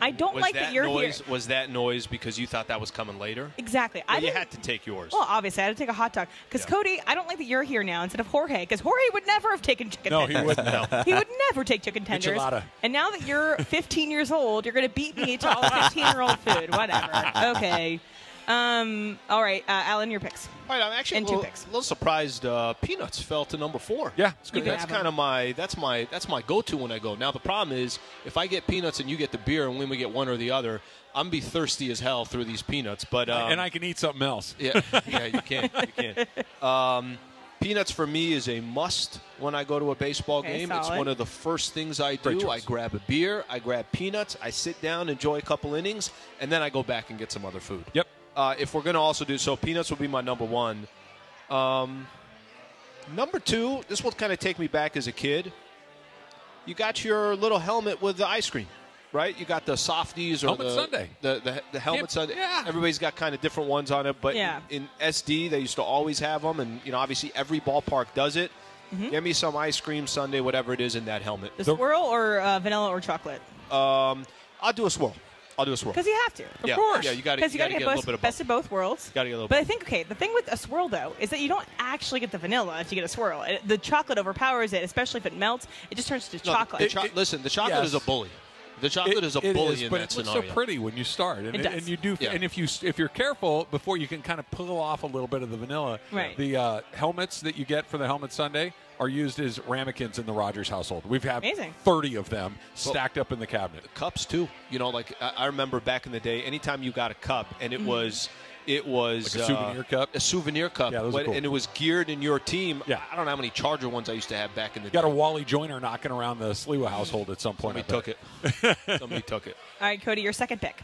I don't was like that, that you're noise? here. Was that noise because you thought that was coming later? Exactly. Well, I you had to take yours. Well, obviously, I had to take a hot dog. Because, Cody, I don't like that you're here now instead of Jorge. Because Jorge would never have taken chicken No, he tenders. wouldn't. No. he would never take chicken tenders. Enchilada. And now that you're 15 years old, you're going to beat me to all 15 year old food. Whatever. Okay. Um. All right, uh, Alan, your picks. All right, I'm actually And a two little, picks. little surprised. Uh, Peanuts fell to number four. Yeah, it's You can That's kind of my that's my that's my go-to when I go. Now the problem is if I get peanuts and you get the beer, and when we get one or the other, I'm be thirsty as hell through these peanuts. But um, and I can eat something else. yeah, yeah, you can, you can. Um, peanuts for me is a must when I go to a baseball Okay, game. It's one of the first things I do. I grab a beer, I grab peanuts, I sit down, enjoy a couple innings, and then I go back and get some other food. Yep. Uh, if we're going to also do so, peanuts will be my number one. Um, number two, this will kind of take me back as a kid. You got your little helmet with the ice cream, right? You got the softies or Helmet the Sundae. The the, the helmet Yep. Sundae. Yeah. Everybody's got kind of different ones on it, but Yeah. in, in SD they used to always have them, and you know obviously every ballpark does it. Mm-hmm. Give me some ice cream Sunday, whatever it is in that helmet. The swirl or uh, vanilla or chocolate? Um, I'll do a swirl. I'll do a swirl. Because you have to. Of Yeah, course. yeah, you gotta- Because you you got gotta get a little bit of best of both worlds. Gotta get a little But I think, okay, the thing with a swirl, though, is that you don't actually get the vanilla if you get a swirl. It, the chocolate overpowers it, especially if it melts. It just turns to No, chocolate. the cho- listen, the chocolate yes. is a bully. The chocolate It- is a bully is, in but that it looks scenario. so pretty when you start, and, It does. and you do. Yeah. And if you if you're careful before you can kind of pull off a little bit of the vanilla. Right. The uh, helmets that you get for the helmet Sunday are used as ramekins in the Rogers household. We've had Amazing. thirty of them stacked up in the cabinet. cups too. You know, like I, I remember back in the day, anytime you got a cup and it was it was Like a souvenir uh, cup? a souvenir cup, Yeah, those are cool. and it was geared in your team. Yeah. I don't know how many Charger ones I used to have back in the Got day. a Wally Joyner knocking around the Sliwa household at some point. Somebody took it. Somebody took it. All right, Cody, your second pick.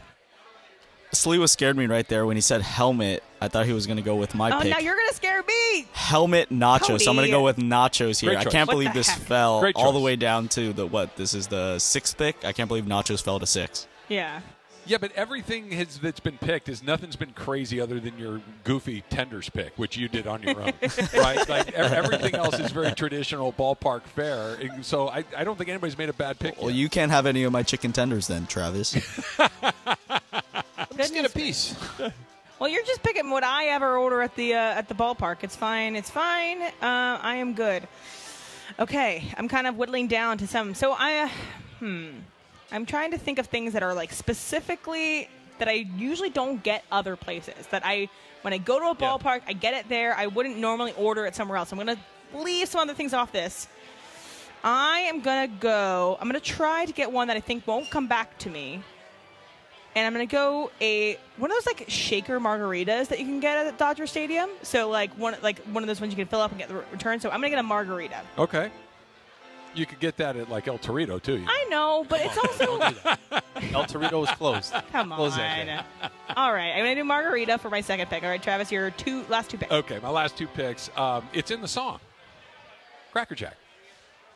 Sliwa scared me right there when he said helmet. I thought he was going to go with my oh, pick. now you're going to scare me. helmet nachos. So I'm going to go with nachos here. I can't What believe this heck? fell all the way down to the what? This is the sixth pick. I can't believe nachos fell to six. Yeah. Yeah, but everything has, that's been picked is nothing's been crazy other than your goofy tenders pick, which you did on your own, right? Like e- everything else is very traditional ballpark fare. And So I, I don't think anybody's made a bad pick. Well, yet. you can't have any of my chicken tenders then, Travis. Just get a piece. Well, you're just picking what I ever order at the uh, at the ballpark. It's fine. It's fine. Uh, I am good. Okay, I'm kind of whittling down to some. So I, uh, hmm, I'm trying to think of things that are like specifically that I usually don't get other places. That I, when I go to a ballpark, I get it there. I wouldn't normally order it somewhere else. I'm gonna leave some other things off this. I am gonna go. I'm gonna try to get one that I think won't come back to me. and I'm gonna go a one of those like shaker margaritas that you can get at Dodger Stadium. So like one like one of those ones you can fill up and get the return. So I'm gonna get a margarita. Okay. You could get that at like El Torito too. I know, but it's also El Torito is closed. come Closed on. All right, I'm gonna do margarita for my second pick. All right, Travis, your two last two picks. Okay, my last two picks. Um, it's in the song, Cracker Jack,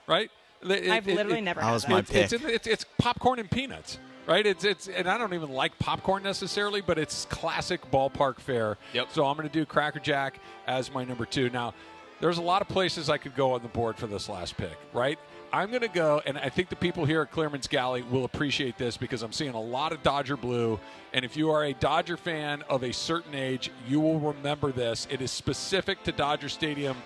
right? It- I've it- literally it- never That had was that. my it's, it's, pick. in the- it's, it's popcorn and peanuts, right? It's it's and I don't even like popcorn necessarily, but it's classic ballpark fare. Yep. So I'm going to do Cracker Jack as my number two. Now, there's a lot of places I could go on the board for this last pick, right? I'm going to go, and I think the people here at Clearman's Galley will appreciate this because I'm seeing a lot of Dodger blue. And if you are a Dodger fan of a certain age, you will remember this. It is specific to Dodger Stadium.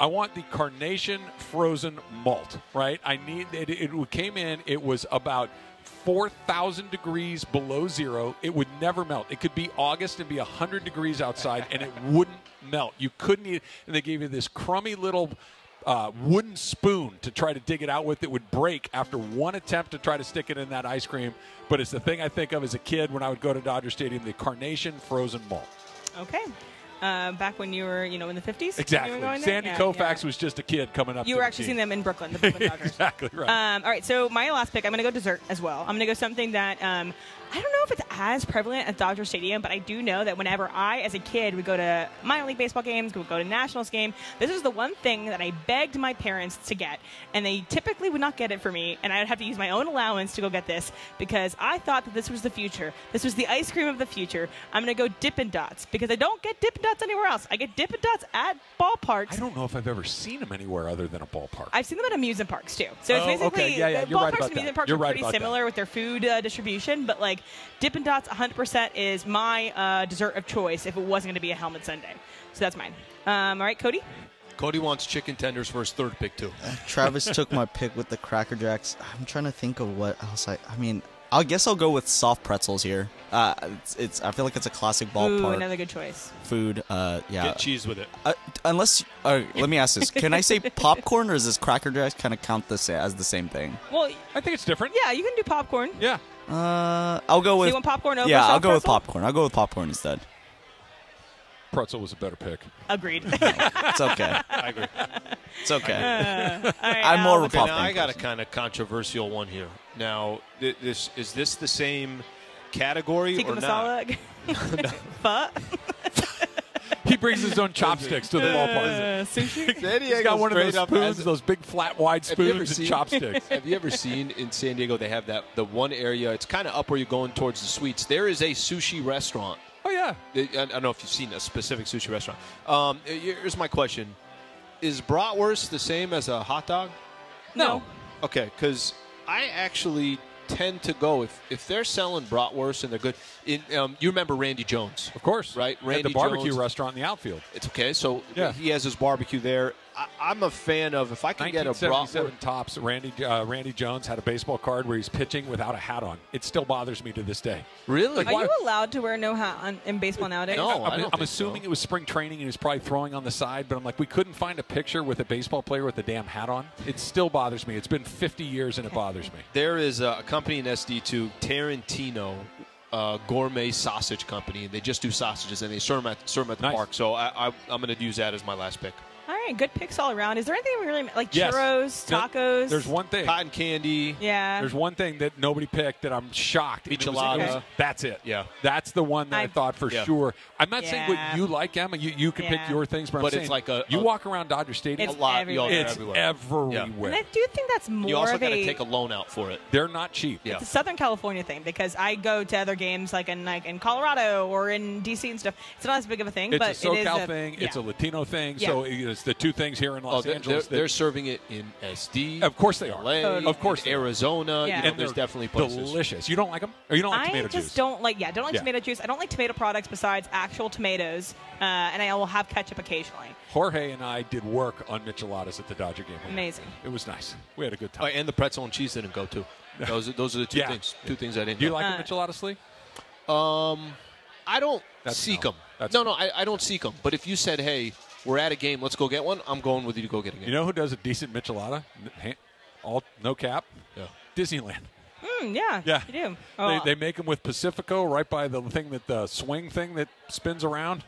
I want the carnation frozen malt, right? I need it. It came in. It was about four thousand degrees below zero. It would never melt. It could be August and be hundred degrees outside, and it wouldn't melt. You couldn't eat. And they gave you this crummy little. Uh, wooden spoon to try to dig it out with. It would break after one attempt to try to stick it in that ice cream. But it's the thing I think of as a kid when I would go to Dodger Stadium: the carnation frozen malt. Okay. Uh, back when you were, you know, in the 50s? when you were Exactly. going? Sandy Yeah, Koufax yeah. was just a kid coming up. You were actually team. seeing them in Brooklyn, the Brooklyn Dodgers. exactly right. Um, all right, so my last pick, I'm going to go dessert as well. I'm going to go something that um, I don't know if it's as prevalent at Dodger Stadium, but I do know that whenever I, as a kid, would go to minor league baseball games, would go to Nationals game, this was the one thing that I begged my parents to get, and they typically would not get it for me, and I would have to use my own allowance to go get this because I thought that this was the future. This was the ice cream of the future. I'm going to go Dippin' Dots because I don't get Dippin' Dots anywhere else. I get Dippin' Dots at ballparks. I don't know if I've ever seen them anywhere other than a ballpark. I've seen them at amusement parks too. So it's Oh, basically okay. Yeah, yeah, right ballparks about and amusement parks You're are right pretty about that. similar with their food uh, distribution, but like Dippin' Dots 100% is my uh, dessert of choice if it wasn't going to be a helmet Sunday. So that's mine. Um, all right, Cody. Cody wants chicken tenders for his third pick too. Travis took my pick with the Cracker Jacks. I'm trying to think of what else I. I mean, I guess I'll go with soft pretzels here. Uh, it's, it's I feel like it's a classic Ooh, ballpark another good choice. food. Uh, yeah. Get cheese with it. Uh, unless, uh, let me ask this: Can I say popcorn, or does this Cracker Jacks kind of count this as the same thing? Well, I think it's different. Yeah, you can do popcorn. Yeah. Uh, I'll go So with. you want popcorn over Yeah, I'll soft go with popcorn. I'll go with popcorn instead. Pretzel was a better pick. Agreed. It's okay. I agree. It's okay. Uh, all right, I'm more Al. of a Okay, now. I got a kind of controversial one here. Now, th- this is this the same category Tikka or not? masala. Pho. He brings his own chopsticks to the ballpark. Uh, sushi. San He's Diego's got one of those spoons, has- those big flat wide Have you spoons and chopsticks. Have you ever seen in San Diego they have that the one area? It's kind of up where you're going towards the suites. There is a sushi restaurant. Oh yeah. I I don't know if you've seen a specific sushi restaurant. Um, here's my question: Is bratwurst the same as a hot dog? No. Okay, because I actually tend to go if if they're selling bratwurst and they're good. In, um, you remember Randy Jones, Of course. right? At Randy the barbecue Jones. restaurant in the outfield. It's okay. So Yeah. he has his barbecue there. I, I'm a fan of if I can get a 1977 bratwurst. tops. Randy uh, Randy Jones had a baseball card where he's pitching without a hat on. It still bothers me to this day. Really? Are you allowed to wear no hat on, in baseball nowadays? No, I I'm, don't I'm think assuming so. it was spring training and he was probably throwing on the side, but I'm like, we couldn't find a picture with a baseball player with a damn hat on. It still bothers me. It's been 50 years and it bothers me. There is a company in SD2, Tarantino uh, Gourmet Sausage Company, and they just do sausages and they serve them at, serve 'em at the Nice. park. So I, I, I'm going to use that as my last pick. All right, good picks all around. Is there anything we really like Yes. churros, No, tacos? There's one thing. Cotton candy. Yeah. There's one thing that nobody picked that I'm shocked. and it was- Michelada. it was- That's it. Yeah. That's the one that I, I- thought for Yeah. sure. I'm not saying what you like, Emma. You, you can pick your things, but, I'm But it's saying like a- you a- walk around Dodger Stadium. It's a lot. everywhere. It's everywhere. everywhere. and I do think that's more You also got to take a loan out for it. They're not cheap. Yeah. it's a Southern California thing because I go to other games like in like in Colorado or in DC and stuff. It's not as big of a thing, It's but a SoCal it is a, thing. It's a. Latino thing. Yeah. So it's the two things here in Los Oh, they're, Angeles. they're, they're serving it in SD. Of course they are. LA, Totally. Of course they. Arizona. Yeah. You know, and there's they're definitely places. delicious. You don't like them, or you don't like I tomato just don't like yeah, I don't like Yeah. tomato juice. I don't like tomato products besides actual tomatoes, uh, and I will have ketchup occasionally. Jorge and I did work on micheladas at the Dodger game. Amazing. It was nice. We had a good Oh, time. and the pretzel and cheese didn't go too. Those are, those are the two Yeah. things. Two things I didn't. Do you go. like Uh, the michelada, Slee? Um, I don't That's seek no. them. That's no, no. no, I, I don't seek them. But if you said, "Hey, we're at a game, let's go get one," I'm going with you to go get a game. You know who does a decent michelada? All no cap. Yeah. Disneyland. Mm, yeah. Yeah. You do. They, Oh, they make them with Pacifico right by the thing that the swing thing that spins around.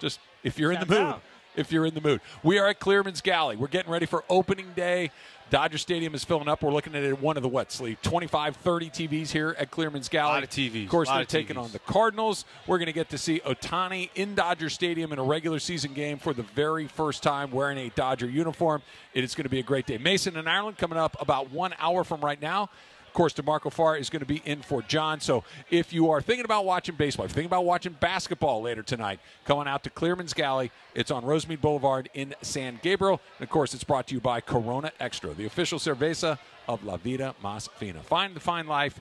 Just if you're in the mood. out. If you're in the mood. We are at Clearman's Galley. We're getting ready for opening day. Dodger Stadium is filling up. We're looking at it one of the what, Sleep? 25, 30 TVs here at Clearman's Galley. Lot of TVs, Of course, they're of taking TVs. on the Cardinals. We're going to get to see Ohtani in Dodger Stadium in a regular season game for the very first time wearing a Dodger uniform. It is going to be a great day. Mason and Ireland coming up about one hour from right now. Of course, DeMarco Farr is going to be in for John. So if you are thinking about watching baseball, if you're thinking about watching basketball later tonight, coming out to Clearman's Galley. It's on Rosemead Boulevard in San Gabriel. And of course, it's brought to you by Corona Extra, the official cerveza of La Vida Más Fina. Find the fine life.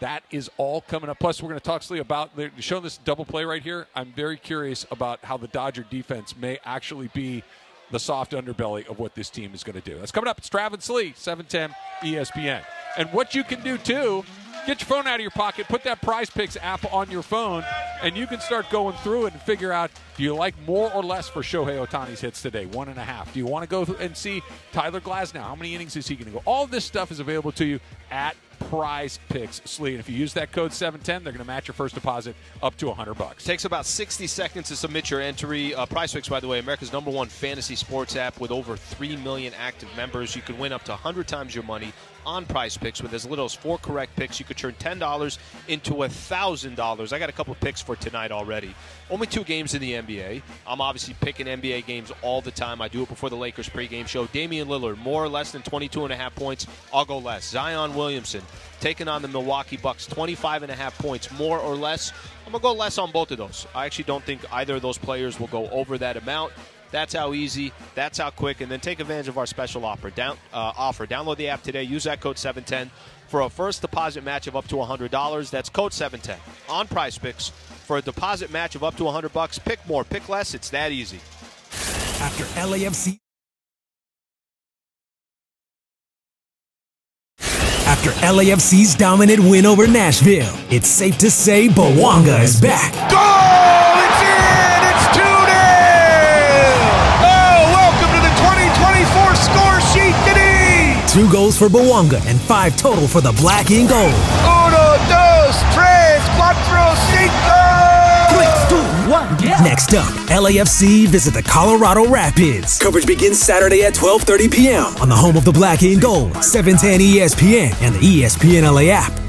That is all coming up. Plus, we're going to talk Slee about showing this double play right here. I'm very curious about how the Dodger defense may actually be the soft underbelly of what this team is going to do. That's coming up. It's Travis Slee, 710 ESPN. And what you can do too, get your phone out of your pocket, put that Prize Picks app on your phone, and you can start going through it and figure out do you like more or less for Shohei Ohtani's hits today? One and a half. Do you want to go and see Tyler Glasnow? How many innings is he going to go? All this stuff is available to you at Prize Picks Slee. And if you use that code 710, they're going to match your first deposit up to 100 bucks. Takes about 60 seconds to submit your entry. Uh, Prize Picks, by the way, America's number one fantasy sports app with over 3 million active members. You can win up to 100 times your money on Prize Picks with as little as four correct picks. You could turn $10 into $1,000. I got a couple picks for tonight already. Only two games in the NBA. I'm obviously picking NBA games all the time. I do it before the Lakers pregame show. Damian Lillard, more or less than 22 and a half points. I'll go less. Zion Williamson taking on the Milwaukee Bucks, 25 and a half points, more or less. I'm going to go less on both of those. I actually don't think either of those players will go over that amount. That's how easy. That's how quick. And then take advantage of our special offer. Down, uh, offer. Download the app today. Use that code 710 for a first deposit match of up to $100. That's code 710 on Prize Picks for a deposit match of up to 100 bucks. Pick more, pick less. It's that easy. After LAFC. After LAFC's dominant win over Nashville, it's safe to say Bouanga is back. Goal! Two goals for Bouanga and five total for the black and gold. Uno, dos, tres, cuatro, cinco! Next up, LAFC visit the Colorado Rapids. Coverage begins Saturday at 12:30 p.m. on the home of the Black and Gold, 710 ESPN and the E ESPN LA app.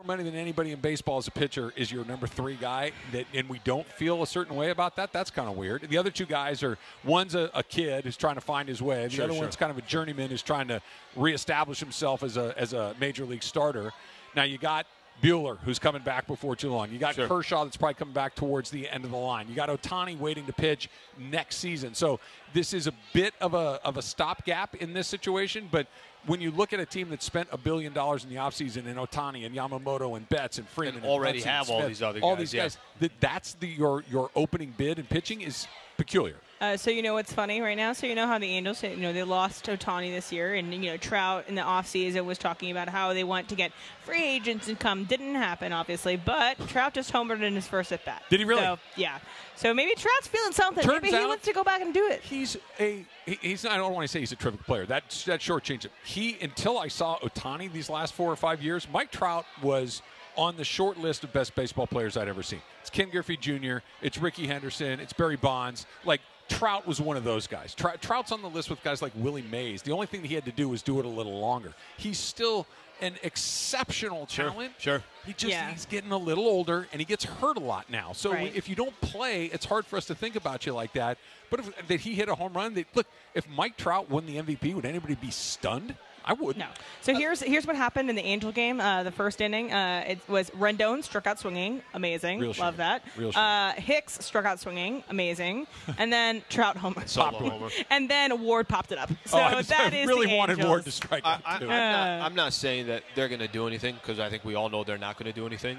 More money than anybody in baseball as a pitcher is your number three guy, that, and we don't feel a certain way about that. That's kind of weird. The other two guys are one's a, a kid who's trying to find his way. The Sure, other sure. one's kind of a journeyman who's trying to reestablish himself as a as a major league starter. Now you got. Buehler, who's coming back before too long. You got Kershaw, that's probably coming back towards the end of the line. You got Ohtani waiting to pitch next season. So this is a bit of a of a stopgap in this situation. But when you look at a team that spent a billion dollars in the offseason in Ohtani and Yamamoto and Betts and Freeman And and already and have all these other all guys, these yeah. guys, that that's the your your opening bid and pitching is peculiar. Uh, so you know what's funny right now? So you know how the Angels, you know, they lost Ohtani this year, and you know Trout in the offseason was talking about how they want to get free agents and come. Didn't happen, obviously, but Trout just homered in his first at bat. Did he really? So, yeah. So maybe Trout's feeling something. Turns maybe he out- wants to go back and do it. He's a he, he's not, I don't want to say he's a terrific player. That that shortchanged him. He until I saw Ohtani these last four or five years, Mike Trout was on the short list of best baseball players I'd ever seen. It's Ken Griffey Jr., it's Rickey Henderson, it's Barry Bonds. Like Trout was one of those guys. Trou- Trout's on the list with guys like Willie Mays. The only thing that he had to do was do it a little longer. He's still an exceptional talent. Sure. He just Yeah. he's getting a little older and he gets hurt a lot now. So Right. if you don't play, it's hard for us to think about you like that. But if that he hit a home run, that look, if Mike Trout won the MVP, would anybody be stunned? I would. No. So here's here's what happened in the Angel game. Uh, the first inning, uh, it was Rendon struck out swinging, amazing, Real shame. love that. Real uh, Hicks struck out swinging, amazing, and then Trout homer, Solo popped homer. and then Ward popped it up. So oh, I, was- that I is really the wanted Angels. Ward to strike I, out I, too. I'm, not, I'm not saying that they're going to do anything because I think we all know they're not going to do anything.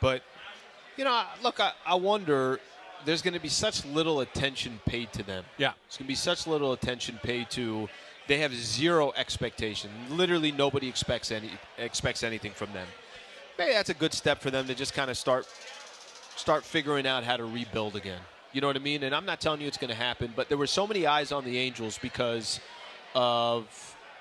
But, you know, look, I, I wonder there's going to be such little attention paid to them. Yeah. There's going to be such little attention paid to. They have zero expectation. Literally, nobody expects any expects anything from them. Maybe that's a good step for them to just kind of start start figuring out how to rebuild again. You know what I mean? And I'm not telling you it's going to happen, but there were so many eyes on the Angels because of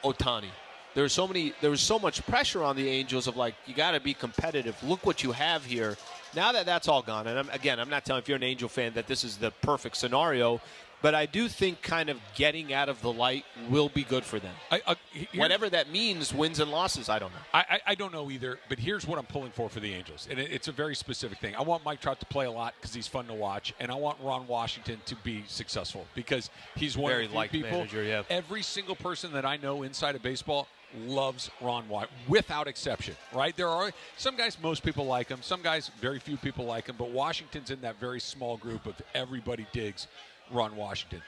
Ohtani. There was so many. There was so much pressure on the Angels of like, you got to be competitive. Look what you have here. Now that that's all gone, and I'm, again, I'm not telling if you're an Angel fan that this is the perfect scenario, but I do think kind of getting out of the light will be good for them. I, here- Whatever that means, wins and losses, I don't know. I, I, I don't know either, but here's what I'm pulling for for the Angels, and it, it's a very specific thing. I want Mike Trout to play a lot because he's fun to watch, and I want Ron Washington to be successful because he's one Very of the people. manager, yeah. Every single person that I know inside of baseball loves Ron White, without exception. Right? There are some guys most people like him, some guys very few people like him, but Washington's in that very small group of everybody digs Ron Washington.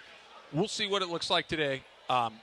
We'll see what it looks like today. Um,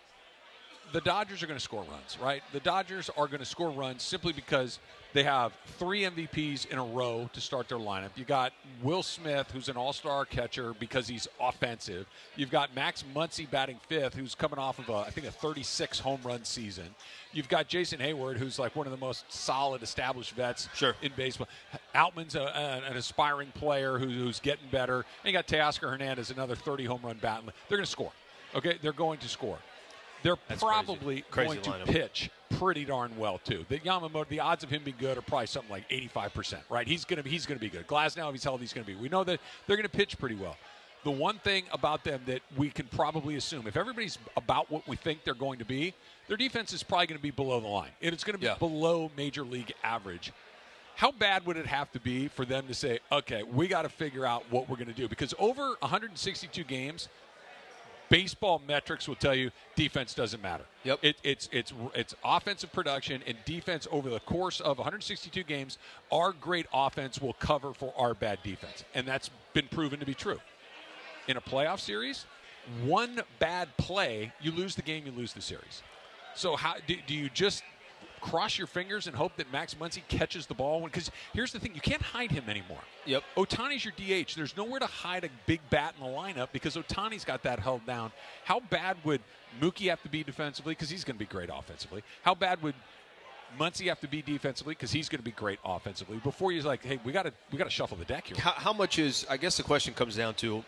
the Dodgers are going to score runs, right? The Dodgers are going to score runs simply because they have three MVPs in a row to start their lineup. You got Will Smith, who's an all-star catcher because he's offensive. You've got Max Muncy batting fifth, who's coming off of a, I think, a 36 home run season. You've got Jason Heyward, who's like one of the most solid, established vets Sure. in baseball. Outman's a, a- an aspiring player who, who's getting better. And you got Teoscar Hernandez, another 30 home run bat. They're going to score. Okay, they're going to score. They're That's probably crazy. going Crazy to pitch pretty darn well too. The Yamamoto, the odds of him being good are probably something like 85 percent. Right? He's going to be he's going to be good. Glasnow, if he's healthy, he's going to be. We know that they're going to pitch pretty well. The one thing about them that we can probably assume, if everybody's about what we think they're going to be, their defense is probably going to be below the line. And it's going to be Yeah. below major league average. How bad would it have to be for them to say, okay, we got to figure out what we're going to do? Because over 162 games, baseball metrics will tell you defense doesn't matter. Yep. It, it's it's it's offensive production and defense over the course of 162 games. Our great offense will cover for our bad defense, and that's been proven to be true. In a playoff series, one bad play, you lose the game, you lose the series. So how do, do you just cross your fingers and hope that Max Muncy catches the ball? Because here's the thing: you can't hide him anymore. Yep. Ohtani's your DH. There's nowhere to hide a big bat in the lineup because Ohtani's got that held down. How bad would Mookie have to be defensively? Because he's going to be great offensively. How bad would Muncy have to be defensively? Because he's going to be great offensively. Before you're like, hey, we got to we got to shuffle the deck here. How, how much is? I guess the question comes down to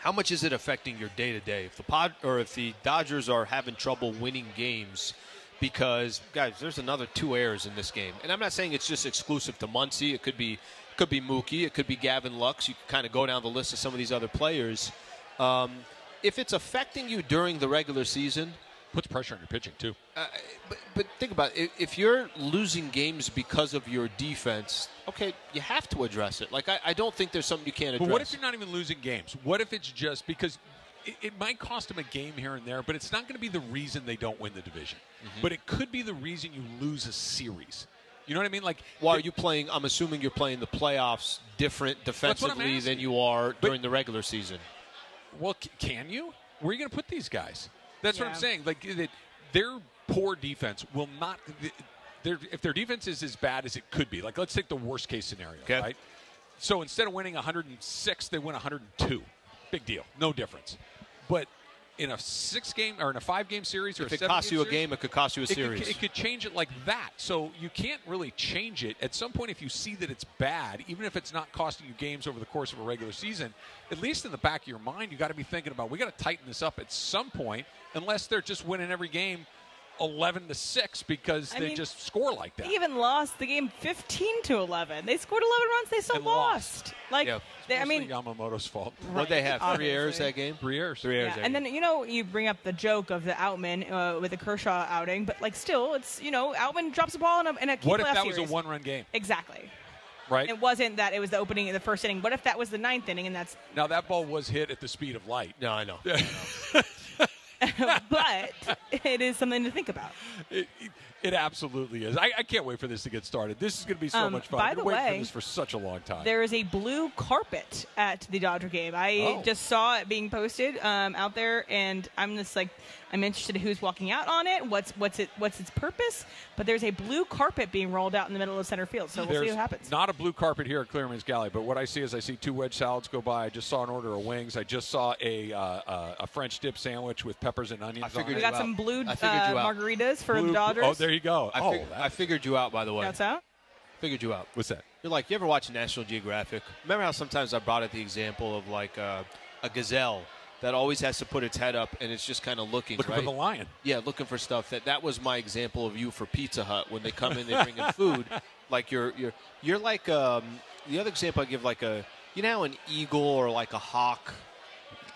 how much is it affecting your day to day? If the pod or if the Dodgers are having trouble winning games, because guys, there's another two errors in this game, and I'm not saying it's just exclusive to Muncy. It could be could be Mookie. It could be Gavin Lux. You can kind of go down the list of some of these other players. Um, if it's affecting you during the regular season, puts pressure on your pitching too. Uh, but, but think about it. If you're losing games because of your defense, okay, you have to address it. Like I, I don't think there's something you can't address. But what if you're not even losing games? What if it's just because it, it might cost them a game here and there, but it's not going to be the reason they don't win the division. Mhm. But it could be the reason you lose a series. You know what I mean? Like, Why are you playing? I'm assuming you're playing the playoffs different That's what I'm defensively than you are during the regular season. well, c- can you? Where are you going to put these guys? That's what I'm saying. Like, that their poor defense will not. Their, if their defense is as bad as it could be, like let's take the worst case scenario, right? So instead of winning 106, they win 102. Big deal, no difference. But in a six game or in a five game series or If a it costs you a series, game, it could cost you a it could- series. it could change it like that. So you can't really change it. At some point, if you see that it's bad, even if it's not costing you games over the course of a regular season, at least in the back of your mind, you got to be thinking about we got to tighten this up at some point, unless they're just winning every game. 11 to 6 because I they mean, just score like that. They even lost the game 15 to 11. They scored 11 runs. They still And lost. lost. Like, Yeah. they, I mean, Yamamoto's fault. What they have? Three errors that game. Three errors. Three errors. Yeah, and game. then you know you bring up the joke of the Outman uh, with the Kershaw outing, but like still, it's you know Outman drops a ball in a, in a key What if playoff that was a one-run game? Exactly. Right. It wasn't that it was the opening of the first inning. What if that was the ninth inning and that's Now that ball was hit at the speed of light. No, I know. but it is something to think about. It, it, absolutely is. I, I can't wait for this to get started. This is going to be so Um, much fun. by I've been the waiting way, for this for such a long time. There is a blue carpet at the Dodger game. I Oh. just saw it being posted um, out there, and I'm just like, I'm interested in who's walking out on it. What's what's it what's its purpose? But there's a blue carpet being rolled out in the middle of center field, so we'll There's see what happens. Not a blue carpet here at Clearman's Galley, but what I see is I see two wedge salads go by. I just saw an order of wings. I just saw a uh, uh, a French dip sandwich with peppers and onions. on we it. got some blue uh, I figured you out. margaritas for Blue- the Dodgers. Oh, there you go. I, oh, I figured you out, by the way. That's out. Figured you out. What's that? You're like, you ever watch National Geographic? Remember how sometimes I brought it the example of like uh, a gazelle that always has to put its head up and it's just kind of looking, Looking for right? the lion. Yeah, looking for stuff. That that was my example of you for Pizza Hut when they come in, they bring in food. Like you're you're you're like um, the other example I give like a you know how an eagle or like a hawk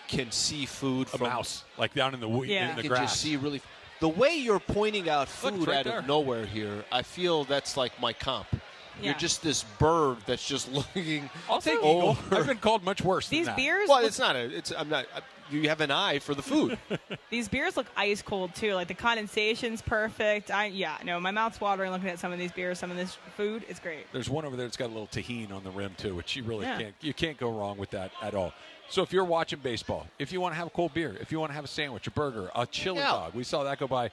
can see food A from mouse, like down in the wo- Yeah. in the can grass. just see really. The way you're pointing out food right out there. of nowhere here, I feel that's like my comp. Yeah. You're just this bird that's just looking. I'll take over. eagle. I've been called much worse. These than that. beers, Well, it's not a. It's I'm not. I, you have an eye for the food. these beers look ice cold too. Like the condensation's perfect. I yeah, no, my mouth's watering looking at some of these beers, some of this food. It's great. There's one over there that's got a little Tajín on the rim too, which you really Yeah. can't you can't go wrong with that at all. So if you're watching baseball, if you want to have a cold beer, if you want to have a sandwich, a burger, a chili Yeah. dog, we saw that go by.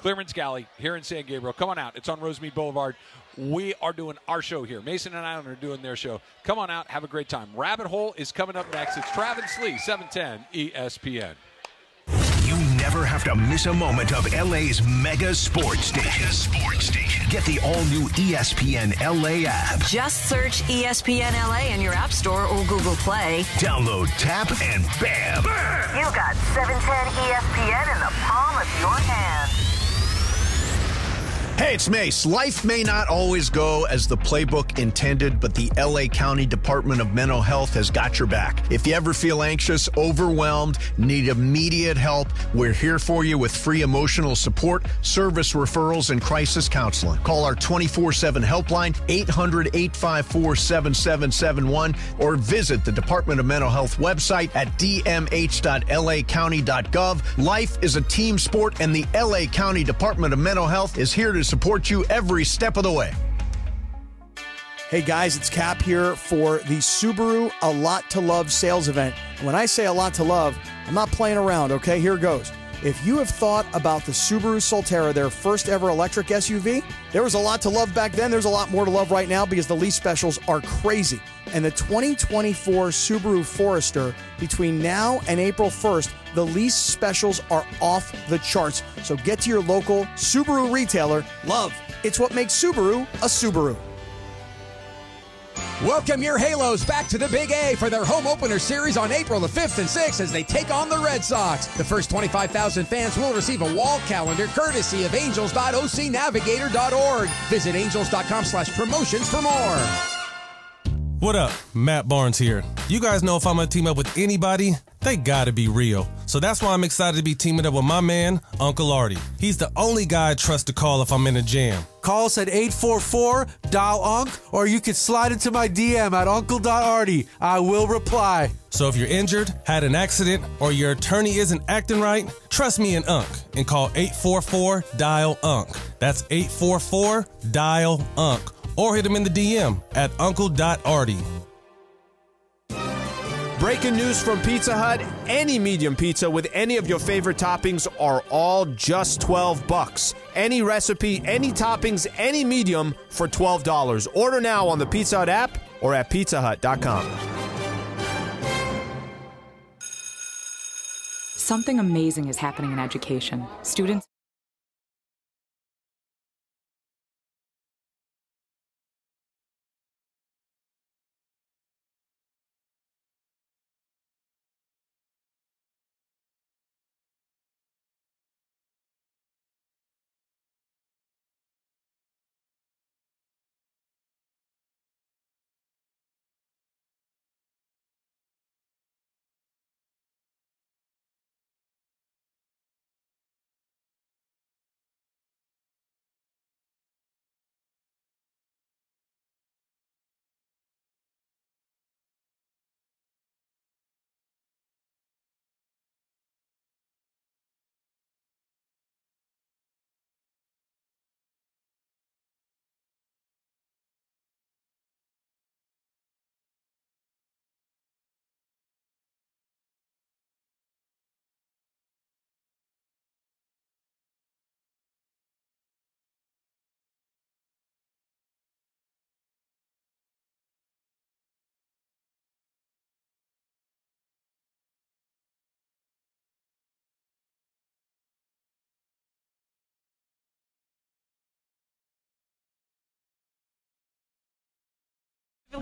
Clearman's Galley here in San Gabriel. Come on out. It's on Rosemead Boulevard. We are doing our show here. Mason and I are doing their show. Come on out. Have a great time. Rabbit Hole is coming up next. It's Travis Lee, E 710 ESPN. You never have to miss a moment of LA's mega sports station. sports station. Get the all new E ESPN LA app. Just search E ESPN LA in your App Store or Google Play. Download, tap, and bam! You got 710 ESPN in the palm of your hand. Hey, it's Mace. Life may not always go as the playbook intended, but the LA County Department of Mental Health has got your back. If you ever feel anxious, overwhelmed, need immediate help, we're here for you with free emotional support, service referrals, and crisis counseling. Call our 24 7 helpline, 800 854 7771, or visit the Department of Mental Health website at dmh.lacounty.gov. Life is a team sport, and the LA County Department of Mental Health is here to support you every step of the way. Hey guys, it's Cap here for the Subaru A Lot to Love sales event. When I say a lot to love, I'm not playing around, okay? Here goes. If you have thought about the Subaru Solterra, their first ever electric SUV, there was a lot to love back then. There's a lot more to love right now because the lease specials are crazy. And the 2024 Subaru Forester, between now and April 1st, the lease specials are off the charts. So get to your local Subaru retailer. Love, it's what makes Subaru a Subaru. Welcome your Halos back to the Big A for their home opener series on April the 5th and 6th as they take on the Red Sox. The first 25,000 fans will receive a wall calendar courtesy of angels.ocnavigator.org. Visit angels.com slash promotions for more. What up? Matt Barnes here. You guys know if I'm gonna team up with anybody, they gotta be real. So that's why I'm excited to be teaming up with my man, Uncle Artie. He's the only guy I trust to call if I'm in a jam. Call us at 844 dial UNC or you can slide into my DM at uncle.arty. I will reply. So if you're injured, had an accident, or your attorney isn't acting right, trust me in UNC and call 844 dial UNC. That's 844 dial UNC. Or hit him in the DM at uncle.arty. Breaking news from Pizza Hut, any medium pizza with any of your favorite toppings are all just 12 bucks. Any recipe, any toppings, any medium for $12. Order now on the Pizza Hut app or at pizzahut.com. Something amazing is happening in education. Students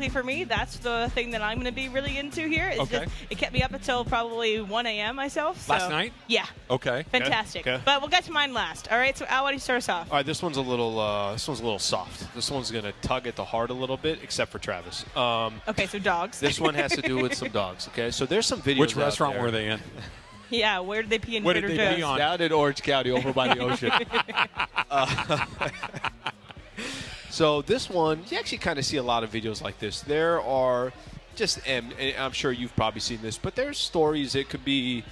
for me, that's the thing that I'm going to be really into here. It's Okay. just- it kept me up until probably 1 a.m. myself. Last night? Yeah. Okay. Fantastic. Okay. But we'll get to mine last. All right. So Al, why don't you start us off? All right, this one's a little. Uh, this one's a little soft. This one's gonna tug at the heart a little bit, except for Travis. Um, Okay. So dogs. this one has to do with some dogs. Okay, so there's some videos. Which out restaurant there. were they in? yeah. Where did they pee in What Trader did they Joe's? pee on? Down in Orange County, over by the ocean. Uh, so this one, you actually kind of see a lot of videos like this. There are just, and, and I'm sure you've probably seen this, but there's stories. It could be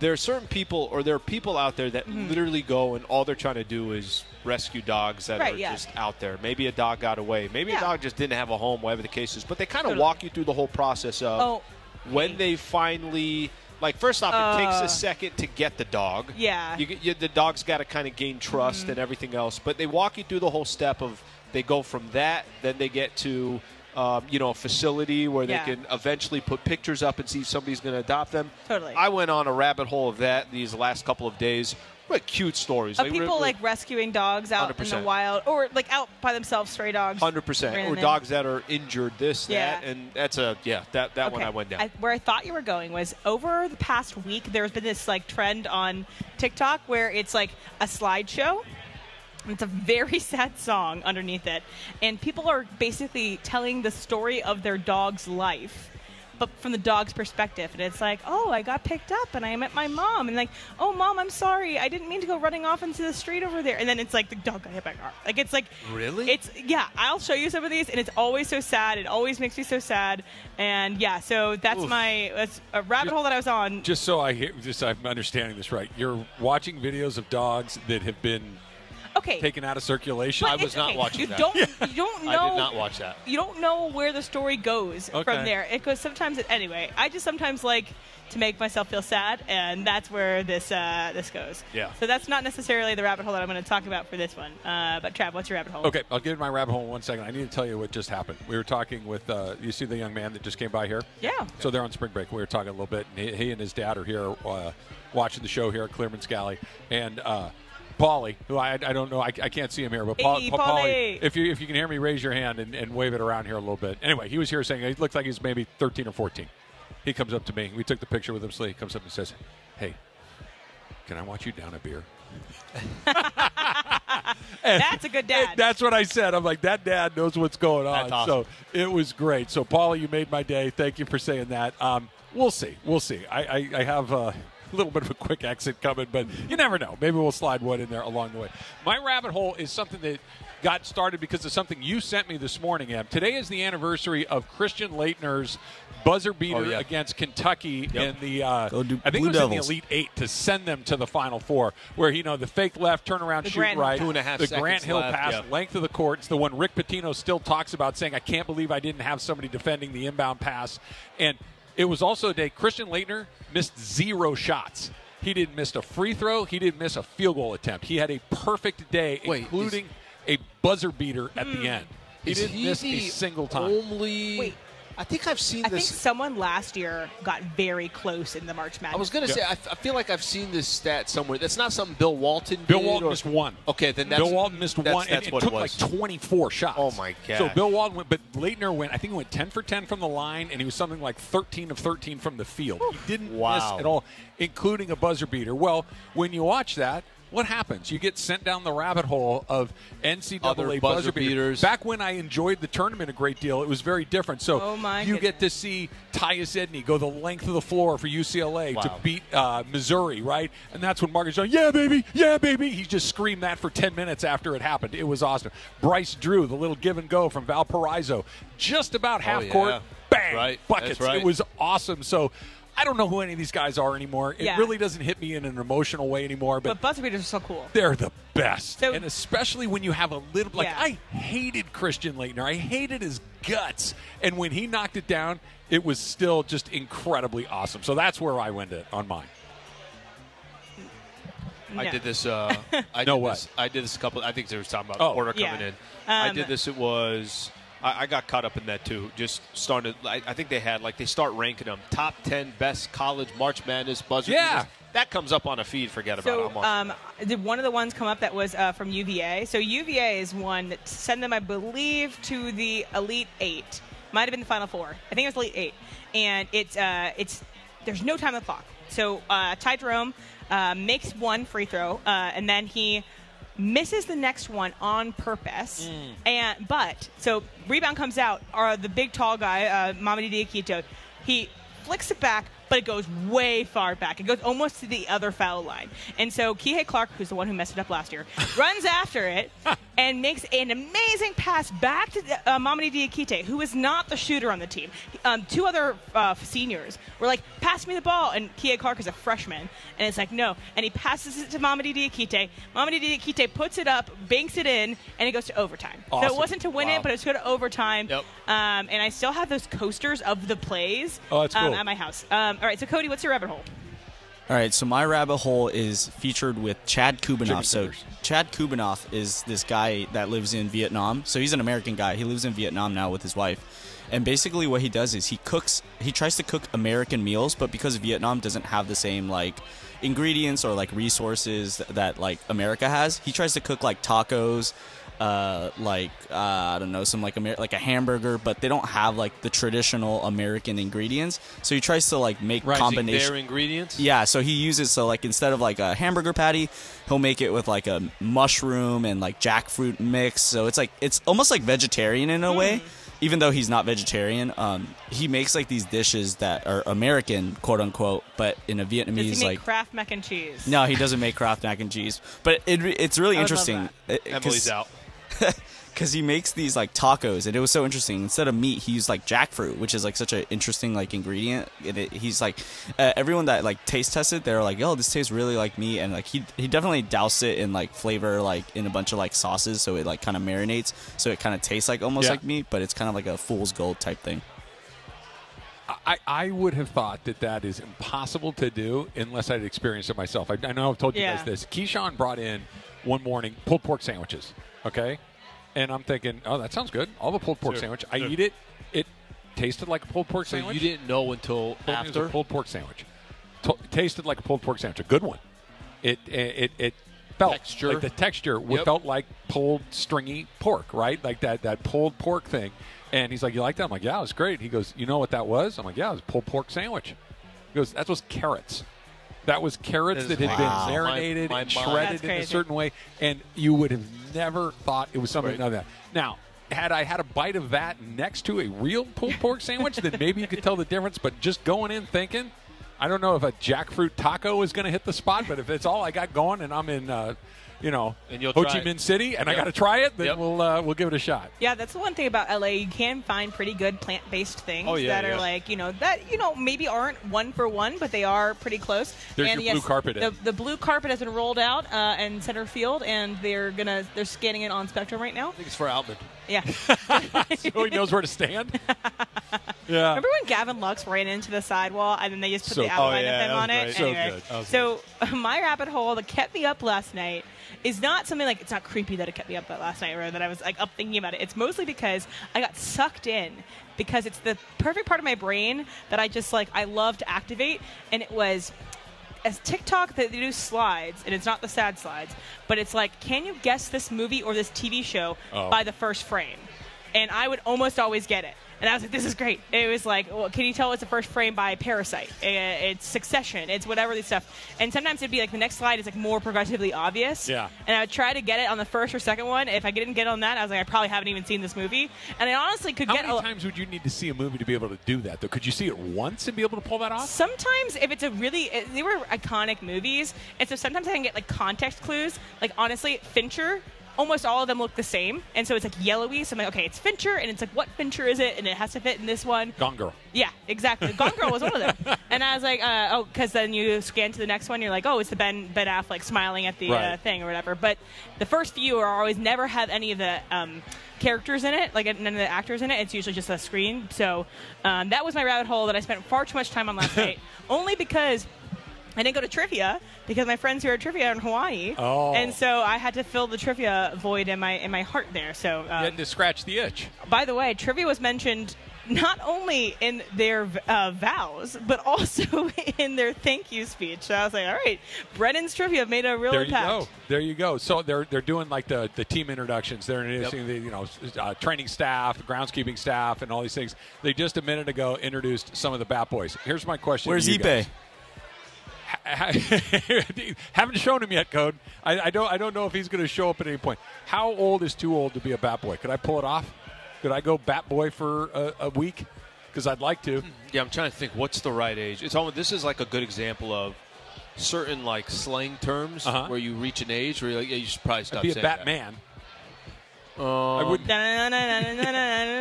there are certain people, or there are people out there that Mhm. literally go and all they're trying to do is rescue dogs that Right, are yeah. just out there. Maybe a dog got away. Maybe Yeah. a dog just didn't have a home, whatever the case is. But they kind of Totally. walk you through the whole process of Oh. when they finally. Like first off, it takes Uh. a second to get the dog. Yeah. You, you, the dog's got to kind of gain trust Mhm. and everything else. But they walk you through the whole step of they go from that, then they get to um, you know a facility where Yeah. they can eventually put pictures up and see if somebody's going to adopt them. Totally. I went on a rabbit hole of that these last couple of days. What cute stories. Of Like, people like rescuing dogs out in 100%. the wild, or like out by themselves, stray dogs. Hundred percent, or in. dogs that are injured, this, Yeah. that, and that's a yeah. That that one I went down. I, where I thought you were going was over the past week. There's been this like trend on TikTok where it's like a slideshow. And It's a very sad song underneath it, and people are basically telling the story of their dog's life, but from the dog's perspective. And it's like, oh, I got picked up, and I met my mom, and like, oh, mom, I'm sorry, I didn't mean to go running off into the street over there. And then it's like the dog got hit by a car. Like it's like Really? it's yeah. I'll show you some of these, and it's always so sad. It always makes me so sad. And yeah, so that's Oof. my that's a rabbit hole that I was on. Just so I hear, just I'm understanding this right. You're watching videos of dogs that have been Okay. taken out of circulation. But it's- okay, You don't. You don't know. I did not watch that. You don't know where the story goes Okay. from there. It goes sometimes. It, anyway, I just sometimes like to make myself feel sad, and that's where this uh, this goes. Yeah. So that's not necessarily the rabbit hole that I'm going to talk about for this one. Uh, but Trav, what's your rabbit hole? Okay, I'll get my rabbit hole in one second. I need to tell you what just happened. We were talking with, uh, you see the young man that just came by here? Yeah. So they're on spring break. We were talking a little bit, and he, he and his dad are here uh, watching the show here at Clearman's Galley. And uh, Paulie, who I, I don't know, I, I can't see him here, but Paul, Hey, Pa- Paulie. if you if you can hear me, raise your hand and, and wave it around here a little bit. Anyway, he was here saying he looked like he's maybe 13 or 14. He comes up to me. We took the picture with him. So he comes up and says, "Hey, can I watch you down a beer?" That's a good dad. That's what I said. I'm like, that dad knows what's going on. Awesome. So it was great. So, Paula, you made my day. Thank you for saying that. Um, we'll see. We'll see. I, I, I have a little bit of a quick exit coming, but you never know. Maybe we'll slide one in there along the way. My rabbit hole is something that got started because of something you sent me this morning, Em. Today is the anniversary of Christian Laettner's buzzer beater Oh, yeah. against Kentucky Yep. in the uh, I think Blue it was in the Elite Eight to send them to the Final Four, where you know the fake left, turn around, The shoot Grant right. Two and a half the seconds Grant Hill left, pass, yeah. length of the court. It's the one Rick Pitino still talks about, saying, "I can't believe I didn't have somebody defending the inbound pass." And it was also a day Christian Laettner missed zero shots. He didn't miss a free throw. He didn't miss a field goal attempt. He had a perfect day, Wait, including a buzzer beater at the hmm. end. He didn't he miss the a single time. Only. Wait. I think I've seen I think someone last year got very close in the March Madness. I was going to say, I, f- I feel like I've seen this stat somewhere. That's not something Bill Walton Bill did, Walton or- missed one. Okay, then that's Bill Walton missed that's, one. That's and what it took it was. like 24 shots. Oh, my god! So. Bill Walton went, but Laettner went. I think he went 10 for 10 from the line, and he was something like 13 of 13 from the field. He didn't Wow. miss at all, including a buzzer beater. Well, when you watch that. What happens? You get sent down the rabbit hole of NCAA Other buzzer, buzzer beaters. beaters. Back when I enjoyed the tournament a great deal, it was very different. So Oh, my you goodness. get to see Tyus Edney go the length of the floor for UCLA to beat uh, Missouri, right? And that's when Marcus Jones, yeah, baby, yeah, baby. He just screamed that for 10 minutes after it happened. It was awesome. Bryce Drew, the little give and go from Valparaiso, just about half Oh, yeah. court, bang, right. buckets. Right. It was awesome. So I don't know who any of these guys are anymore. It Yeah. really doesn't hit me in an emotional way anymore, but But buzzer beaters are so cool. they're the best. So- and especially when you have a little like Yeah. I hated Christian Laettner. I hated his guts. And when he knocked it down, it was still just incredibly awesome. So that's where I went it on mine. I did this. Uh, I No did what? This, I did this a couple. I think they were talking about Oh. order Yeah. coming in. I Um, did this. It was. I, I got caught up in that too. Just started. I, I think they had like they start ranking them top ten best college March Madness buzzer. Yeah. beaters. That comes up on a feed. Forget about it. So I'm um, did one of the ones come up that was uh, from UVA. So UVA is one that sent them, I believe, to the Elite Eight. Might have been the Final Four. I think it was Elite Eight. And it's uh, it's there's no time on the clock. So uh, Ty Jerome uh, makes one free throw, uh, and then he misses the next one on purpose. And but so rebound comes out. Are the big tall guy, uh, Mamadi Diakite, he flicks it back, but it goes way far back. It goes almost to the other foul line. And so Kihei Clark, who's the one who messed it up last year, runs after it and makes an amazing pass back to uh, Mamadi Diakite, who is not the shooter on the team. Um, two other uh, seniors were like, pass me the ball. And Kihei Clark is a freshman. And it's like, no. And he passes it to Mamadi Diakite. Mamadi Diakite puts it up, banks it in, and it goes to overtime. So it wasn't to win Wow. it, but it's to go to overtime. Yep. Um, and I still have those coasters of the plays Oh, that's um, at my house. Um, all right, so Cody, what's your rabbit hole? All right, so my rabbit hole is featured with Chad Kubanoff. So Chad Kubanoff is this guy that lives in Vietnam. So he's an American guy. He lives in Vietnam now with his wife. And basically what he does is he cooks he tries to cook American meals, but because Vietnam doesn't have the same like ingredients or like resources that like America has, he tries to cook like tacos, uh, like uh, I don't know, some like Amer- like a hamburger, but they don't have like the traditional American ingredients. So he tries to like make Rising combination their ingredients. yeah, so he uses so like instead of like a hamburger patty, he'll make it with like a mushroom and like jackfruit mix. So it's like it's almost like vegetarian in a way, even though he's not vegetarian. Um, he makes like these dishes that are American, quote unquote, but in a Does he Vietnamese make like. Kraft mac and cheese? no, he doesn't make Kraft mac and cheese, but it, it's really I would love interesting. that. uh, 'cause- Emily's out. because he makes these like tacos and it was so interesting instead of meat he used like jackfruit which is like such an interesting like ingredient and it, he's like uh, everyone that like taste tested they're like oh this tastes really like meat and like he, he definitely doused it in like flavor like in a bunch of like sauces so it like kind of marinates so it kind of tastes like almost Yeah. like meat but it's kind of like a fool's gold type thing I, I would have thought that that is impossible to do unless I'd experienced it myself. I, I know I've told you Yeah. guys this. Keyshawn brought in one morning pulled pork sandwiches, okay? And I'm thinking, oh, that sounds good. I'll have a pulled pork Sure. sandwich. I Sure. eat it. It tasted like a pulled pork So sandwich. you didn't know until Told me it was after. a pulled pork sandwich. To- tasted like a pulled pork sandwich. A good one. It it it felt Texture. like the texture Yep. felt like pulled stringy pork, right? Like that that pulled pork thing. And he's like, "You like that?" I'm like, "Yeah, it was great." He goes, "You know what that was?" I'm like, "Yeah, it was a pulled pork sandwich." He goes, "That was carrots." That was carrots That that is had wow. been My- marinated my and shredded in a certain way, and you would have never thought it was something Right. like that. Now, had I had a bite of that next to a real pulled pork sandwich, then maybe you could tell the difference. But just going in thinking, I don't know if a jackfruit taco is going to hit the spot, but if it's all I got going and I'm in, uh, you know, And you'll Ho try Chi it. Minh City and I got to try it, then Yep. we'll uh, we'll give it a shot. Yeah, that's the one thing about LA. You can find pretty good plant-based things Oh, yeah, that are like you know that you know maybe aren't one for one, but they are pretty close. There's and your blue yes, carpet The, the blue carpet has been rolled out uh, in center field, and they're gonna they're scanning it on Spectrum right now. I think it's for Outman. Yeah. so he knows where to stand. yeah. Remember when Gavin Lux ran into the sidewall and then they just put So the good. outline Oh, yeah, of him on it? So Anyway, good. So my rabbit hole that kept me up last night is not something like it's not creepy that it kept me up last night or that I was like up thinking about it. It's mostly because I got sucked in because it's the perfect part of my brain that I just like I love to activate and it was as TikTok they do slides and it's not the sad slides, but it's like can you guess this movie or this TV show Oh. by the first frame? And I would almost always get it. And I was like, this is great. It was like, well, can you tell it's the first frame by Parasite? Uh, It's Succession. It's whatever these stuff. And sometimes it'd be like the next slide is like more progressively obvious. Yeah. And I would try to get it on the first or second one. If I didn't get on that, I was like, I probably haven't even seen this movie. And I honestly could How get How many times would you need to see a movie to be able to do that? Though, could you see it once and be able to pull that off? Sometimes, if it's a really, uh, they were iconic movies, and so sometimes I can get like context clues. Like honestly, Fincher, almost all of them look the same, and so it's like yellowy. So I'm like, okay, it's Fincher, and it's like, what Fincher is it? And it has to fit in this one. Gone Girl. Yeah, exactly. Gone Girl was one of them, and I was like, uh, oh, because then you scan to the next one, you're like, oh, it's the Ben Ben Affleck smiling at the uh, thing or whatever. But the first few are always never have any of the um, characters in it, like none of the actors in it. It's usually just a screen. So um, that was my rabbit hole that I spent far too much time on last night, only because. I didn't go to trivia because my friends here are trivia in Hawaii, Oh. and so I had to fill the trivia void in my in my heart there. So, um, You had to scratch the itch. by the way, trivia was mentioned not only in their uh, vows, but also in their thank you speech. So I was like, all right, Brennan's trivia made a real There you go. There you go. So they're they're doing like the, the team introductions. They're introducing the you know uh, training staff, groundskeeping staff, and all these things. They just a minute ago introduced some of the Bat Boys. Here's my question. Where's to you eBay? guys. Haven't shown him yet, Code. I, I don't I don't know if he's going to show up at any point. How old is too old to be a Bat Boy? Could I pull it off? Could I go Bat Boy for a, a week? Because I'd like to. Yeah, I'm trying to think what's the right age. It's almost this is like a good example of certain like slang terms Uh-huh. where you reach an age where you're like, yeah, you should probably stop I'd be a. Batman. Um, I wouldn't.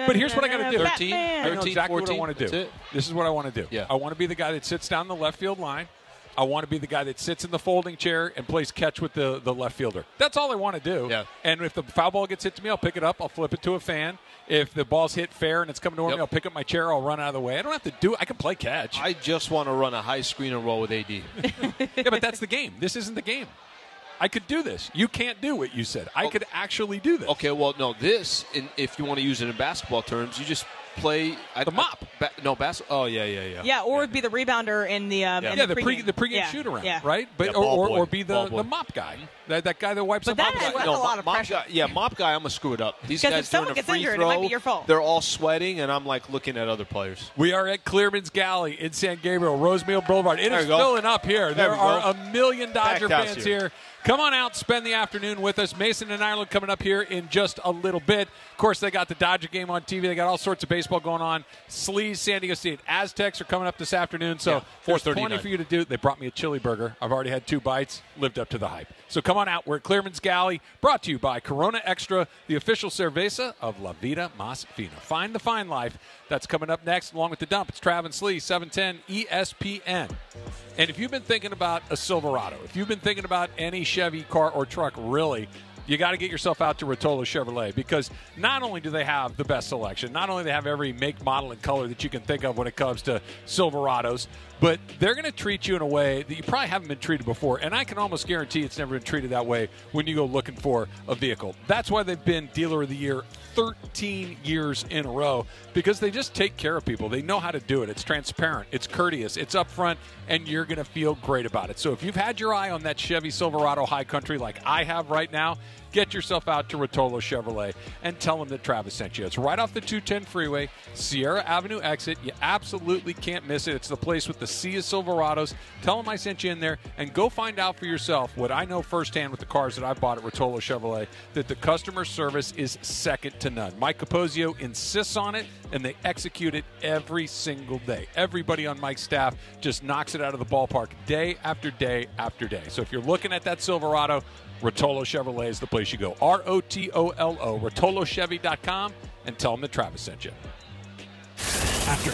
But here's what I got to do. Batman. I know 13, exactly what I want to do. This is what I want to do. Yeah. I want to be the guy that sits down the left field line. I want to be the guy that sits in the folding chair and plays catch with the, the left fielder. That's all I want to do. Yeah. And if the foul ball gets hit to me, I'll pick it up. I'll flip it to a fan. If the ball's hit fair and it's coming toward Yep. me, I'll pick up my chair. I'll run out of the way. I don't have to do. I can play catch. I just want to run a high screen and roll with AD. yeah, but that's the game. This isn't the game. I could do this. You can't do what you said. I oh. could actually do this. Okay, well, no, this, in, if you want to use it in basketball terms, you just play I, the mop. ba- no, bas- Oh yeah, yeah, yeah. Yeah, or be the rebounder in the um, Yeah. in Yeah, the the pre pregame. the pregame yeah. shoot around, yeah. right? But Yeah, or, or, or be the, the mop guy, that, that guy that wipes But the mop. that- guy. that's a lot of mop pressure. Guy, yeah, mop guy, I'm gonna screw it up. These 'Cause guys if someone doing a gets free injured, it throw, might be your fault. they're all sweating, and I'm like looking at other players. We are at Clearman's Galley in San Gabriel, Rosemead Boulevard. It There is you filling up here. There There, are a million Dodger fans here. Come on out, spend the afternoon with us. Mason and Ireland coming up here in just a little bit. Of course, they got the Dodger game on TV. They got all sorts of baseball going on. Sleaze, San Diego State, Aztecs are coming up this afternoon. So Yeah, there's plenty for you to do. They brought me a chili burger. I've already had two bites. Lived up to the hype. So come on out. We're at Clearman's Galley, brought to you by Corona Extra, the official cerveza of La Vida Mas Fina. Find the fine life. That's coming up next, along with the dump. It's Travis Slee, 710 ESPN. And if you've been thinking about a Silverado, if you've been thinking about any Chevy car or truck, really, you got to get yourself out to Rotolo Chevrolet because not only do they have the best selection, not only do they have every make, model, and color that you can think of when it comes to Silverados, but they're going to treat you in a way that you probably haven't been treated before. And I can almost guarantee it's never been treated that way when you go looking for a vehicle. That's why they've been Dealer of the Year 13 years in a row because they just take care of people. They know how to do it. It's transparent, it's courteous, it's upfront, and you're going to feel great about it. So if you've had your eye on that Chevy Silverado High Country like I have right now, get yourself out to Rotolo Chevrolet and tell them that Travis sent you. It's right off the 210 freeway, Sierra Avenue exit. You absolutely can't miss it. It's the place with the sea of Silverados. Tell them I sent you in there and go find out for yourself what I know firsthand with the cars that I've bought at Rotolo Chevrolet that the customer service is second to none. Mike Capozio insists on it and they execute it every single day. Everybody on Mike's staff just knocks it out of the ballpark day after day after day. So if you're looking at that Silverado, Rotolo Chevrolet is the place you go. R O T O L O, RotoloChevy.com, and tell them that Travis sent you. After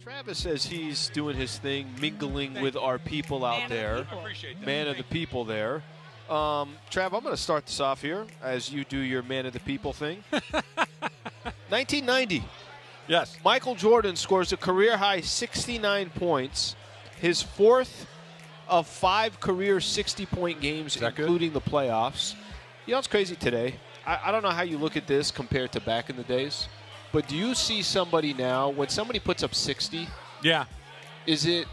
Travis says he's doing his thing, mingling with our people out there. Man of the people there. Um, Trav, I'm going to start this off here as you do your man of the people thing. 1990. Yes. Michael Jordan scores a career high 69 points, his fourth of five career 60 point games, including the playoffs. You know, it's crazy today. I, I don't know how you look at this compared to back in the days, but do you see somebody now, when somebody puts up 60, Yeah. is it.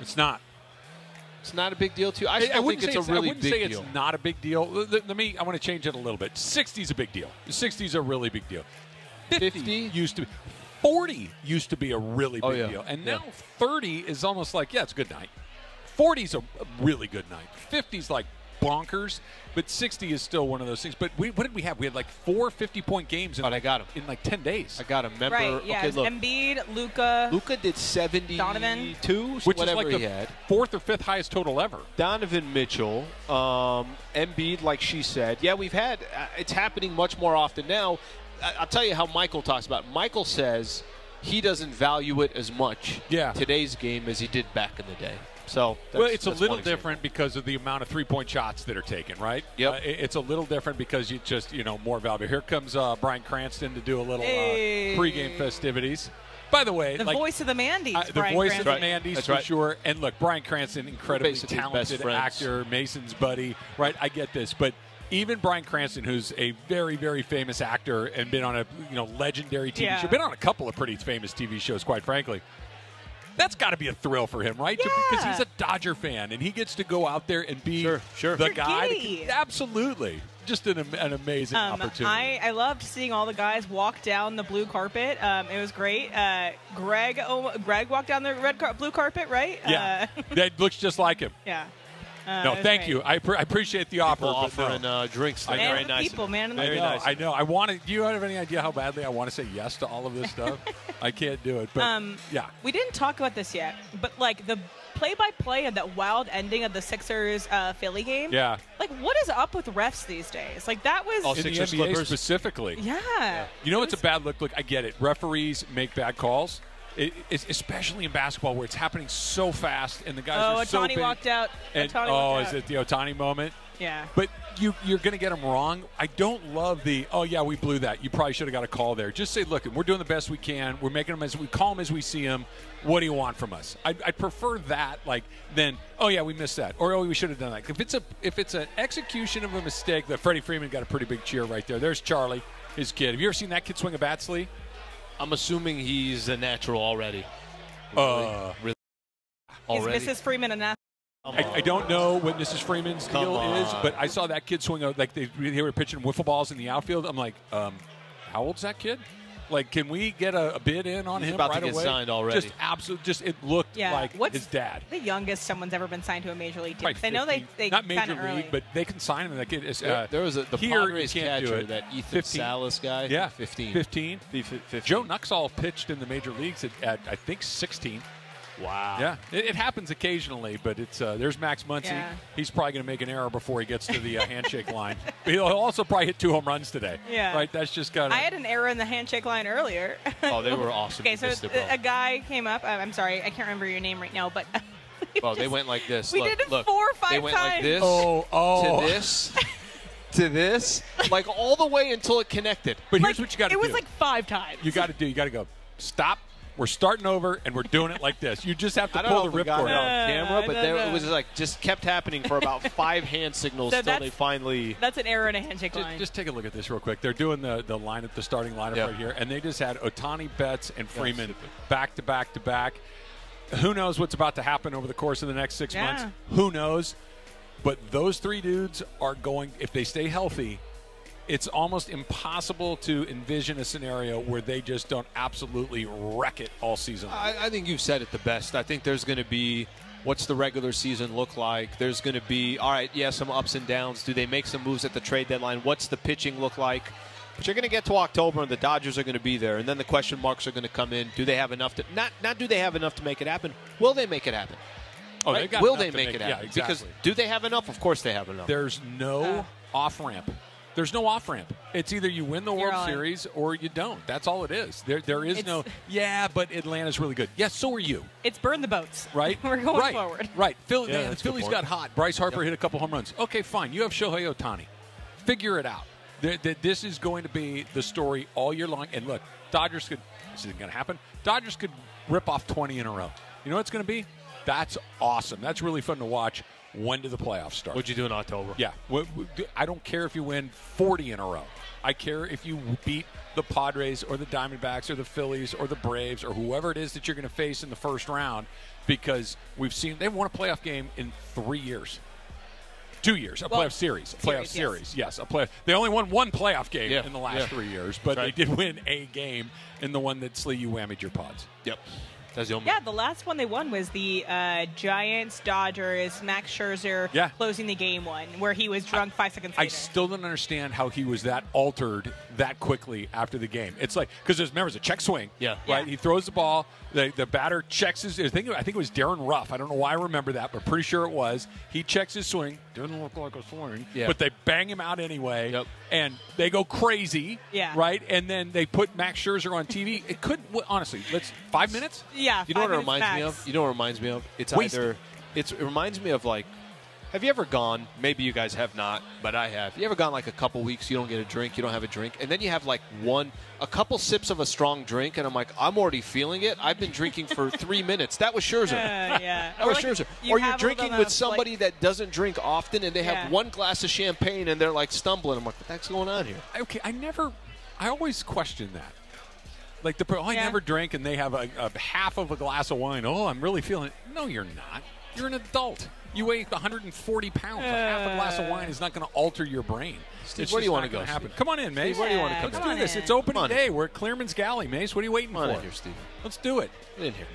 It's not. It's not a big deal to you? I, I, wouldn't think it's say a I really wouldn't big say deal. it's not a big deal. Let- me. I want to change it a little bit. 60 is a big deal. 60 is a really big deal. 50, used to be. 40 used to be a really oh, big Oh, yeah. deal, and Yeah. now 30 is almost like yeah, it's a good night. 40 is a a really good night. 50 is like bonkers, but 60 is still one of those things. But we, what did we have? We had like four 50 point games in, I got 'em. in like 10 days. I got him. Remember? Right, yeah. okay, look. Embiid, Luka. Luka did 72, Donovan. Which whatever is like he the had. fourth or fifth highest total ever. Donovan Mitchell, um, Embiid, like she said. Yeah, we've had. Uh, it's happening much more often now. I, I'll tell you how Michael talks about. it. Michael says he doesn't value it as much. Yeah. Today's game as he did back in the day. So that's, well, it's a little different because of the amount of three-point shots that are taken, right? Yep. Uh, it- it's a little different because you just, you know, more value. Here comes uh, Bryan Cranston to do a little Hey. uh, pregame festivities. By the way, The like, voice of the Mandy's. uh, the Bryan voice Cranston. of the Mandy's That's for right. sure. And look, Bryan Cranston, incredibly talented actor, Mason's buddy, right? I get this, but even Bryan Cranston, who's a very, very famous actor and been on a you know legendary TV Yeah. show, been on a couple of pretty famous TV shows, quite frankly. That's got to be a thrill for him, right? To- Because he's a Dodger fan and he gets to go out there and be Sure, sure. the You're guy. giddy. can- absolutely, just an, an amazing Um, opportunity. I, I loved seeing all the guys walk down the blue carpet. Um, it was great. Uh, Greg oh, Greg walked down the red car- blue carpet, right? yeah, Uh, that looks just like him. yeah. Uh, no, thank great. you. I, pre- I appreciate the offer. People but no. offering uh, drinks. I there. know. Man Very nice. people, man of the I Very know, nice. I know. I want to. Do you have any idea how badly I want to say yes to all of this stuff? I can't do it. But Um, yeah, We didn't talk about this yet, but like the play-by-play of that wild ending of the Sixers uh, Philly game. yeah. Like, what is up with refs these days? Like that was. In the Sixers NBA Clippers? specifically. yeah. You know, It it's a bad look. Look, I get it. Referees make bad calls. It, especially in basketball where it's happening so fast and the guys Oh, are so Ohtani big. walked out. And, Ohtani oh, is out. it the Ohtani moment? Yeah. But you, you're going to get them wrong. I don't love the, oh, yeah, we blew that. You probably should have got a call there. Just say, look, we're doing the best we can. We're making them as we call them as we see them. What do you want from us? I, I prefer that, like, than, oh, yeah, we missed that. Or, oh, we should have done that. If it's a if it's an execution of a mistake, that Freddie Freeman got a pretty big cheer right there. There's Charlie, his kid. Have you ever seen that kid swing a bat, Slee? I'm assuming he's a natural already. Uh, Really? Is Already? Mrs. Freeman enough? I, I don't know what Mrs. Freeman's Come deal is, but I saw that kid swing a, like they, they were pitching wiffle balls in the outfield. I'm like, um, how old's that kid? Like, can we get a, a bid in on He's him about to right get away? signed already. Just absolutely. Just it looked Yeah. like What's his dad. The youngest someone's ever been signed to a major league team. Probably They know they 15. they not major league, early. but they can sign him. That kid is, There- uh, there was a, the here Padres you can't do catcher, that Ethan 15. Salas guy. Yeah, 15. 15. Fif- 15. Joe Nuxhall pitched in the major leagues at, at I think 16. Wow. Yeah, it, it happens occasionally, but it's uh, there's Max Muncy. Yeah. He's probably going to make an error before he gets to the uh, handshake line. But he'll also probably hit two home runs today. Yeah. right. That's just kind I had an error in the handshake line earlier. Oh, they were awesome. okay, so a- a guy came up. uh, I'm sorry, I can't remember your name right now, but Oh, they went like this. We look, did it look. four or five They went like times. this. Oh, oh. To this. to this. Like all the way until it connected. but here's what you got to do. it was like five times. you got to do. You got to go. Stop. We're starting over, and we're doing it like this. You just have to I pull the if we got ripcord. it on camera, but there, it was like just kept happening for about five hand signals So until they finally. That's an error in a handshake Just, line. just take a look at this real quick. They're doing the the lineup, the starting lineup Yep. right here, and they just had Ohtani, Betts, and Freeman back to back to back. Who knows what's about to happen over the course of the next six Yeah. months? Who knows? But those three dudes are going if they stay healthy. It's almost impossible to envision a scenario where they just don't absolutely wreck it all season. I, I think you've said it the best. I think there's going to be what's the regular season look like? There's going to be, all right, yeah, some ups and downs. Do they make some moves at the trade deadline? What's the pitching look like? But you're going to get to October, and the Dodgers are going to be there, and then the question marks are going to come in. Do they have enough to not not do they have enough to make it happen? Will they make it happen? Oh, Right? they've got Will they to make, make- it yeah, happen? exactly. Because do they have enough? Of course they have enough. There's no off ramp. There's no off ramp. It's either you win the You're World on. Series or you don't. That's all it is. There, there is no. Yeah, but Atlanta's really good. Yes, so are you. It's burn the boats. Right, We're going right, forward. Right, Philly, Yeah, the that's a Phillies got hot. Bryce Harper hit a couple home runs. Okay, fine. You have Shohei Ohtani. Figure it out. Th- th- This is going to be the story all year long. And look, Dodgers could. This isn't going to happen. Dodgers could rip off 20 in a row. You know what it's going to be? That's awesome. That's really fun to watch. When do the playoffs start? What'd you do in October? Yeah. Wh- wh- I don't care if you win 40 in a row. I care if you beat the Padres or the Diamondbacks or the Phillies or the Braves or whoever it is that you're going to face in the first round because we've seen they've won a playoff game in three years. Two years, a Well, playoff series, a playoff series, series. Yes, a playoff. They only won one playoff game Yeah, in the last yeah. three years, but Right. they did win a game in the one that Slee you whammied your pods. Yep. That's the only. Yeah, the last one they won was the uh, Giants Dodgers. Max Scherzer Yeah. closing the game one, where he was drunk five seconds I still don't understand how he was that altered that quickly after the game. It's like because remember it's a check swing. Yeah. Right. He throws the ball. The the batter checks his. I think I think it was Darin Ruf. I don't know why I remember that, but pretty sure it was. He checks his swing. Didn't look like a swing. Yeah. But they bang him out anyway. Yep. And they go crazy. Yeah. Right. And then they put Max Scherzer on TV. It could honestly. Let's five minutes. yeah, You know five what it minutes reminds me of? You know what it reminds me of? It's Wasted. either it's it reminds me of like have you ever gone, maybe you guys have not, but I have. You ever gone like a couple weeks, you don't get a drink, you don't have a drink, and then you have like one a couple sips of a strong drink and I'm like, I'm already feeling it. I've been drinking for three minutes. That was Scherzer. Uh, yeah. That was like, Scherzer. you or you're drinking with somebody like- that doesn't drink often and they Yeah. have one glass of champagne and they're like stumbling. I'm like, what the heck's going on here? Okay, I never, I always question that. Like the oh, I Yeah. never drink, and they have a, a half of a glass of wine. Oh, I'm really feeling it. No, you're not. You're an adult. You weigh 140 pounds. a half a glass of wine is not going to alter your brain. Steve, it's where do you wanna go, Happen. Steve? Come on in, Mace. Steve, where do you wanna Yeah, come Let's come do on this. It's opening Come day. We're at Clearman's Galley, Mace. What are you waiting Come on for? in here, Steve. Let's do it. Get in here.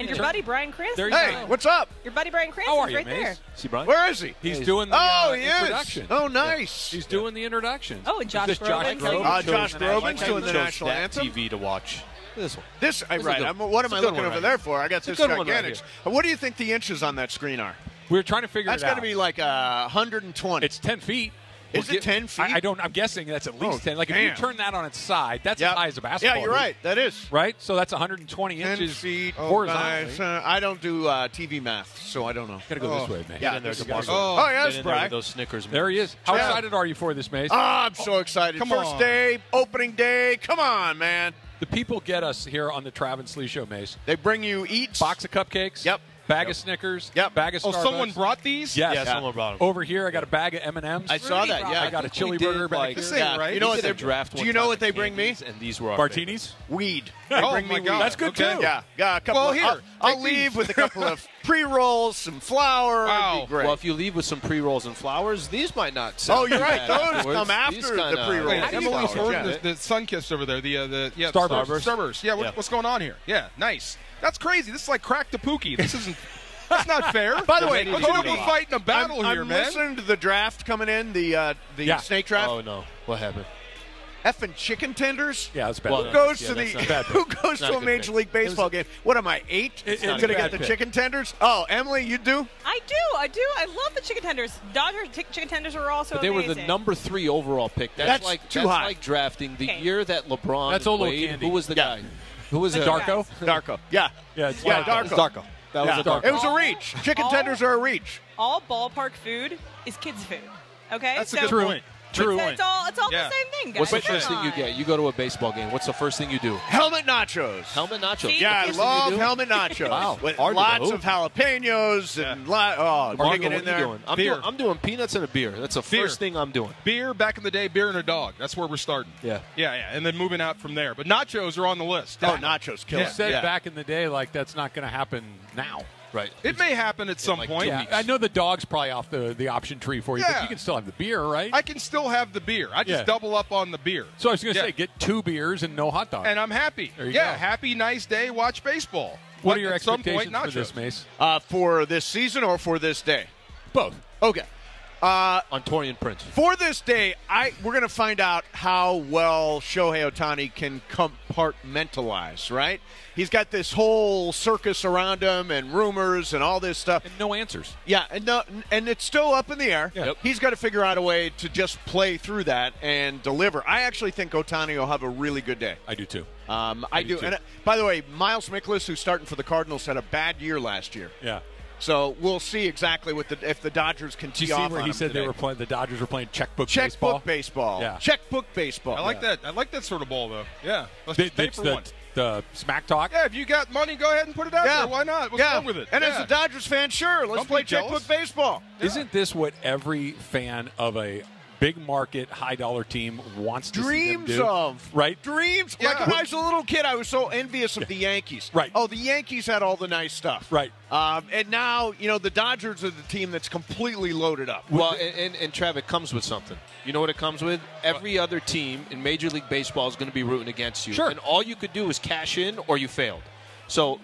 And your buddy Bryan Cranston. There you Hey, go. what's up? Your buddy Bryan Cranston How are you, right Mace? there. See Brian? Where is he? He's doing the oh, uh, he is. Oh, nice. He's doing the introduction. Oh, and Josh Is this Josh Groban. Groban? Uh, Josh Groban's doing you the national that anthem. TV to watch. This one. This, this right. Good, I'm, what am it's a I good looking over right there for? I got It's this good one right gigantic. what do you think the inches on that screen are? We were trying to figure That's it got out. to be like uh, 120. It's 10 feet. Is We'll it 10 feet? I, I don't. I'm guessing that's at least Oh, 10. Like if you turn that on its side, that's Yep. as high as a basketball. Yeah, you're hoop. right. That is. Right. So that's 120 10 inches feet. Oh, horizontally. nice. Uh, I don't do uh, TV math, so I don't know. Gotta go oh. this way, man. Yeah, Get in there, this is DeBarco. gotta go. Oh, yeah, Get that's in there those Snickers. There he is. How Yeah. excited are you for this, Mace? Ah, I'm so excited. Come First on. day, opening day. Come on, man. the people get us here on the Trav and Slee Show, Mace. They bring you eats. Box of cupcakes. Yep. Bag of Snickers. Yep. Bag of Oh, someone brought these? Yes. Yeah, someone brought them. Over here, I got a bag of M and M's. I saw that. Yeah, I got a chili burger back like, here. This thing, Yeah. right? You know what they a draft Do you know what they bring me? And these were our Martinis. Weed. They Oh, bring my me God. That's good, Okay. too. Yeah, yeah. A couple. Well, of, here, I'll, I'll leave with a couple of pre rolls, some flour. Wow. Be great. Well, if you leave with some pre rolls and flowers, these might not. Sound Oh, you're right. Those afterwards. come after the kinda- pre-rolls. Wait, How do you Emily's flowers, yeah. the, the Sunkist over there. The uh, the yeah, Starburst. Starburst. Starburst. Yeah, what, Yeah. what's going on here? Yeah, nice. That's crazy. This is like crack the pookie. This isn't. That's not fair. By the way, let's Cody, go fighting a battle I'm, here, I'm man. listening to the draft coming in, the uh, the Yeah. snake draft. Oh no, what happened? Effing chicken tenders. Yeah, that's bad. Well, Who goes yeah, to the bad Who goes to a a Major pick. League Baseball game? What am I eight? It- it's gonna get the pick. chicken tenders? Oh, Emily, you do? I do, I do. I love the chicken tenders. Dodger t- chicken tenders are also But they were the number three overall pick. That's, That's like too that's high. like drafting the Okay. year that LeBron That's Olo played. Candy. Who was the Yeah. guy? Who was Those it? Darko? Darko. Yeah. Yeah, it's Yeah, Darko. Darko. Darko. That was Yeah. a Darko. It was a reach. Chicken tenders are a reach. All ballpark food is kids' food. Okay, That's a good point. True. It's, it's all it's all Yeah. the same thing, guys. What's the Come first thing you get? You go to a baseball game. What's the first thing you do? Helmet nachos. Helmet nachos. See? Yeah, I First thing you love helmet nachos. Wow. With Hard lots go. of jalapenos and li- oh, Marco, what in are there. you doing? I'm, Beer. doing? I'm doing peanuts and a beer. That's the Beer. first thing I'm doing. Beer back in the day, beer and a dog. That's where we're starting. Yeah. Yeah, yeah, and then moving out from there. But nachos are on the list. Oh, nachos kill You it. said Yeah. back in the day like that's not going to happen now. Right. It may happen at some like point. Yeah, I know the dog's probably off the, the option tree for you, but you can still have the beer, right? I can still have the beer. I just Yeah. double up on the beer. so I was going to Yeah. say, get two beers and no hot dog. and I'm happy. There you yeah, go. happy, nice day, watch baseball. what But are your at some point, expectations for this. Mace? Uh, for this season or for this day? Both. Okay. Uh, on Taurean Prince. For this day, I we're going to find out how well Shohei Ohtani can compartmentalize. Right? He's got this whole circus around him and rumors and all this stuff. And no answers. Yeah, and no, and it's still up in the air. Yep. He's got to figure out a way to just play through that and deliver. I actually think Ohtani will have a really good day. I do too. Um, I, I do do. And uh, by the way, Miles Mikolas, who's starting for the Cardinals, had a bad year last year. Yeah. So we'll see exactly what the if the Dodgers can Did you tee see off where on he him said today. they were playing? The Dodgers were playing checkbook, checkbook baseball. baseball. Yeah. Checkbook baseball. I like that. I like that sort of ball, though. Yeah. Let's The, pay it's for the, one. the smack talk. Yeah, if you got money, go ahead and put it out Yeah. there. Why not? What's yeah. wrong with it? And yeah. as a Dodgers fan, sure, let's Don't play checkbook baseball. Isn't this what every fan of a big market, high dollar team wants to Dreams see them do? of right? Dreams. Yeah. Like when I was a little kid, I was so envious of the Yankees. Right. Oh, the Yankees had all the nice stuff. Right. Um, and now you know the Dodgers are the team that's completely loaded up. Well, and, and, and Trav, it comes with something. You know what it comes with? Every other team in Major League Baseball is going to be rooting against you. Sure. And all you could do is cash in or you failed. So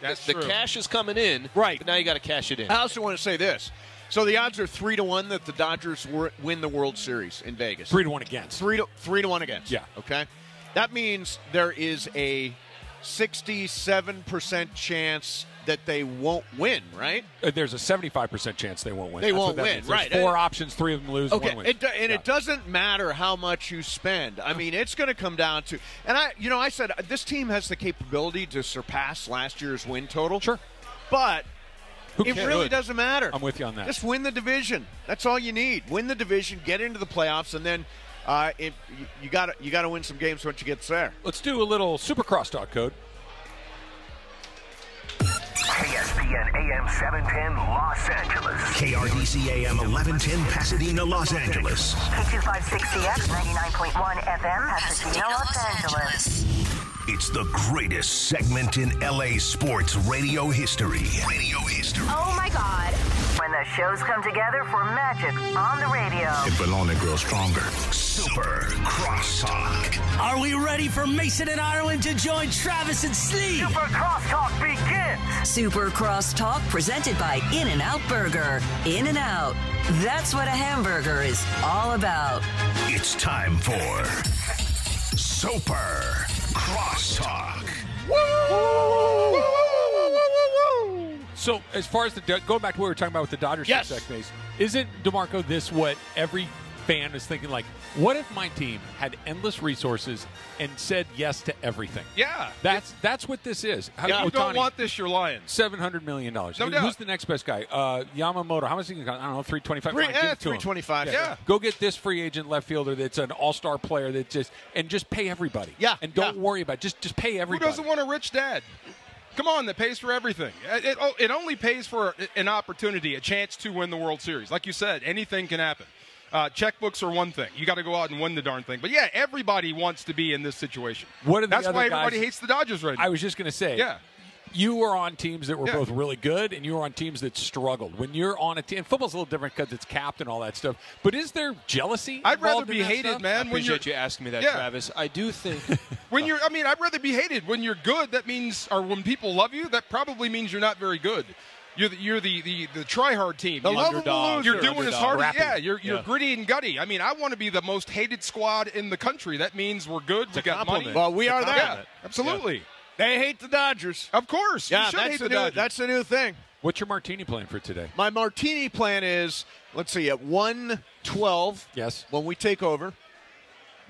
That's the, true. the cash is coming in. Right. But now you got to cash it in. I also want to say this. So the odds are three to one that the Dodgers win the World Series in Vegas. Three to one against. Three to three to one against. Yeah. Okay. That means there is a sixty-seven percent chance that they won't win. Right. Uh, There's a 75% chance they won't win. They That's won't win, right. Four options, three of them lose, Okay, one win. it, do- and Yeah. it doesn't matter how much you spend. I mean, it's going to come down to, and I, you know, I said uh, this team has the capability to surpass last year's win total. Sure, but Who it really Good. doesn't matter. I'm with you on that. Just win the division. That's all you need. Win the division, get into the playoffs, and then uh, if you got to you got to win some games once you get there. Let's do a little super crosstalk code. KSPN AM 710 Los Angeles. KRDC AM 1110 Pasadena, Los Angeles. K2560X 99.1 FM Pasadena, Los Angeles. It's the greatest segment in LA sports radio history. Radio history. Oh my God. When the shows come together for magic on the radio. It will only grow stronger. Super Crosstalk. Are we ready for Mason and Ireland to join Travis and Slee? Super Crosstalk begins. Super Cross Talk presented by In N Out Burger. In and Out. That's what a hamburger is all about. It's time for Super Crosstalk. So, as far as the going back to what we were talking about with the Dodgers, Yes. for a isn't Demarco this what every fan is thinking? Like, what if my team had endless resources and said yes to everything? Yeah. That's that's what this is. How, If you don't want this, you're lying. Seven hundred million dollars. No Who's doubt. the next best guy? Uh, Yamamoto. How much is he going to cost? I don't know. Three twenty-five. Three- Fine, eh, to him. 325, Yeah. Go get this free agent left fielder that's an all-star player that just and just pay everybody. Yeah, And don't yeah. worry about it. just just pay everybody. Who doesn't want a rich dad? Come on, that pays for everything. It, it, oh, it only pays for an opportunity, a chance to win the World Series. Like you said, anything can happen. Uh, checkbooks are one thing. You got to go out and win the darn thing. But yeah, everybody wants to be in this situation. What are the That's why everybody guys- hates the Dodgers right now. I was just going to say. Yeah. You were on teams that were Yeah. both really good, and you were on teams that struggled. When you're on a team, football's a little different because it's capped and all that stuff. But is there jealousy? I'd rather involved in be that hated, stuff? man. I appreciate you're, you asking me that, Yeah. Travis. I do think When you're, I mean, I'd rather be hated. When you're good, that means, or when people love you, that probably means you're not very good. You're the, you're the, the, the try hard team. The You- lovable Underdog. loser. You're doing as hard as Rapping. yeah. You're you're Yeah. gritty and gutty. I mean, I want to be the most hated squad in the country. That means we're good. we a got compliment. money. Well, we It's a are that. yeah, absolutely. They hate the Dodgers. Of course. Yeah, you should that's hate the the new. That's the new thing. What's your martini plan for today? My martini plan is let's see at one twelve. Yes. When we take over,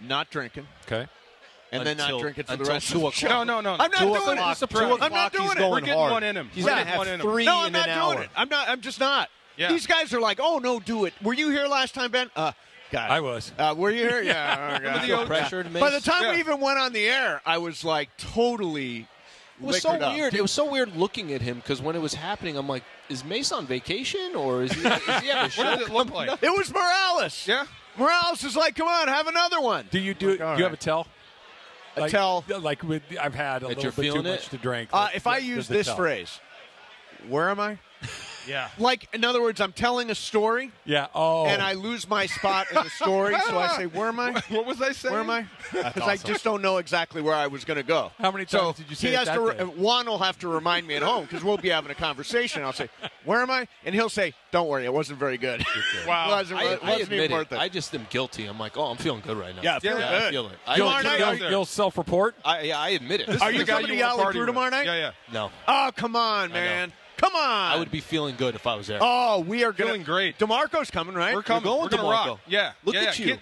not drinking, Okay. And then not Until- drinking for the rest of the show. No, no, no. I'm not Two doing o'clock. it. Two I'm o'clock, not he's doing it. We're getting hard. one in him. He's We're going to getting one in him. three no, I'm in not an doing hour. it. I'm not. I'm just not. Yeah. These guys are like, oh no, do it. Were you here last time, Ben? Uh, God, I was. Uh, were you here? Yeah. oh, God. the old- pressured, By the time Yeah. we even went on the air, I was like totally. It was so up. weird. It was so weird looking at him because when it was happening, I'm like, is Mace on vacation or is he, is he have a show? What did it look like? It was Morales. Yeah. Morales is like, come on, have another one. Do you do? Like, all do you have a tell? A Like, tell. Like with, I've had a little bit too feeling much to drink. Uh, Like, if I use this tell? phrase, where am I? Yeah. Like, in other words, I'm telling a story. Yeah. Oh. And I lose my spot in the story, so I say, "Where am I? What was I saying? Where am I? Because awesome. I just don't know exactly where I was going to go." How many times so did you say he has to? Re- Juan will have to remind me at home because we'll be having a conversation. I'll say, "Where am I?" And he'll say, "Don't worry, it wasn't very good." wow. wasn't, I, I admit it. I just am guilty. I'm like, "Oh, I'm feeling good right now." Yeah, feeling yeah, good. I feel it. I tomorrow night, you'll, you'll, you'll self-report. I, yeah, I admit it. This Are you somebody you out through tomorrow night? Yeah, yeah. No. Oh, come on, man. Come on. I would be feeling good if I was there. Oh, we are gonna, feeling great. Demarco's coming, right? We're coming. We're going We're to DeMarco. rock. Yeah. Look yeah, at yeah. you. Kid,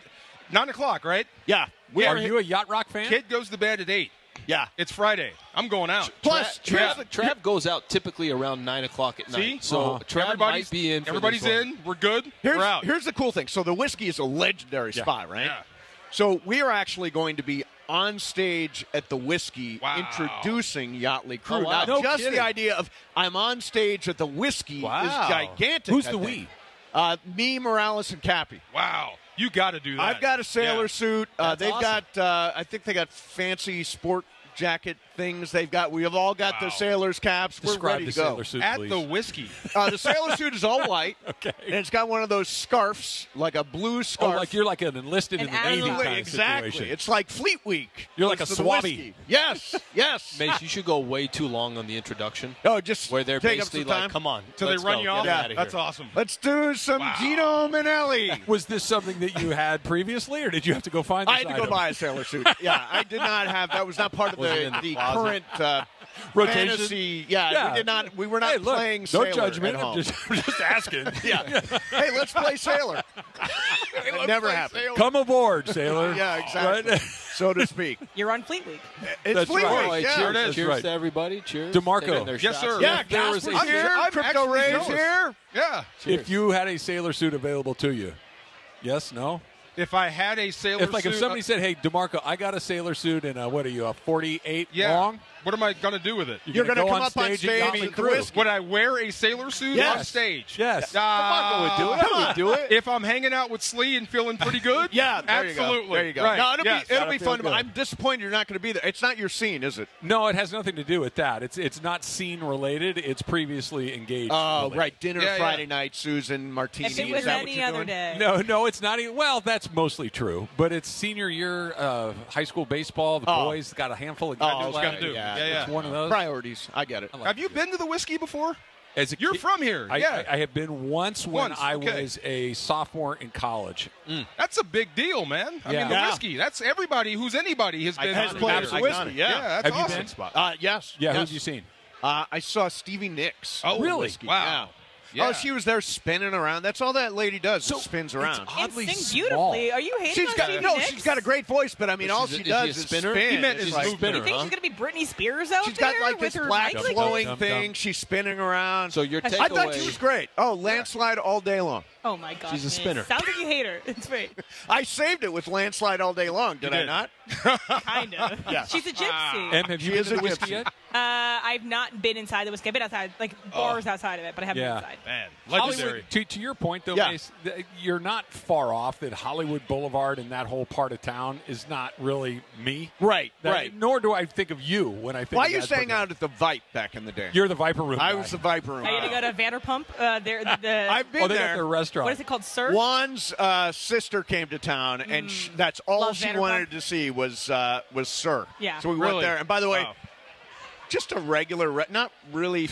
Nine o'clock, right? Yeah. We are, are you a yacht rock fan? Kid goes to bed at eight. Yeah, it's Friday. I'm going out. Plus, Trav, Trav, Trav goes out typically around nine o'clock at night. So uh-huh. Trav everybody's, might be in. everybody's in. We're good. Here's, We're out. Here's the cool thing. So the whiskey is a legendary yeah. spot, right? Yeah. So we are actually going to be on stage at the whiskey wow. introducing Yachtley Crew. Oh, wow. Now, no just kidding. the idea of I'm on stage at the whiskey wow. is gigantic. Who's I the think. we? Uh, me, Morales, and Cappy. Wow. You got to do that. I've got a sailor yeah. suit. Uh, they've awesome. got, uh, I think they got fancy sport jacket things they've got. We have all got wow. the sailors caps. Describe We're ready the to go. Sailor suit, At please. the whiskey, uh, the sailor suit is all white. okay, and it's got one of those scarfs, like a blue oh, scarf. Oh, like you're like an enlisted an in the navy kind of Exactly. It's like Fleet Week. You're like a swabby. Yes, yes. Mace, you should go way too long on the introduction. Oh, just where they're basically like, time. "Come on, till they run go. you off." Yeah, that's awesome. Let's do some wow. Gino Vannelli. Was this something that you had previously, or did you have to go find? I had to item? go buy a sailor suit. Yeah, I did not have. That was not part of the, the current uh, rotation. Fantasy, yeah, yeah, we did not. We were not hey, look, playing. No judgment. I'm just, I'm just, asking. yeah. Hey, let's play Sailor. hey, never happened. Sailor. Come aboard, Sailor. yeah, exactly. Right? so to speak. You're on Fleet Week. Uh, it's That's Fleet right. Week. Yeah. Cheers, cheers right. to everybody. Cheers. DeMarco. Yes, sir. Yeah, there was a here. I'm Crypto Ray's here. Yeah. Cheers. If you had a Sailor suit available to you, yes, no. If I had a sailor, if like suit, if somebody uh, said, "Hey, Demarco, I got a sailor suit and uh, what are you a forty-eight yeah. long?" What am I going to do with it? You're, You're going to go come on up stage on stage and, and. Would I wear a sailor suit yes. on stage? Yes. Uh, come on, do it. I would do it. If I'm hanging out with Slee and feeling pretty good, yeah, there absolutely. You go. There you go. Right. No, it'll yes. be it'll be fun. Good. I'm disappointed you're not going to be there. It's not your scene, is it? No, it has nothing to do with that. It's it's not scene related. It's previously engaged. Oh, right. Dinner yeah, Friday yeah. night, Susan Martini. If it was any other doing? day. No, no, it's not. Even, well, that's mostly true, but it's senior year uh, high school baseball. The oh. boys got a handful of oh, guys. Oh, yeah that. Yeah, yeah. It's one of those priorities. I get it. I like Have you been to the whiskey before? As a You're kid, from here. I, yeah. I, I, have been once when once, I okay. was a sophomore in college. Mm. That's a big deal, man. I yeah. mean, the yeah. whiskey. That's everybody who's anybody has been has played whiskey. Yeah. yeah, that's have awesome. You been? Uh, yes. Yeah, yes. who's you seen? Uh, I saw Stevie Nicks. Oh, really? Whiskey. Wow. Oh, yeah. Oh, she was there spinning around. That's all that lady does. So spins around. It's oddly and sings beautifully. Small. Are you hating she's on got, Stevie No, Nicks? she's got a great voice, but I mean, all she does is spin. You meant she's like, spinner, You think huh? she's going to be Britney Spears out she's there? She's got like this black flowing thing. She's spinning around. So your takeaway. I thought she was great. Oh, landslide all day long. Oh my God! She's a spinner. Sounds like you hate her. It's great. I saved it with landslide all day long, did, did. I not? kind of. Yeah. She's a gypsy. Ah. Em, have you she been to the whiskey yet? Uh, I've not been inside the whiskey. I've been outside, like oh. bars oh. outside of it, but I haven't yeah. been inside. Man, legendary. To, to, your point, though, yeah. Mace, you're not far off that Hollywood Boulevard and that whole part of town is not really me. Right, that, right. Nor do I think of you when I think Why of you saying out at the Vipe back in the day? You're the Viper Room. I guy. was the Viper Room. I had to go to Vanderpump. Uh, there, the, I've been oh, there. They got the restaurant restaurant. What is it called, Sir? Juan's uh, sister came to town, and mm. that's all Love she wanted to see was uh, was Sir. Yeah. So we really? went there, and by the way, wow. just a regular, re- not really.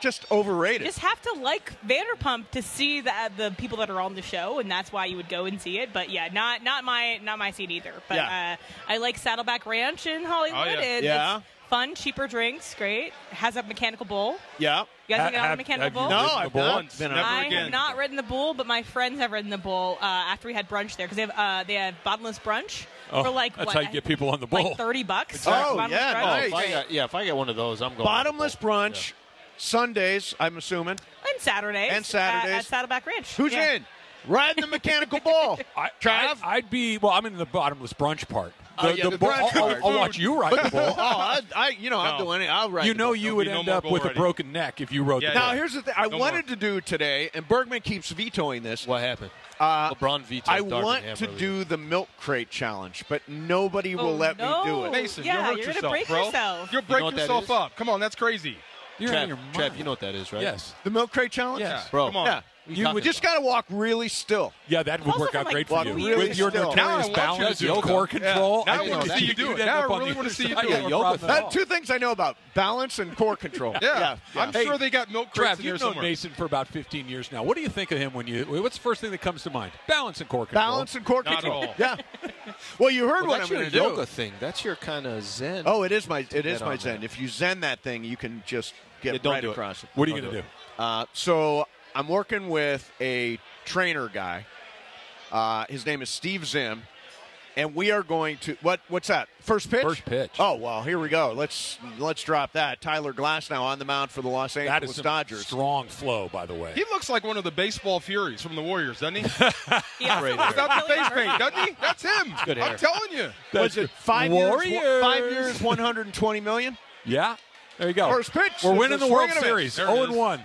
just overrated. You just have to like Vanderpump to see the, the people that are on the show, and that's why you would go and see it. But yeah, not not my not my scene either. But yeah. uh, I like Saddleback Ranch in Hollywood. Oh, yeah. yeah fun, cheaper drinks. Great. Has a mechanical bull. Yeah. You guys ha- have, on the mechanical have bull? No, I've not. Been I again. have not ridden the bull, but my friends have ridden the bull uh, after we had brunch there because they have uh, they have bottomless brunch oh, for like that's what, how you get people on the bull. Like Thirty bucks. Oh yeah, no, if I got, yeah. If I get one of those, I'm going bottomless brunch. Yeah. Sundays, I'm assuming. And Saturdays. And Saturdays. At, at Saddleback Ranch. Who's yeah. in? Riding the mechanical bull. I, Trav? I'd, I'd be, well, I'm in the bottomless brunch part. Uh, yeah, the, the I'll, I'll, watch you write the ball. oh, I, I, you know, no. I'm doing it. I'll write. You know, you would end no up with writing. a broken neck if you wrote. Yeah, that. Now, here's the thing. I no wanted more. to do today, and Bergman keeps vetoing this. What happened? Uh, LeBron vetoed. I want to do the milk crate challenge, but nobody oh, will let me do it. Mason, yeah, you're hurting yourself, break bro. Yourself. You'll break you know yourself up. Come on, that's crazy. You're you know what that is, right? Yes. The milk crate challenge. Yes, bro. Come on. Yeah. What are you You would just got to walk really still. Yeah, that would work out great for you. really With your still. Now notorious want you to balance do and core control. Now I think want to you'd see you do it. Now I up really want to see you other do it. No problem at That, two things I know about balance and core control. Yeah, I'm Hey, sure they got milk crates Trav, in you've there known somewhere. Mason for about 15 years now. What do you think of him when you? What's the first thing that comes to mind? Balance and core control. Balance and core control. Yeah. Well, you heard Well, what I'm your going to do. yoga thing. That's your kind of zen. Oh, it is my it is my zen. If you zen that thing, you can just get Yeah, don't right it. across it. What are you going to do? Uh, so I'm working with a trainer guy. Uh, his name is Steve Zim, and we are going to what? What's that? First pitch. First pitch. Oh well, here we go. Let's let's drop that. Tyler Glasnow on the mound for the Los Angeles is some Dodgers. strong flow, by the way. He looks like one of the baseball furies from the Warriors, doesn't he? Yeah. Great Without the face paint, doesn't he? That's him. good hair. I'm telling you. Was it five Warriors. years? Five years, 120 million. Yeah. There you go. First pitch. We're winning the World swing and a Series. miss. 0 and 1.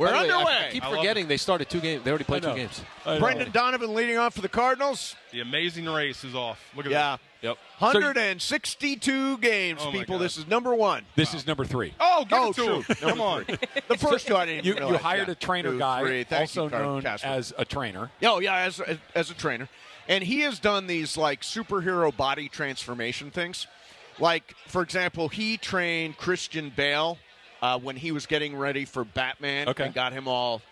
We're By the way, underway. I keep I forgetting they started two games. They already played two games. Brendan Donovan leading off for the Cardinals. The amazing race is off. Look at Yeah. Yep. 162 games, Oh, people. This is number one. This is number three. Oh, give Oh, it to him. Come on. The first two I didn't You, even you hired Yeah. a trainer Two, guy, three. Thank also you, known Casper. as a trainer. Oh yeah, as a, as a trainer, and he has done these like superhero body transformation things. Like for example, he trained Christian Bale uh, when he was getting ready for Batman Okay. and got him all,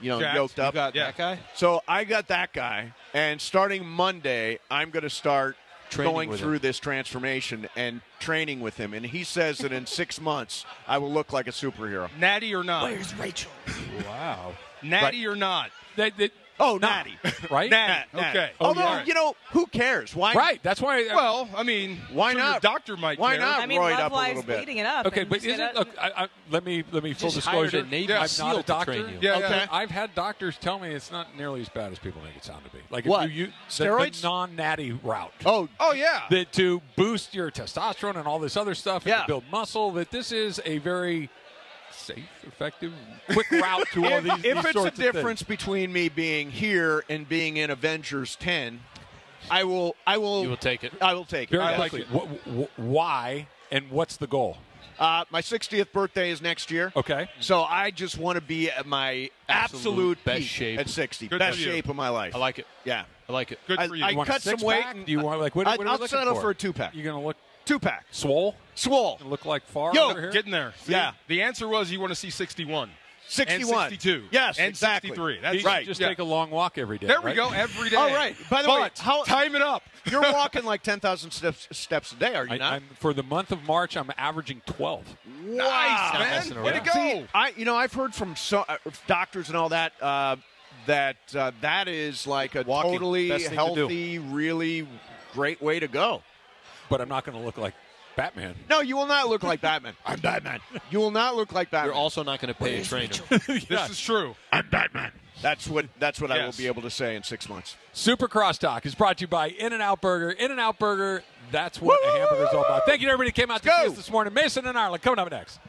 you know, Jacked. yoked You up. got Yeah. that guy? So I got that guy, and starting Monday, I'm going to start Training going through him. this transformation and training with him. And he says that in six months, I will look like a superhero. Natty or not? Where's Rachel? Wow. Natty or not? That, that, Oh, No. Natty. right? Nat, Nat. Okay. Oh, Although, Oh, yeah. you know, who cares? Why? Right. That's why. I- Well, I mean, Why sure not? Your doctor might Why care. not? I mean, roid love up a little bit. bleeding it up. Okay, but isn't look, I, I, let me let me full Just hired disclosure. a Navy I'm SEAL not a to doctor. train you. Yeah, Okay. yeah. I've had doctors tell me it's not nearly as bad as people make it sound to be. Like if What? you, you Steroids? the, non-natty route. Oh, Oh yeah. That to boost your testosterone and all this other stuff and Yeah. to build muscle. That this is a very safe, effective, quick route to all if, these. if these it's a sorts of difference things. between me being here and being in Avengers 10, I will. I will. You will take it. I will take very it. I like quickly, it. wh- wh- why and what's the goal? Uh, my 60th birthday is next year. Okay. So I just want to be at my absolute, Absolute best peak shape. at 60. Good best shape of my life. I like it. Yeah. I like it. Good I, for you. I You want a cut some six weight. and- Do you want like what, I, what are we I'll settle for? for a two pack. You're gonna look Two pack. swole, Swole. look like far Yo, over here. Getting there. See, Yeah. The answer was you want to see 61. 61. And 62. Yes, and exactly. 63. That's should right. Just Yeah. take a long walk every day. There we right? go. Every day. All right. By the way, how- time it up. You're walking like 10,000 steps, steps a day, are you I, not? I'm, for the month of March, I'm averaging 12. Nice, Wow. man. Not Way to go. See, I you know I've heard from so, uh, doctors and all that uh, that uh, that is like a Walking. totally Best thing to healthy, really great way to go. But I'm not going to look like Batman. No, you will not look like Batman. I'm Batman. You will not look like Batman. You're also not going to pay a trainer. This is true. I'm Batman. That's what that's what I will be able to say in six months. Super Crosstalk is brought to you by In and Out Burger. In and Out Burger, that's what a hamburger is all about. Thank you to everybody who came out to Let's see go. us this morning. Mason and Ireland coming up next.